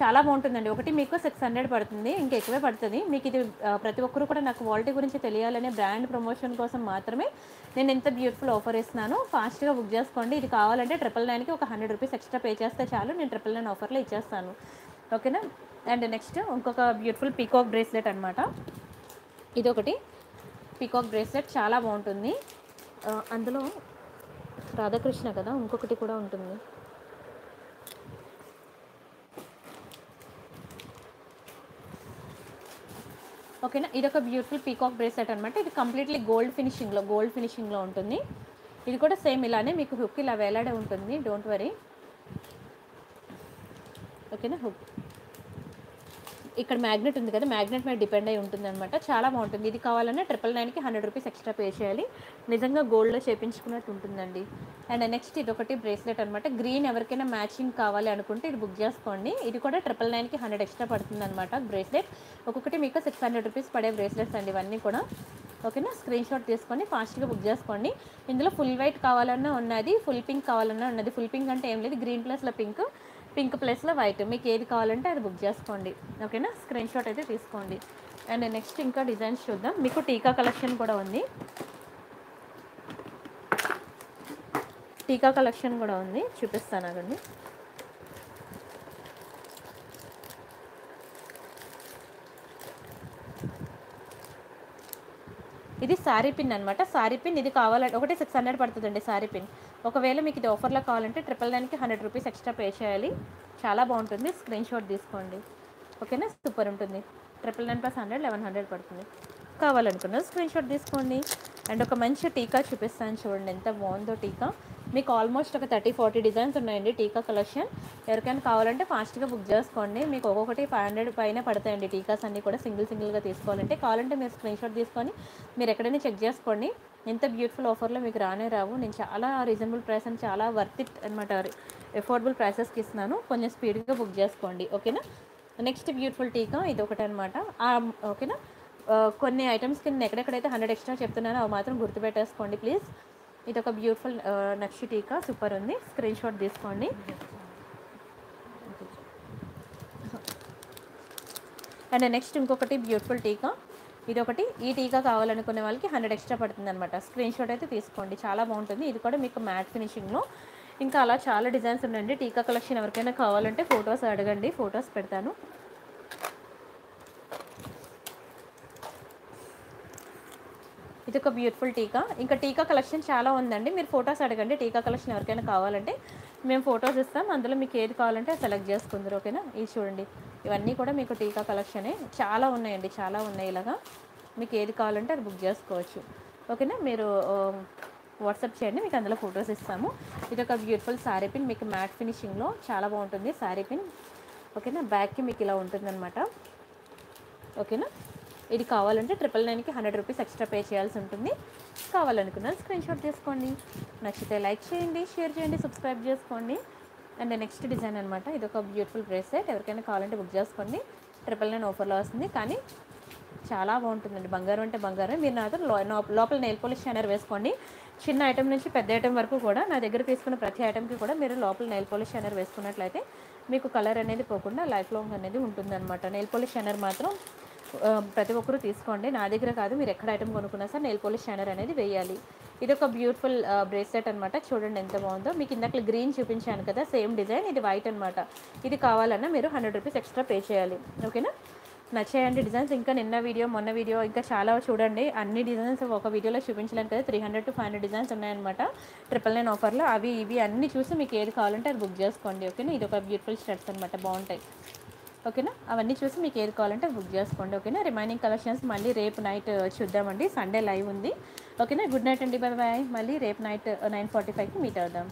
చాలా బాగుంటుందండి. ఒకటి మీకు సిక్స్ హండ్రెడ్ పడుతుంది ఇంకా ఎక్కువే పడుతుంది. మీకు ఇది ప్రతి ఒక్కరు కూడా నాకు క్వాలిటీ గురించి తెలియాలనే బ్రాండ్ ప్రమోషన్ కోసం మాత్రమే నేను ఎంత బ్యూటిఫుల్ ఆఫర్ ఇస్తున్నాను. ఫాస్ట్గా బుక్ చేసుకోండి. ఇది కావాలంటే ట్రిపుల్ నైన్కి ఒక హండ్రెడ్ రూపీస్ ఎక్స్ట్రా పే చేస్తే చాలు. నేను ట్రిపుల్ నైన్ ఆఫర్లో ఇచ్చేస్తాను. ఓకేనా? అండ్ నెక్స్ట్ ఇంకొక బ్యూటిఫుల్ పీకాక్ బ్రేస్లెట్ అనమాట ఇది ఒకటి పీకాక్ బ్రేస్లెట్ చాలా బాగుంటుంది. అందులో రాధాకృష్ణ కదా? ఇంకొకటి కూడా ఉంటుంది. ఓకేనా? ఇది ఒక బ్యూటిఫుల్ పీకాక్ బ్రేస్లెట్ అనమాట ఇది కంప్లీట్లీ గోల్డ్ ఫినిషింగ్లో గోల్డ్ ఫినిషింగ్లో ఉంటుంది. ఇది కూడా సేమ్ ఇలానే మీకు హుక్ ఇలా వేలాడే ఉంటుంది. డోంట్ వరీ ఓకేనా? హుక్ ఇక్కడ మ్యాగ్నెట్ ఉంది కదా మ్యాగ్నెట్ మీద డిపెండ్ అయి ఉంటుంది అనమాట చాలా బాగుంటుంది. ఇది కావాలన్నా ట్రిపుల్ నైన్కి హండ్రెడ్ రూపీస్ ఎక్స్ట్రా పే చేయాలి. నిజంగా గోల్డ్లో చేపించుకున్నట్టు ఉంటుందండి. అండ్ నెక్స్ట్ ఇది ఒకటి బ్రేస్లెట్ అనమాట గ్రీన్ ఎవరికైనా మ్యాచింగ్ కావాలి అనుకుంటే ఇది బుక్ చేసుకోండి. ఇది కూడా ట్రిపుల్ నైన్కి హండ్రెడ్ ఎక్స్ట్రా పడుతుంది అనమాట బ్రేస్లెట్ ఒక్కొక్కటి మీకు సిక్స్ హండ్రెడ్ రూపీస్ పడే బ్రేస్లెట్స్ అండి ఇవన్నీ కూడా. ఓకేనా? స్క్రీన్ షాట్ తీసుకొని ఫాస్ట్గా బుక్ చేసుకోండి. ఇందులో ఫుల్ వైట్ కావాలన్నా ఉన్నది ఫుల్ పింక్ కావాలన్నా ఉన్నది. ఫుల్ పింక్ అంటే ఏం లేదు గ్రీన్ ప్లస్లో పింక్ పింక్ ప్లస్లో వైట్. మీకు ఏది కావాలంటే అది బుక్ చేసుకోండి. ఓకేనా? స్క్రీన్ షాట్ అయితే తీసుకోండి. అండ్ నెక్స్ట్ ఇంకా డిజైన్స్ చూద్దాం. మీకు టీకా కలెక్షన్ కూడా ఉంది. టీకా కలెక్షన్ కూడా ఉంది. చూపిస్తాను అండి ఇది శారీ పిన్ అనమాట శారీ పిన్ ఇది కావాలంటే ఒకటి సిక్స్ హండ్రెడ్ పడుతుందండి శారీ పిన్. ఒకవేళ మీకు ఇది ఆఫర్లో కావాలంటే ట్రిపుల్ నైన్కి హండ్రెడ్ రూపీస్ ఎక్స్ట్రా పే చేయాలి. చాలా బాగుంటుంది. స్క్రీన్ షాట్ తీసుకోండి. ఓకేనా? సూపర్ ఉంటుంది. Triple nine plus hundred eleven hundred పడుతుంది. కావాలనుకున్నది స్క్రీన్ షాట్ తీసుకోండి. అండ్ ఒక మంచి టీకా చూపిస్తాను చూడండి. ఎంత బాగుందో టీకా. మీకు ఆల్మోస్ట్ ఒక థర్టీ ఫార్టీ డిజైన్స్ ఉన్నాయండి టీకా కలెక్షన్ ఎవరికైనా కావాలంటే ఫాస్ట్గా బుక్ చేసుకోండి. మీకు ఒక్కొక్కటి ఫైవ్ హండ్రెడ్ పైన పడతాయండి టీకాస్ అన్నీ కూడా సింగిల్ సింగిల్గా తీసుకోవాలంటే. కావాలంటే మీరు స్క్రీన్ షాట్ తీసుకొని మీరు ఎక్కడైనా చెక్ చేసుకోండి. ఎంత బ్యూటిఫుల్ ఆఫర్లో మీకు రానే రావు. నేను చాలా రీజనబుల్ ప్రైస్ అని చాలా వర్త్ ఇట్ అనమాట ఎఫోర్డబుల్ ప్రైసెస్కి ఇస్తున్నాను. కొంచెం స్పీడ్గా బుక్ చేసుకోండి. ఓకేనా నెక్స్ట్ బ్యూటిఫుల్ టీకా ఇది ఒకటి అనమాట ఓకేనా కొన్ని ఐటమ్స్ కింద ఎక్కడెక్కడైతే హండ్రెడ్ ఎక్స్ట్రా చెప్తున్నానో అవి మాత్రం గుర్తుపెట్టేసుకోండి ప్లీజ్ ఇది ఒక బ్యూటిఫుల్ నక్షి టీకా సూపర్ ఉంది. స్క్రీన్ షాట్ తీసుకోండి. అండ్ నెక్స్ట్ ఇంకొకటి బ్యూటిఫుల్ టీకా. ఇది ఒకటి ఈ టీకా కావాలనుకునే వాళ్ళకి హండ్రెడ్ ఎక్స్ట్రా పడుతుంది అనమాట స్క్రీన్ షాట్ అయితే తీసుకోండి. చాలా బాగుంటుంది. ఇది కూడా మీకు మ్యాట్ ఫినిషింగ్లో ఇంకా అలా చాలా డిజైన్స్ ఉండండి టీకా కలెక్షన్ ఎవరికైనా కావాలంటే ఫొటోస్ అడగండి. ఫొటోస్ పెడతాను. ఇది ఒక బ్యూటిఫుల్ టీకా. ఇంకా టీకా కలెక్షన్ చాలా ఉందండి. మీరు ఫొటోస్ అడగండి. టీకా కలెక్షన్ ఎవరికైనా కావాలంటే మేము ఫొటోస్ ఇస్తాం. అందులో మీకు ఏది కావాలంటే సెలెక్ట్ చేసుకుందరు ఓకేనా ఇది చూడండి. ఇవన్నీ కూడా మీకు టీకా కలెక్షనే. చాలా ఉన్నాయండి. చాలా ఉన్నాయి ఇలాగా. మీకు ఏది కావాలంటే అది బుక్ చేసుకోవచ్చు. ఓకేనా మీరు వాట్సాప్ చేయండి. మీకు అందులో ఫొటోస్ ఇస్తాము. ఇది ఒక బ్యూటిఫుల్ శారీ పిన్ మీకు మ్యాట్ ఫినిషింగ్లో చాలా బాగుంటుంది. శారీ పిన్ ఓకేనా బ్యాక్కి మీకు ఇలా ఉంటుందన్నమాట. ఓకేనా ఇది కావాలంటే ట్రిపుల్ నైన్కి హండ్రెడ్ రూపీస్ ఎక్స్ట్రా పే చేయాల్సి ఉంటుంది. కావాలనుకున్నారు స్క్రీన్ షాట్ నచ్చితే లైక్ చేయండి షేర్ చేయండి సబ్స్క్రైబ్ చేసుకోండి. అండ్ నెక్స్ట్ డిజైన్ అనమాట ఇది ఒక బ్యూటిఫుల్ బ్రేస్లెట్ ఎవరికైనా కావాలంటే బుక్ చేసుకోండి. ట్రిపుల్ నైన్ ఆఫర్లో వస్తుంది. కానీ చాలా బాగుంటుందండి. బంగారం అంటే బంగారం. మీరు నాతో లోపల నెయిల్ పాలిష్ షైనర్ వేసుకోండి. చిన్న ఐటమ్ నుంచి పెద్ద ఐటమ్ వరకు కూడా నా దగ్గర తీసుకున్న ప్రతి ఐటమ్కి కూడా మీరు లోపల నెయిల్ పాలిష్ షైనర్ వేసుకున్నట్లయితే మీకు కలర్ అనేది పోకుండా లైఫ్ లాంగ్ అనేది ఉంటుందన్నమాట. నెయిల్ పాలిష్ షైనర్ మాత్రం ప్రతి ఒక్కరూ తీసుకోండి. నా దగ్గర కాదు మీరు ఎక్కడ ఐటమ్ కొనుక్కున్నా సార్ నెయిల్ పోలిష్ షైనర్ అనేది వేయాలి. ఇది ఒక బ్యూటిఫుల్ బ్రేస్లెట్ అనమాట చూడండి ఎంత బాగుందో. మీకు ఇందాక గ్రీన్ చూపించాను కదా సేమ్ డిజైన్ ఇది వైట్ అనమాట ఇది కావాలన్నా మీరు హండ్రెడ్ రూపీస్ ఎక్స్ట్రా పే చేయాలి. ఓకేనా నచ్చాయండి డిజైన్స్ ఇంకా నిన్న వీడియో మొన్న వీడియో ఇంకా చాలా చూడండి. అన్ని డిజైన్స్ ఒక వీడియోలో చూపించలేను కదా. Three hundred to five hundred designs ఉన్నాయన్నమాట. ట్రిపుల్ నైన్ ఆఫర్లో అవి ఇవి అన్ని చూసి మీకు ఏది కావాలంటే అది బుక్ చేసుకోండి. ఓకేనా ఇది ఒక బ్యూటిఫుల్ స్టెప్స్ అనమాట బాగుంటాయి. ఓకేనా? అవన్నీ చూసి మీకు ఏది కావాలంటే బుక్ చేసుకోండి ఓకేనా? రిమైనింగ్ కలెక్షన్స్ మళ్ళీ రేపు నైట్ చూద్దామండి. సండే లైవ్ ఉంది. ఓకేనా? గుడ్ నైట్ అండి. Bye bye. మళ్ళీ రేపు నైట్ నైన్ ఫార్టీ ఫైవ్కి మీట్ అవుదాం.